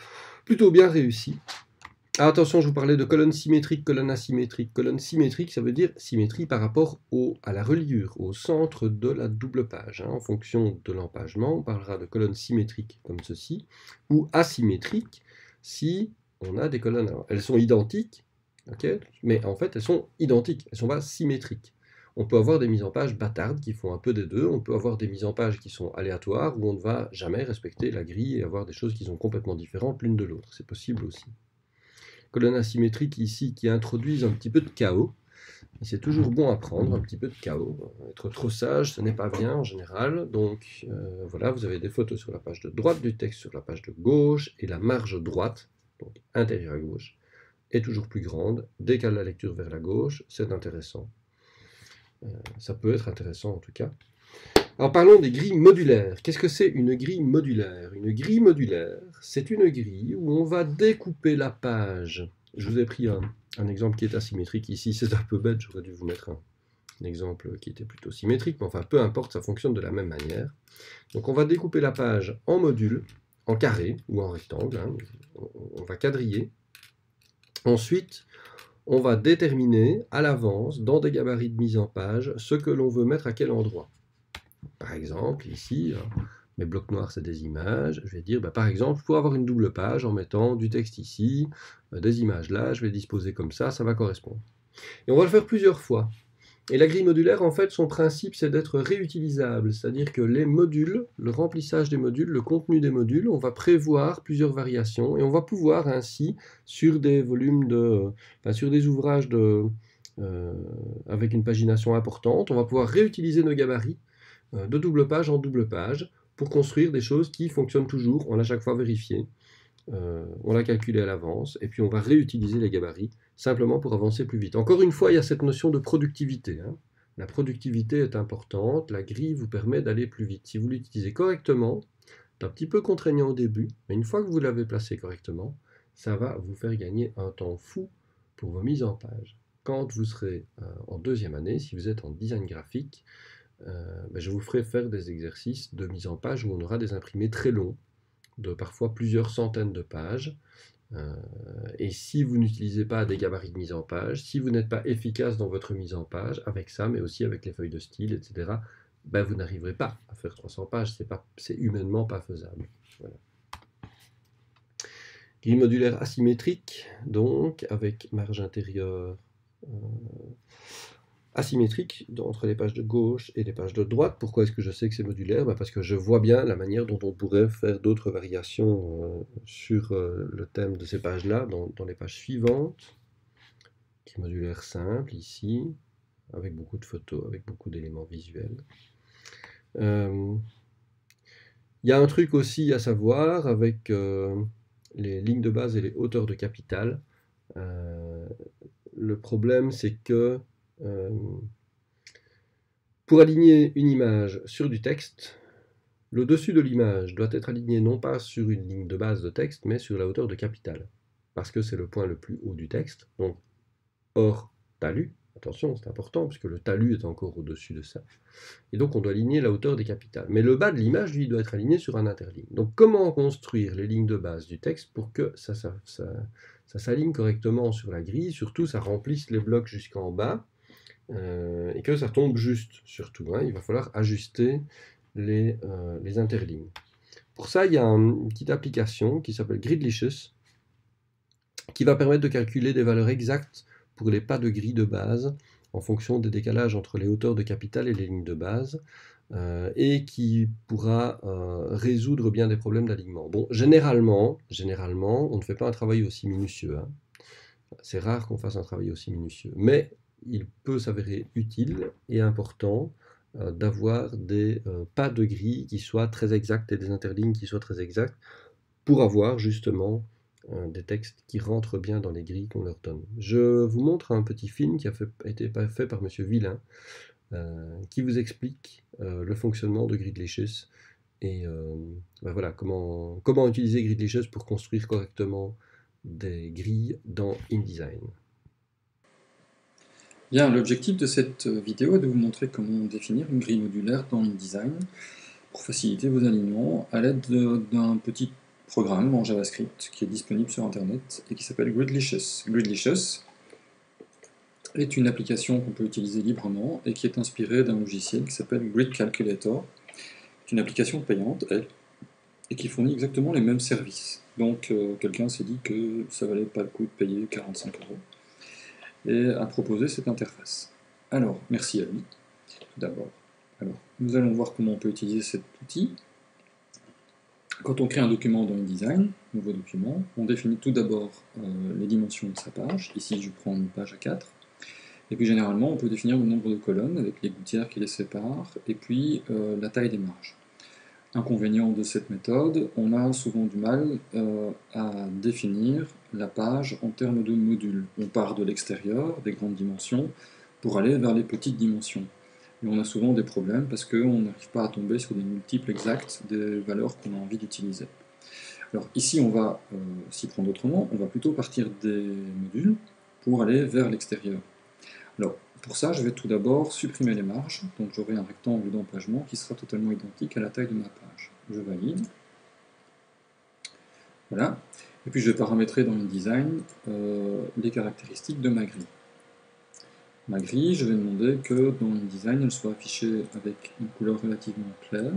plutôt bien réussi. Ah, attention, je vous parlais de colonne symétrique, colonne asymétrique. Colonne symétrique, ça veut dire symétrie par rapport à la reliure, au centre de la double page. Hein. En fonction de l'empagement, on parlera de colonne symétrique comme ceci, ou asymétrique si on a des colonnes. elles sont identiques, mais en fait, elles sont identiques, elles ne sont pas symétriques. On peut avoir des mises en page bâtardes qui font un peu des deux. On peut avoir des mises en page qui sont aléatoires où on ne va jamais respecter la grille et avoir des choses qui sont complètement différentes l'une de l'autre. C'est possible aussi. Colonnes asymétriques ici qui introduisent un petit peu de chaos. C'est toujours bon à prendre, un petit peu de chaos. Être trop sage, ce n'est pas bien en général. Donc euh, voilà, vous avez des photos sur la page de droite du texte, sur la page de gauche, et la marge droite, donc intérieure à gauche, est toujours plus grande. Décale la lecture vers la gauche, c'est intéressant. Euh, ça peut être intéressant en tout cas. Alors parlons des grilles modulaires. Qu'est-ce que c'est une grille modulaire? Une grille modulaire, c'est une grille où on va découper la page. Je vous ai pris un, exemple qui est asymétrique ici, c'est un peu bête, j'aurais dû vous mettre un, exemple qui était plutôt symétrique, mais enfin peu importe, ça fonctionne de la même manière. Donc on va découper la page en modules, en carré ou en rectangle, hein. on va quadriller. Ensuite, on va déterminer à l'avance, dans des gabarits de mise en page, ce que l'on veut mettre à quel endroit. Par exemple, ici, euh, mes blocs noirs, c'est des images. Je vais dire, bah, par exemple, pour avoir une double page, en mettant du texte ici, euh, des images là, je vais disposer comme ça, ça va correspondre. Et on va le faire plusieurs fois. Et la grille modulaire, en fait, son principe, c'est d'être réutilisable, c'est-à-dire que les modules, le remplissage des modules, le contenu des modules, on va prévoir plusieurs variations et on va pouvoir ainsi, sur des volumes de, sur des ouvrages de, euh, avec une pagination importante, on va pouvoir réutiliser nos gabarits de double page en double page pour construire des choses qui fonctionnent toujours. On l'a chaque fois vérifié, euh, on l'a calculé à l'avance et puis on va réutiliser les gabarits simplement pour avancer plus vite. Encore une fois, il y a cette notion de productivité. Hein. La productivité est importante, la grille vous permet d'aller plus vite. Si vous l'utilisez correctement, c'est un petit peu contraignant au début, mais une fois que vous l'avez placé correctement, ça va vous faire gagner un temps fou pour vos mises en page. Quand vous serez euh, en deuxième année, si vous êtes en design graphique, euh, ben, je vous ferai faire des exercices de mise en page où on aura des imprimés très longs, de parfois plusieurs centaines de pages, euh, et si vous n'utilisez pas des gabarits de mise en page, si vous n'êtes pas efficace dans votre mise en page avec ça, mais aussi avec les feuilles de style, etc., ben vous n'arriverez pas à faire 300 pages. C'est humainement pas faisable. Grille modulaire asymétrique, donc avec marge intérieure euh, asymétrique entre les pages de gauche et les pages de droite. Pourquoi est-ce que je sais que c'est modulaire? Bah, Parce que je vois bien la manière dont on pourrait faire d'autres variations euh, sur euh, le thème de ces pages-là, dans, les pages suivantes. Qui modulaire simple ici, avec beaucoup de photos, avec beaucoup d'éléments visuels. Euh, il y a un truc aussi à savoir avec les lignes de base et les hauteurs de capital. le problème, c'est que euh, pour aligner une image sur du texte, le dessus de l'image doit être aligné non pas sur une ligne de base de texte, mais sur la hauteur de capitale, parce que c'est le point le plus haut du texte, donc hors talus. Attention, c'est important, puisque le talus est encore au-dessus de ça. Et donc on doit aligner la hauteur des capitales. Mais le bas de l'image, lui, doit être aligné sur un interligne. Donc comment construire les lignes de base du texte pour que ça s'aligne correctement sur la grille, surtout ça remplisse les blocs jusqu'en bas, euh, et que ça tombe juste, surtout. Hein. il va falloir ajuster les, euh, les, interlignes. Pour ça, il y a une petite application qui s'appelle Gridlicious, qui va permettre de calculer des valeurs exactes pour les pas de grille de base, en fonction des décalages entre les hauteurs de capital et les lignes de base, euh, et qui pourra résoudre bien des problèmes d'alignement. Bon, généralement, généralement, on ne fait pas un travail aussi minutieux. Hein. C'est rare qu'on fasse un travail aussi minutieux. Mais il peut s'avérer utile et important euh, d'avoir des euh, pas de grille qui soient très exacts et des interlignes qui soient très exacts pour avoir justement euh, des textes qui rentrent bien dans les grilles qu'on leur donne. Je vous montre un petit film qui a été fait par M. Villain qui vous explique le fonctionnement de Gridlicious et ben voilà, comment, utiliser Gridlicious pour construire correctement des grilles dans InDesign. L'objectif de cette vidéo est de vous montrer comment définir une grille modulaire dans InDesign pour faciliter vos alignements à l'aide d'un petit programme en JavaScript qui est disponible sur Internet et qui s'appelle Gridlicious. Gridlicious est une application qu'on peut utiliser librement et qui est inspirée d'un logiciel qui s'appelle Grid Calculator. C'est une application payante, elle, et qui fournit exactement les mêmes services. Donc euh, quelqu'un s'est dit que ça valait pas le coup de payer 45 euros et à proposer cette interface. Alors, merci à lui, tout d'abord. Alors, nous allons voir comment on peut utiliser cet outil. Quand on crée un document dans InDesign, nouveau document, on définit tout d'abord euh, les dimensions de sa page. Ici, je prends une page à 4. Et puis généralement, on peut définir le nombre de colonnes avec les gouttières qui les séparent, et puis euh, la taille des marges. Inconvénient de cette méthode, on a souvent du mal euh, à définir la page en termes de modules. On part de l'extérieur, des grandes dimensions, pour aller vers les petites dimensions. Et on a souvent des problèmes parce qu'on n'arrive pas à tomber sur des multiples exacts des valeurs qu'on a envie d'utiliser. Alors ici, on va euh, s'y prendre autrement, on va plutôt partir des modules pour aller vers l'extérieur. Alors, pour ça, je vais tout d'abord supprimer les marges, donc j'aurai un rectangle d'empagement qui sera totalement identique à la taille de ma page. Je valide. Voilà. Et puis je vais paramétrer dans InDesign euh, les caractéristiques de ma grille. Ma grille, je vais demander que dans InDesign, elle soit affichée avec une couleur relativement claire.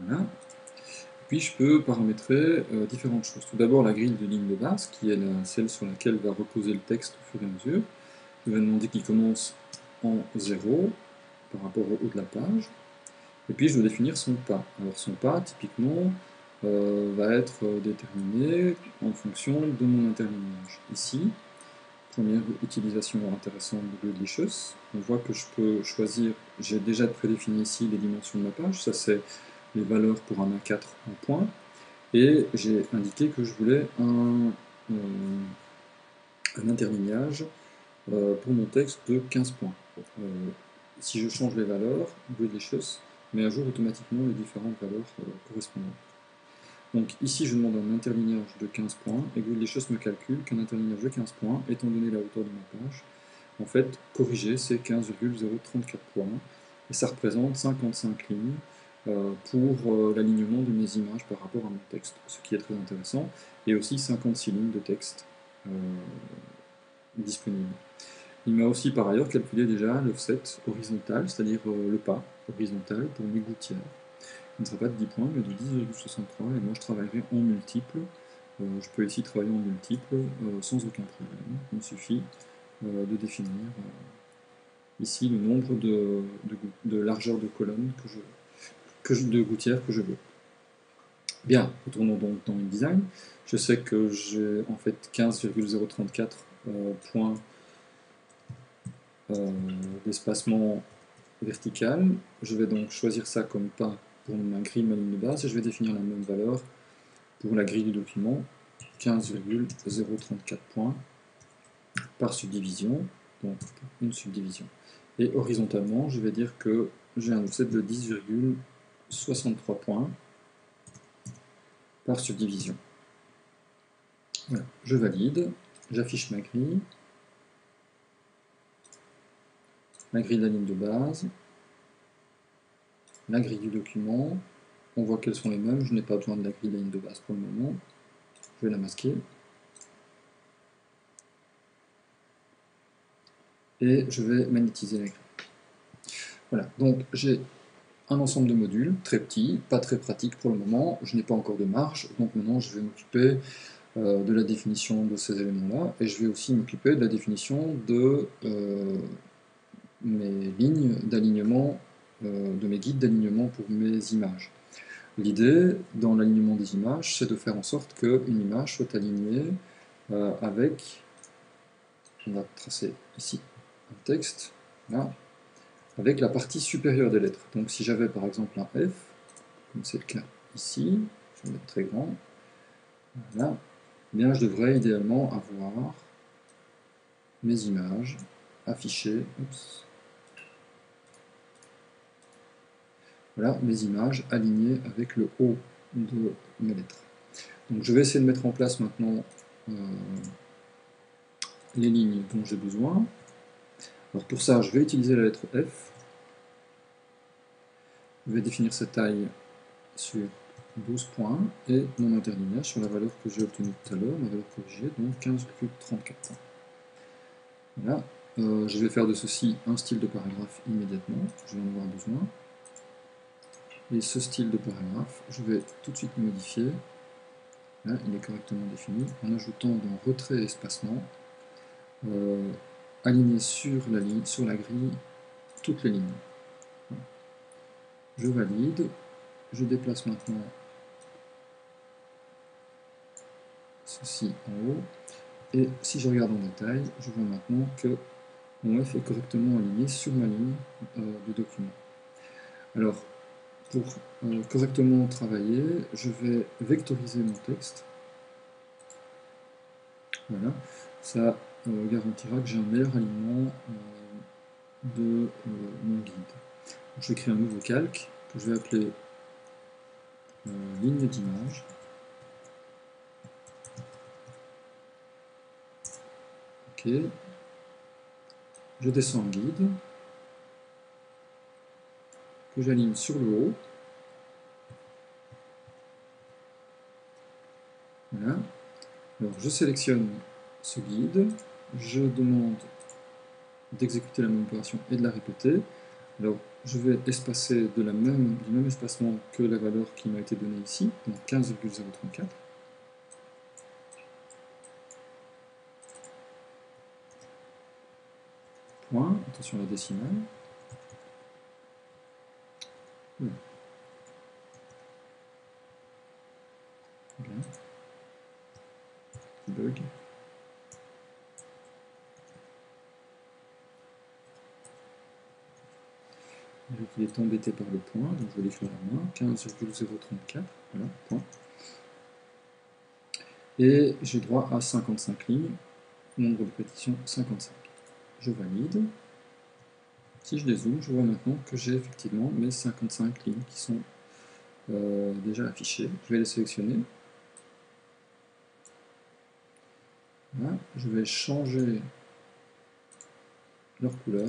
Voilà. Puis je peux paramétrer euh, différentes choses. Tout d'abord la grille de ligne de base, qui est celle sur laquelle va reposer le texte au fur et à mesure. Je vais demander qu'il commence en 0 par rapport au haut de la page. Et puis je vais définir son pas. Alors son pas, typiquement, euh, va être déterminé en fonction de mon interlignage. Ici, première utilisation intéressante de Glitchus, on voit que je peux choisir, j'ai déjà prédéfini ici les dimensions de ma page, ça c'est les valeurs pour un A4 en points, et j'ai indiqué que je voulais un, euh, interlignage euh, pour mon texte de 15 points. Euh, si je change les valeurs, choses met à jour automatiquement les différentes valeurs correspondantes. Donc ici je demande un interlignage de 15 points, et choses me calcule qu'un interlignage de 15 points, étant donné la hauteur de ma page, en fait, corriger c'est 15,034 points, et ça représente 55 lignes, euh, pour euh, l'alignement de mes images par rapport à mon texte, ce qui est très intéressant, et aussi 56 lignes de texte euh, disponibles. Il m'a aussi par ailleurs calculé déjà l'offset horizontal, c'est-à-dire le pas horizontal pour mes gouttières. Il ne sera pas de 10 points, mais de 10,63, et moi je travaillerai en multiple. je peux ici travailler en multiple sans aucun problème. Il suffit de définir ici le nombre de, de, de largeur de colonnes que je de gouttières que je veux. Bien, retournons donc dans InDesign. Je sais que j'ai en fait 15,034 euh, points euh, d'espacement vertical. Je vais donc choisir ça comme pas pour ma grille, ma ligne de base, et je vais définir la même valeur pour la grille du document, 15,034 points par subdivision, donc une subdivision. Et horizontalement, je vais dire que j'ai un offset de 10, 63 points par subdivision. Je valide, j'affiche ma grille, ma grille de la ligne de base, la grille du document, on voit qu'elles sont les mêmes, je n'ai pas besoin de la grille de la ligne de base pour le moment, je vais la masquer. Et je vais magnétiser la grille. Voilà, donc j'ai un ensemble de modules, très petit, pas très pratique pour le moment, je n'ai pas encore de marge, donc maintenant je vais m'occuper euh, de la définition de ces éléments-là, et je vais aussi m'occuper de la définition de euh, mes lignes d'alignement, euh, de mes guides d'alignement pour mes images. L'idée, dans l'alignement des images, c'est de faire en sorte qu'une image soit alignée avec, on va tracer ici un texte, là, avec la partie supérieure des lettres. Donc si j'avais par exemple un F, comme c'est le cas ici, je vais mettre très grand, voilà, eh bien je devrais idéalement avoir mes images affichées, voilà, mes images alignées avec le haut de mes lettres. Donc je vais essayer de mettre en place maintenant euh, les lignes dont j'ai besoin. Alors pour ça, je vais utiliser la lettre F. Je vais définir sa taille sur 12 points et mon interlignage sur la valeur que j'ai obtenue tout à l'heure, ma valeur corrigée, donc 15,34 points. Voilà. Euh, je vais faire de ceci un style de paragraphe immédiatement, je vais en avoir besoin. Et ce style de paragraphe, je vais tout de suite modifier. Là, il est correctement défini en ajoutant dans retrait et espacement euh, aligner sur la, ligne, sur la grille toutes les lignes. Je valide, je déplace maintenant ceci en haut, et si je regarde en détail, je vois maintenant que mon F est correctement aligné sur ma ligne euh, du document. Alors, pour euh, correctement travailler, je vais vectoriser mon texte. Voilà, ça euh, garantira que j'ai un meilleur alignement de mon guide. je vais créer un nouveau calque que je vais appeler ligne d'image. Ok, je descends en guide, que j'aligne sur le haut. Voilà. Alors je sélectionne ce guide, je demande d'exécuter la même opération et de la répéter. Alors je vais espacer de la même, du même espacement que la valeur qui m'a été donnée ici, donc 15,034. attention à la décimale. Bien. Petit bug. Il est embêté par le point, donc je vais l'écrire à main, 15,034, voilà, point. Et j'ai droit à 55 lignes, nombre de pétitions 55 je valide. Si je dézoome, je vois maintenant que j'ai effectivement mes 55 lignes qui sont euh, déjà affichées. Je vais les sélectionner. Je vais changer leur couleur.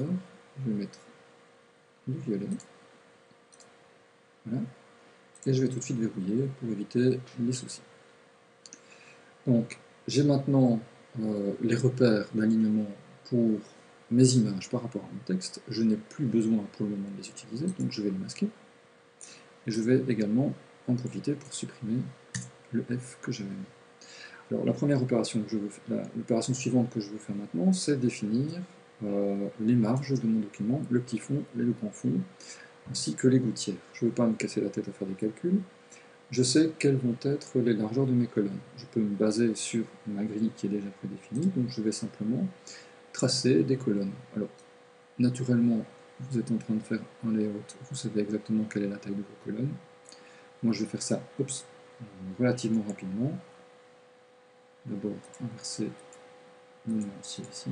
Je vais mettre du violet. Voilà. Et je vais tout de suite verrouiller pour éviter les soucis. Donc, j'ai maintenant euh, les repères d'alignement pour mes images par rapport à mon texte, je n'ai plus besoin pour le moment de les utiliser, donc je vais les masquer. Et je vais également en profiter pour supprimer le F que j'avais mis. Alors la première opération, que je veux, l'opération suivante que je veux faire maintenant, c'est définir euh, les marges de mon document, le petit fond et le grand fond, ainsi que les gouttières. Je ne veux pas me casser la tête à faire des calculs. Je sais quelles vont être les largeurs de mes colonnes. Je peux me baser sur ma grille qui est déjà prédéfinie, donc je vais simplement tracer des colonnes. Alors, naturellement, vous êtes en train de faire un layout, vous savez exactement quelle est la taille de vos colonnes. Moi, je vais faire ça relativement rapidement. D'abord, inverser nuancier ici.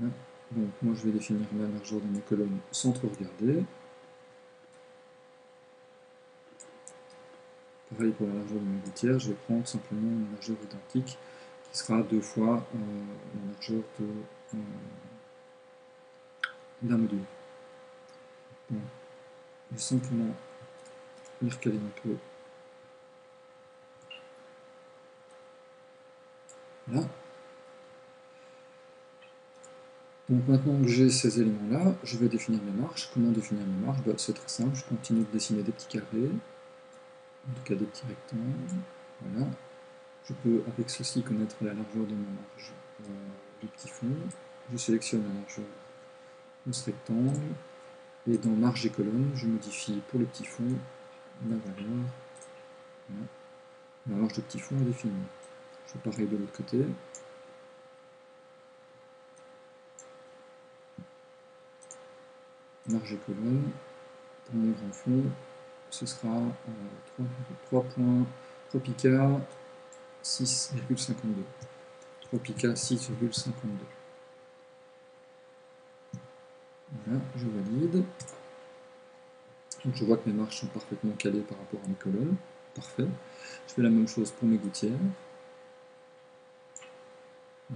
Donc, moi, je vais définir la largeur de mes colonnes sans trop regarder. Pareil pour la largeur de ma gouttière, je vais prendre simplement une largeur identique qui sera deux fois euh, la largeur de euh, d'un module. je vais simplement les recaler un peu. Voilà. Donc maintenant que j'ai ces éléments-là, je vais définir mes marches. Comment définir mes marches bah, C'est très simple, je continue de dessiner des petits carrés en tout cas des petits rectangles. Voilà. Je peux avec ceci connaître la largeur de ma marge euh, du petit fond. Je sélectionne la largeur de ce rectangle. Et dans marge et colonne, je modifie pour le petit fond la valeur. La marge de petit fond est définie. Je fais pareil de l'autre côté. Marge et colonne. Pour mon grand fond, ce sera euh, 3, 3 points Tropica 6,52. Tropica 6,52. Voilà, je valide. Donc je vois que mes marches sont parfaitement calées par rapport à mes colonnes. Parfait. Je fais la même chose pour mes gouttières.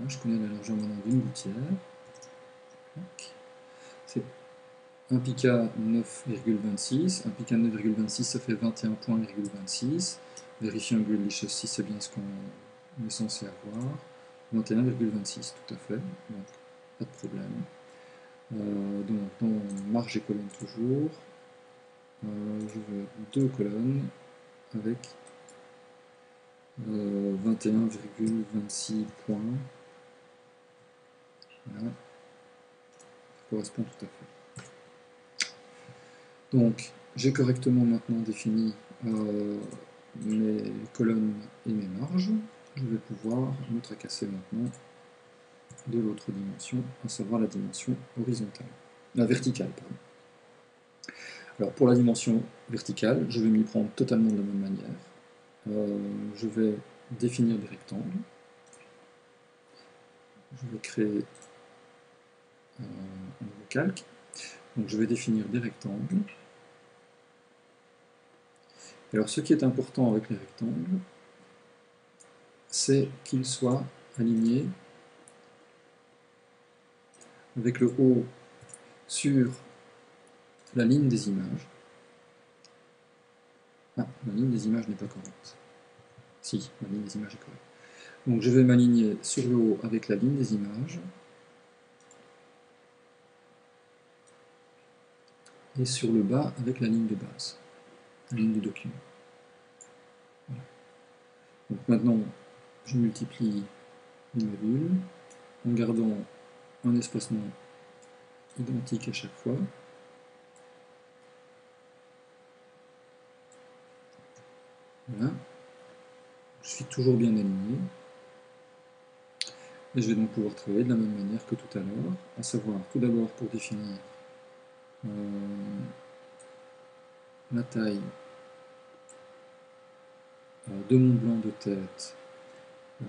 Je connais la largeur maintenant d'une gouttière. 1 pika 9,26, 1 pika 9,26 ça fait 21 points, 26. Vérifions que le si c'est bien ce qu'on est censé avoir. 21,26 tout à fait, donc pas de problème. Euh, donc dans marge et colonne toujours, euh, je veux deux colonnes avec euh, 21,26 points. Voilà. Ça correspond tout à fait. Donc, j'ai correctement maintenant défini euh, mes colonnes et mes marges. Je vais pouvoir me tracasser maintenant de l'autre dimension, à savoir la dimension horizontale, la verticale. Alors pour la dimension verticale, je vais m'y prendre totalement de la même manière. Euh, je vais définir des rectangles. Je vais créer euh, un nouveau calque. Donc je vais définir des rectangles. Alors ce qui est important avec les rectangles, c'est qu'ils soient alignés avec le haut sur la ligne des images. Ah, la ligne des images n'est pas correcte. Si, la ligne des images est correcte. Donc je vais m'aligner sur le haut avec la ligne des images. Et sur le bas avec la ligne de base, ligne du document. Donc maintenant, je multiplie les modules en gardant un espacement identique à chaque fois. Voilà. Je suis toujours bien aligné. Et je vais donc pouvoir travailler de la même manière que tout à l'heure, à savoir tout d'abord pour définir euh, la taille de mon blanc de tête.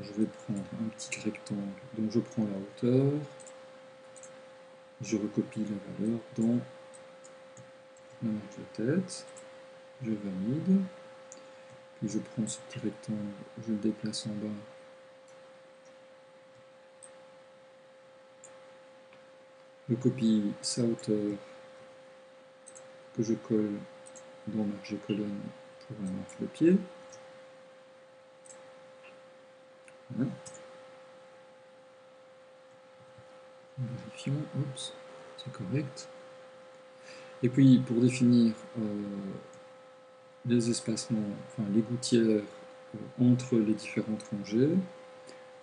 Je vais prendre un petit rectangle, donc je prends la hauteur, je recopie la valeur dans la marge de tête, je valide, puis je prends ce petit rectangle, je le déplace en bas, je copie sa hauteur que je colle dans marge colonne pour la marge de pied. Voilà. Vérifions, c'est correct. Et puis pour définir euh, les espacements, enfin les gouttières euh, entre les différentes rangées,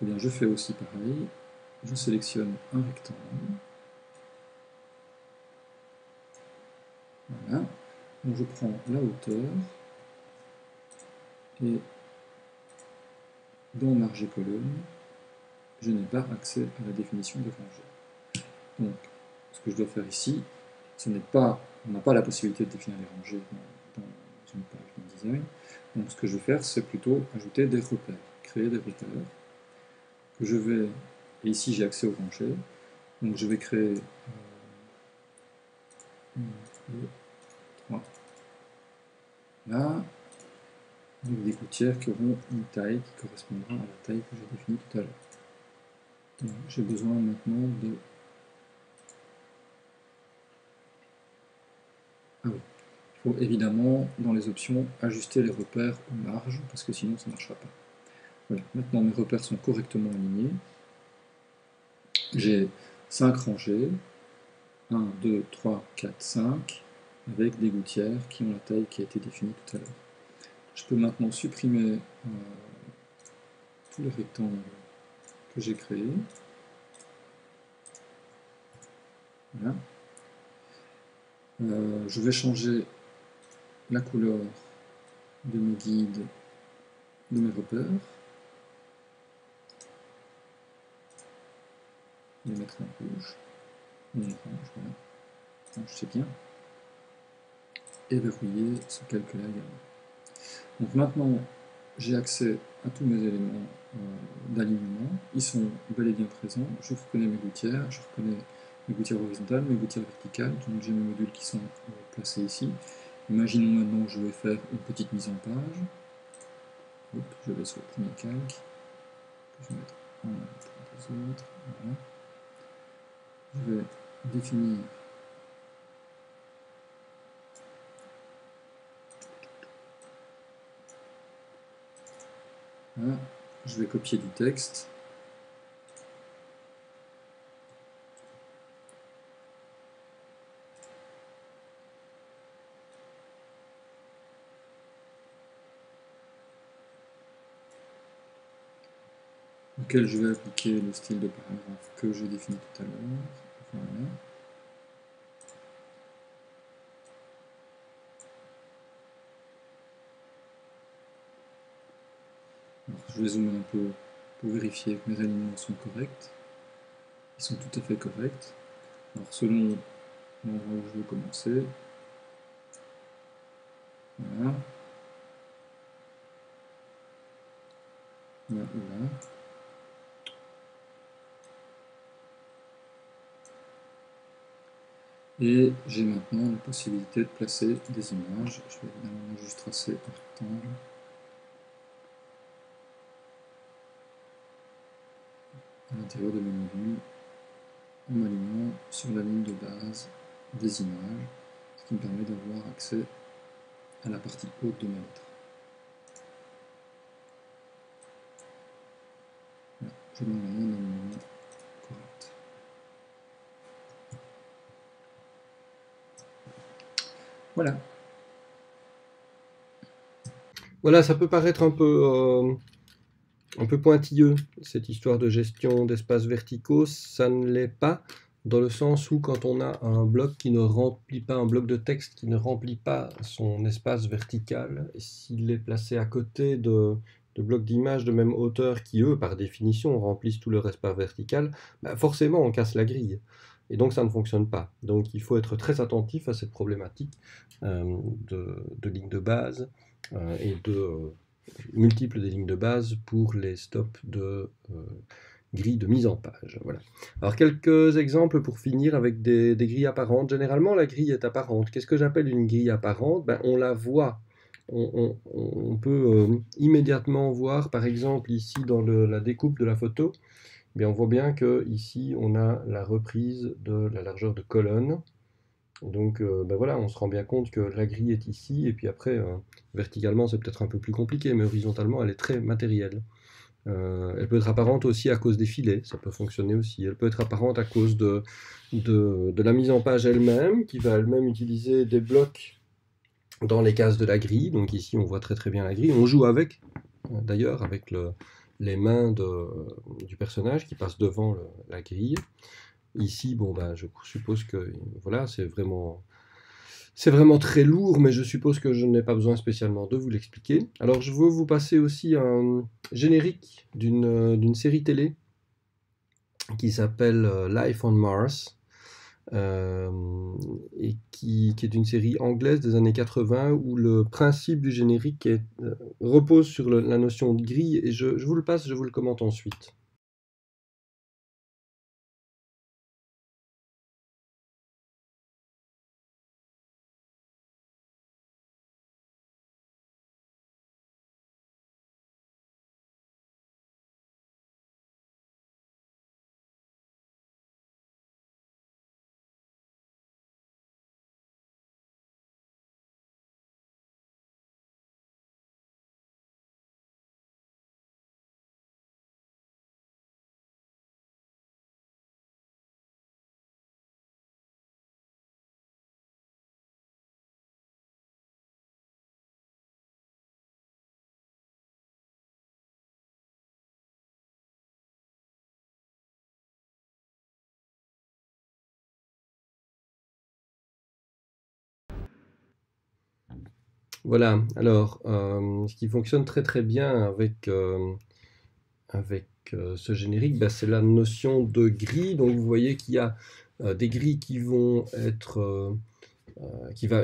eh bien je fais aussi pareil. Je sélectionne un rectangle. Voilà. Donc je prends la hauteur et dans marge colonne, je n'ai pas accès à la définition de rangée. Donc, ce que je dois faire ici, ce n'est pas, on n'a pas la possibilité de définir les rangées dans, une page de design. Donc, ce que je vais faire, c'est plutôt ajouter des repères, créer des repères que je vais, et ici j'ai accès aux rangées, donc je vais créer 1, 2, 3, là, donc des gouttières qui auront une taille qui correspondra à la taille que j'ai définie tout à l'heure. J'ai besoin maintenant de Ah oui. Il faut évidemment, dans les options, ajuster les repères aux marges, parce que sinon ça ne marchera pas. Voilà. Maintenant, mes repères sont correctement alignés. J'ai 5 rangées. 1, 2, 3, 4, 5, avec des gouttières qui ont la taille qui a été définie tout à l'heure. Je peux maintenant supprimer euh, tous les rectangles que j'ai créés. Voilà. Euh, je vais changer la couleur de mes guides, de mes repères. Les mettre en rouge. Orange, voilà. je sais bien. Et verrouiller ce calque-là également. Donc maintenant, j'ai accès à tous mes éléments euh, d'alignement. Ils sont bel et bien présents. Je reconnais mes gouttières, je reconnais mes gouttières horizontales, mes gouttières verticales, donc j'ai mes modules qui sont euh, placés ici. Imaginons maintenant que je vais faire une petite mise en page. je vais sur le premier calque, voilà. Je vais définir Je vais copier du texte. auquel je vais appliquer le style de paragraphe que j'ai défini tout à l'heure. Je vais zoomer un peu pour vérifier que mes alignements sont corrects. Ils sont tout à fait corrects. Alors selon l'endroit où je veux commencer, voilà. Là, là. Et j'ai maintenant la possibilité de placer des images. Je vais évidemment juste tracer un rectangle. À l'intérieur de mes modules en m'alignant sur la ligne de base des images, ce qui me permet d'avoir accès à la partie haute de ma lettre. Voilà, je mets maintenant un alignement correct. Voilà. Voilà, ça peut paraître un peu euh, un peu pointilleux, cette histoire de gestion d'espaces verticaux, ça ne l'est pas, dans le sens où quand on a un bloc qui ne remplit pas, un bloc de texte qui ne remplit pas son espace vertical, s'il est placé à côté de, blocs d'images de même hauteur qui, eux, par définition, remplissent tout leur espace vertical, bah, forcément on casse la grille. Et donc ça ne fonctionne pas. Donc il faut être très attentif à cette problématique euh, de, de ligne de base euh, et de multiples des lignes de base pour les stops de euh, grilles de mise en page. Voilà. Alors quelques exemples pour finir avec des, grilles apparentes. Généralement la grille est apparente. Qu'est-ce que j'appelle une grille apparente? Ben, On la voit. On, peut euh, immédiatement voir, par exemple ici dans la découpe de la photo, bien, on voit bien que ici on a la reprise de la largeur de colonne. Donc euh, ben voilà, on se rend bien compte que la grille est ici, et puis après, euh, verticalement c'est peut-être un peu plus compliqué, mais horizontalement elle est très matérielle. Euh, elle peut être apparente aussi à cause des filets, ça peut fonctionner aussi. Elle peut être apparente à cause de, de, la mise en page elle-même, qui va elle-même utiliser des blocs dans les cases de la grille. Donc ici on voit très très bien la grille. On joue avec, d'ailleurs, avec les mains du personnage qui passe devant la grille. Ici, bon, ben, je suppose que voilà, c'est vraiment, c'est vraiment très lourd, mais je suppose que je n'ai pas besoin spécialement de vous l'expliquer. Alors, je veux vous passer aussi un générique d'une série télé qui s'appelle euh, Life on Mars. Euh, et qui, est une série anglaise des années 80 où le principe du générique euh, repose sur la notion de grille et je vous le passe, je vous le commente ensuite. Voilà, alors, euh, ce qui fonctionne très très bien avec, euh, euh, ce générique, bah, c'est la notion de grille. Donc vous voyez qu'il y a des grilles qui vont être...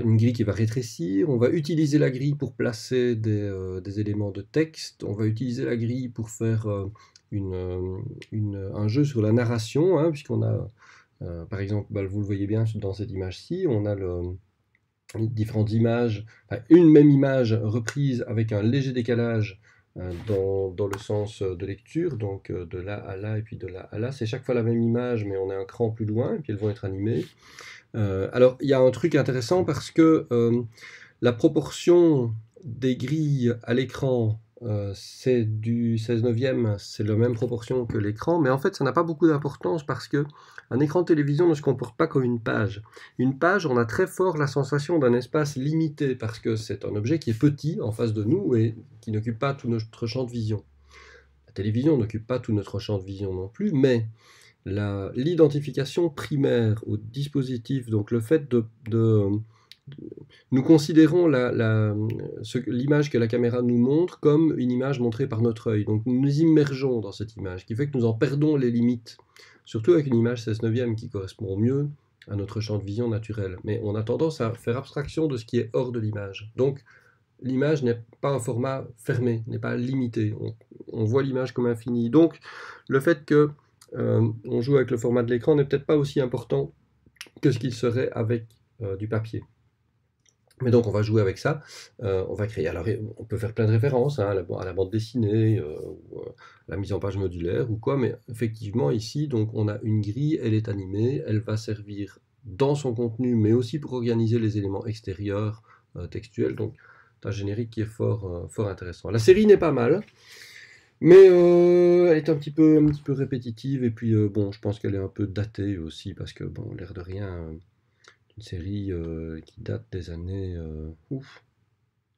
une grille qui va rétrécir. On va utiliser la grille pour placer des, éléments de texte. On va utiliser la grille pour faire un jeu sur la narration, hein, puisqu'on a, par exemple, bah, vous le voyez bien dans cette image-ci, on a le différentes images, une même image reprise avec un léger décalage euh, dans, le sens de lecture, donc euh, de là à là et puis de là à là. C'est chaque fois la même image, mais on est un cran plus loin, et puis elles vont être animées. Euh, alors, il y a un truc intéressant parce que la proportion des grilles à l'écran euh, c'est du 16 neuvième, c'est la même proportion que l'écran, mais en fait ça n'a pas beaucoup d'importance parce que un écran de télévision ne se comporte pas comme une page. Une page, on a très fort la sensation d'un espace limité parce que c'est un objet qui est petit en face de nous et qui n'occupe pas tout notre champ de vision. télévision n'occupe pas tout notre champ de vision non plus, mais l'identification primaire au dispositif, donc le fait de, nous considérons l'image que la caméra nous montre comme une image montrée par notre œil. Donc nous nous immergeons dans cette image, qui fait que nous en perdons les limites, surtout avec une image 16 neuvième qui correspond mieux à notre champ de vision naturel. Mais on a tendance à faire abstraction de ce qui est hors de l'image. Donc l'image n'est pas un format fermé, n'est pas limité. On, voit l'image comme infinie. Donc le fait que euh, on joue avec le format de l'écran n'est peut-être pas aussi important que ce qu'il serait avec euh, du mais donc on va jouer avec ça, euh, on va créer. Alors on peut faire plein de références hein, à, la, bande dessinée, euh, euh, la mise en page modulaire ou quoi, mais effectivement ici donc on a une grille, elle est animée, elle va servir dans son contenu, mais aussi pour organiser les éléments extérieurs textuels. Donc un générique qui est fort, fort intéressant. La série n'est pas mal, mais elle est un petit peu, un petit peu répétitive et puis bon, je pense qu'elle est un peu datée aussi parce que bon, l'air de rien une série euh, qui date des années euh, ouf,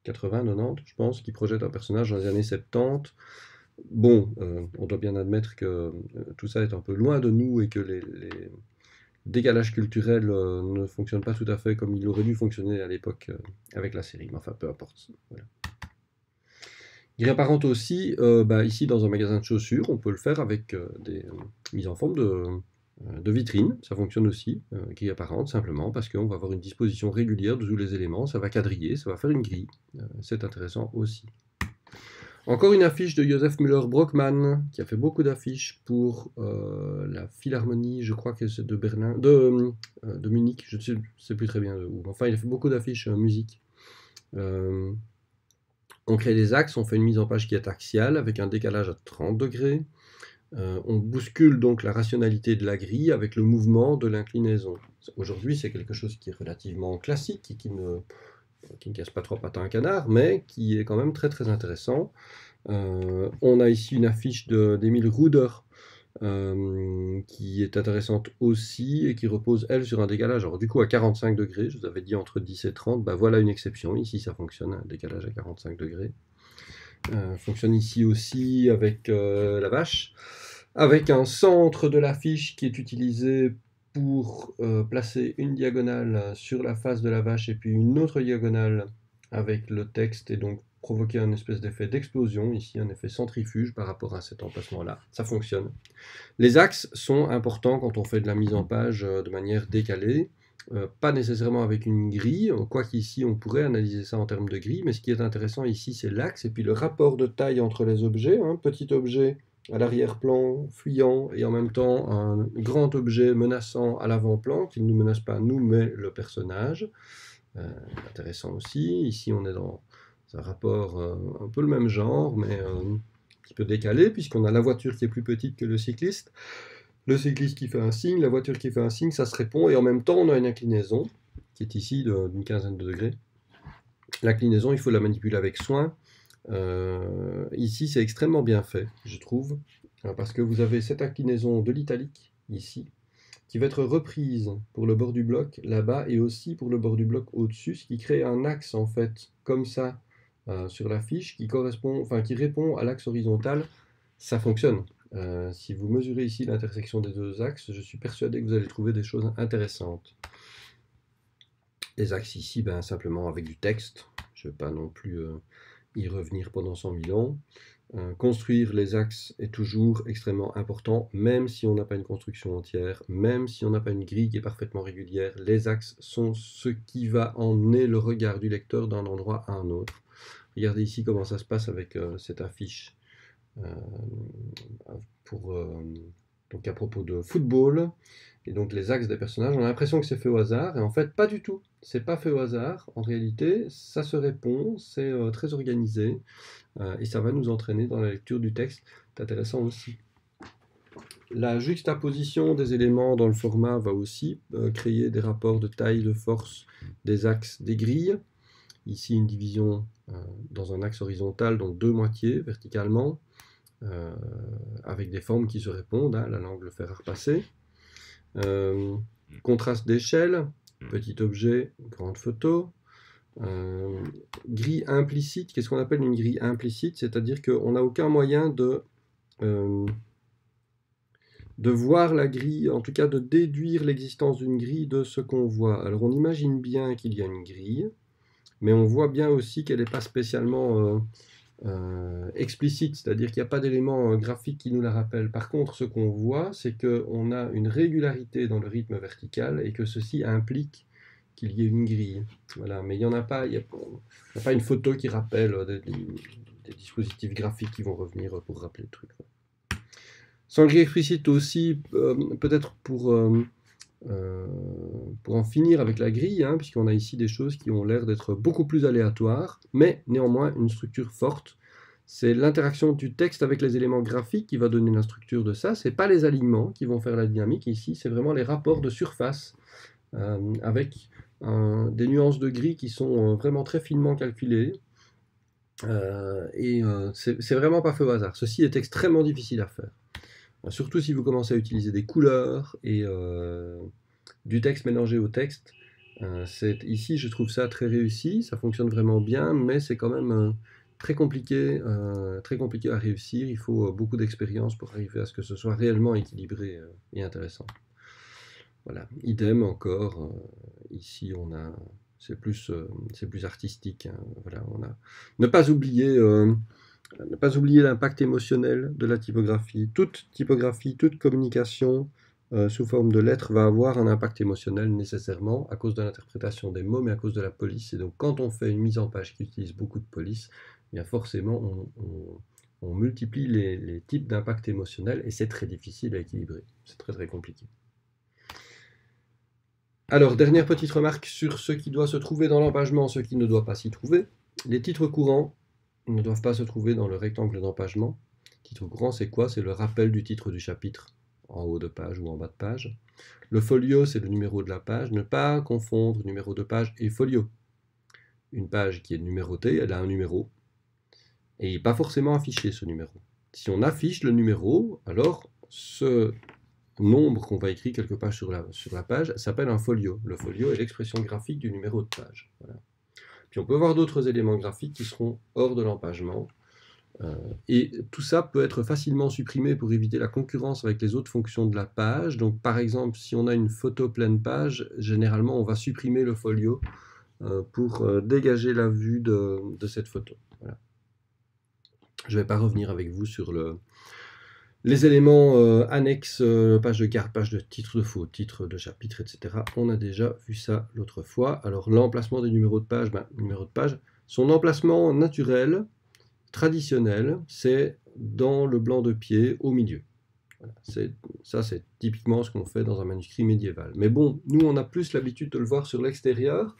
80, 90, je pense, qui projette un personnage dans les années 70. Bon, euh, on doit bien admettre que tout ça est un peu loin de nous et que les, décalages culturels ne fonctionnent pas tout à fait comme il aurait dû fonctionner à l'époque avec la série. Mais enfin, peu importe. Voilà. Il apparente aussi, bah, ici dans un magasin de chaussures, on peut le faire avec des mises en forme de, euh, de vitrine, ça fonctionne aussi, euh, qui est apparente simplement parce qu'on va avoir une disposition régulière de tous les éléments, ça va quadriller, ça va faire une grille, euh, c'est intéressant aussi. Encore une affiche de Joseph Müller-Brockmann, qui a fait beaucoup d'affiches pour la Philharmonie, je crois que c'est de Berlin, de, Munich, je ne sais, plus très bien où. Enfin, il a fait beaucoup d'affiches musique. on crée des axes, on fait une mise en page qui est axiale avec un décalage à 30 degrés. Euh, on bouscule donc la rationalité de la grille avec le mouvement de l'inclinaison. Aujourd'hui, c'est quelque chose qui est relativement classique et qui ne, casse pas trop pattes à un canard, mais qui est quand même très très intéressant. Euh, on a ici une affiche d'Emile Ruder euh, qui est intéressante aussi et qui repose elle sur un décalage. Alors du coup à 45 degrés, je vous avais dit entre 10 et 30, bah voilà une exception. Ici ça fonctionne, un décalage à 45 degrés. Fonctionne ici aussi avec la vache, avec un centre de l'affiche qui est utilisé pour euh, placer une diagonale sur la face de la vache et puis une autre diagonale avec le texte et donc provoquer un espèce d'effet d'explosion, ici un effet centrifuge par rapport à cet emplacement-là. Ça fonctionne. Les axes sont importants quand on fait de la mise en page de manière décalée. Euh, pas nécessairement avec une grille, quoi qu'ici on pourrait analyser ça en termes de grille, mais ce qui est intéressant ici c'est l'axe et puis le rapport de taille entre les objets, hein. petit objet à l'arrière-plan fuyant et en même temps un grand objet menaçant à l'avant-plan, qui ne nous menace pas nous mais le personnage. Euh, intéressant aussi, ici on est dans un rapport euh, un peu le même genre, mais un petit peu décalé, puisqu'on a la voiture qui est plus petite que le cycliste le cycliste qui fait un signe, la voiture qui fait un signe, ça se répond, et en même temps, on a une inclinaison, qui est ici d'une quinzaine de degrés. L'inclinaison, il faut la manipuler avec soin. Euh, ici, c'est extrêmement bien fait, je trouve, hein, parce que vous avez cette inclinaison de l'italique, ici, qui va être reprise pour le bord du bloc là-bas, et aussi pour le bord du bloc au-dessus, ce qui crée un axe, en fait, comme ça, euh, sur la fiche, qui correspond, enfin, qui répond à l'axe horizontal. Ça fonctionne. Euh, si vous mesurez ici l'intersection des deux axes, je suis persuadé que vous allez trouver des choses intéressantes. Les axes ici, ben, simplement avec du texte. Je ne vais pas non plus y revenir pendant 100 000 ans. Euh, construire les axes est toujours extrêmement important, même si on n'a pas une construction entière, même si on n'a pas une grille qui est parfaitement régulière. Les axes sont ce qui va emmener le regard du lecteur d'un endroit à un autre. Regardez ici comment ça se passe avec cette affiche euh, pour, euh, donc à propos de football et donc les axes des personnages. On a l'impression que c'est fait au hasard et en fait pas du tout. C'est pas fait au hasard. En réalité, ça se répond, c'est euh, très organisé et ça va nous entraîner dans la lecture du texte. C'est intéressant aussi. La juxtaposition des éléments dans le format va aussi créer des rapports de taille, de force, des axes, des grilles. Ici, une division dans un axe horizontal, donc deux moitiés verticalement. Euh, avec des formes qui se répondent, hein, la langue le repasser. Euh, contraste d'échelle, petit objet, grande photo. Euh, grille implicite, qu'est-ce qu'on appelle une grille implicite? C'est-à-dire qu'on n'a aucun moyen de euh, de voir la grille, en tout cas de déduire l'existence d'une grille de ce qu'on voit. Alors on imagine bien qu'il y a une grille, mais on voit bien aussi qu'elle n'est pas spécialement euh, euh, explicite, c'est-à-dire qu'il n'y a pas d'élément graphique qui nous la rappelle. Par contre, ce qu'on voit, c'est qu'on a une régularité dans le rythme vertical et que ceci implique qu'il y ait une grille. Voilà, mais il n'y en a pas, il n'y a, pas une photo qui rappelle des, des, dispositifs graphiques qui vont revenir pour rappeler le truc. Sans grille explicite aussi, euh, peut-être pour, euh, euh, pour en finir avec la grille, hein, puisqu'on a ici des choses qui ont l'air d'être beaucoup plus aléatoires, mais néanmoins une structure forte. C'est l'interaction du texte avec les éléments graphiques qui va donner la structure de ça. Ce n'est pas les alignements qui vont faire la dynamique ici, c'est vraiment les rapports de surface avec des nuances de gris qui sont vraiment très finement calculées. et c'est vraiment pas feu hasard. Ceci est extrêmement difficile à faire. Surtout si vous commencez à utiliser des couleurs et euh, du texte mélangé au texte. Euh, ici, je trouve ça très réussi, ça fonctionne vraiment bien, mais c'est quand même euh, très compliqué, très compliqué à réussir. Il faut beaucoup d'expérience pour arriver à ce que ce soit réellement équilibré et intéressant. Idem encore. ici, on a, c'est plus, plus artistique. Hein. Voilà, on a. Ne pas oublier ne pas oublier l'impact émotionnel de la typographie. Toute typographie, toute communication euh, sous forme de lettres va avoir un impact émotionnel nécessairement à cause de l'interprétation des mots, mais à cause de la police. Et donc quand on fait une mise en page qui utilise beaucoup de police, eh bien forcément on, multiplie les, les types d'impact émotionnel et c'est très difficile à équilibrer. C'est très très compliqué. Alors, dernière petite remarque sur ce qui doit se trouver dans l'empagement, ce qui ne doit pas s'y trouver. Les titres courants, ne doivent pas se trouver dans le rectangle d'empagement. Titre grand, c'est quoi? C'est le rappel du titre du chapitre en haut de page ou en bas de page. Le folio, c'est le numéro de la page. Ne pas confondre numéro de page et folio. Une page qui est numérotée, elle a un numéro. Et pas forcément affiché ce numéro. Si on affiche le numéro, alors ce nombre qu'on va écrire quelque part sur la, sur la page s'appelle un folio. Le folio est l'expression graphique du numéro de page. Voilà. Puis on peut voir d'autres éléments graphiques qui seront hors de l'empagement. Euh, et tout ça peut être facilement supprimé pour éviter la concurrence avec les autres fonctions de la page. Donc par exemple, si on a une photo pleine page, généralement on va supprimer le folio euh, pour euh, dégager la vue de, cette photo. Je ne vais pas revenir avec vous sur le, les éléments euh, annexes, euh, page de carte, page de titre de faux, titre de chapitre, etc. On a déjà vu ça l'autre fois. Alors l'emplacement des numéros de page, ben, numéro de page, son emplacement naturel, traditionnel, c'est dans le blanc de pied au milieu. Ça, c'est typiquement ce qu'on fait dans un manuscrit médiéval. Mais bon, nous, on a plus l'habitude de le voir sur l'extérieur.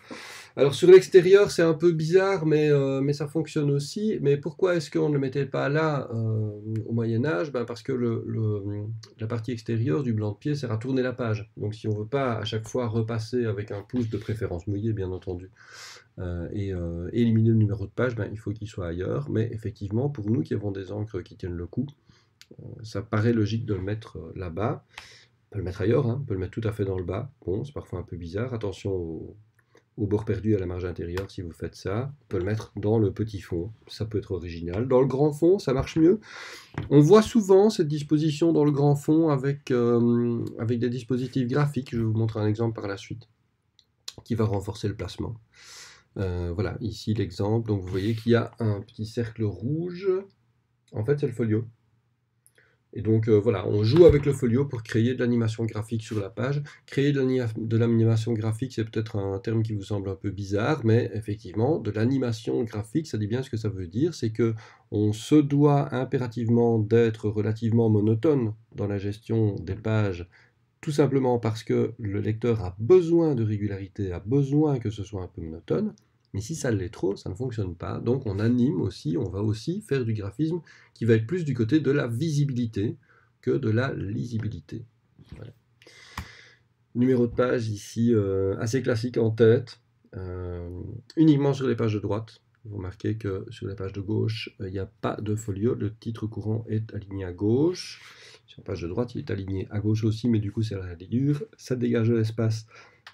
Alors sur l'extérieur, c'est un peu bizarre, mais, euh, ça fonctionne aussi. Mais pourquoi est-ce qu'on ne le mettait pas là euh, au Moyen Âge? Ben Parce que la partie extérieure du blanc de pied sert à tourner la page. Donc si on ne veut pas à chaque fois repasser avec un pouce de préférence mouillé, bien entendu, euh, et, éliminer le numéro de page, ben, il faut qu'il soit ailleurs. Mais effectivement, pour nous qui avons des encres qui tiennent le coup, ça paraît logique de le mettre là-bas. On peut le mettre ailleurs, hein. on peut le mettre tout à fait dans le bas. Bon, c'est parfois un peu bizarre. Attention au au bord perdu à la marge intérieure si vous faites ça. On peut le mettre dans le petit fond, ça peut être original. Dans le grand fond, ça marche mieux. On voit souvent cette disposition dans le grand fond avec, euh, des dispositifs graphiques. Je vais vous montrer un exemple par la suite qui va renforcer le placement. Euh, voilà, ici l'exemple. Donc vous voyez qu'il y a un petit cercle rouge. En fait, c'est le folio. Et donc euh, voilà, on joue avec le folio pour créer de l'animation graphique sur la page. Créer de l'animation graphique, c'est peut-être un terme qui vous semble un peu bizarre, mais effectivement, de l'animation graphique, ça dit bien ce que ça veut dire, c'est que on se doit impérativement d'être relativement monotone dans la gestion des pages, tout simplement parce que le lecteur a besoin de régularité, a besoin que ce soit un peu monotone. Mais si ça l'est trop, ça ne fonctionne pas. Donc on anime aussi, on va aussi faire du graphisme qui va être plus du côté de la visibilité que de la lisibilité. Numéro de page ici euh, assez classique en tête, euh, uniquement sur les pages de droite. Vous remarquez que sur les pages de gauche, euh, il n'y a pas de folio, le titre courant est aligné à gauche. Sur la page de droite, il est aligné à gauche aussi, mais du coup c'est la rayure. Ça dégage de l'espace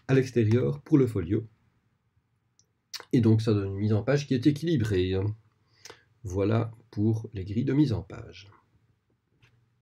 à l'extérieur pour le folio. Et donc ça donne une mise en page qui est équilibrée. Voilà pour les grilles de mise en page.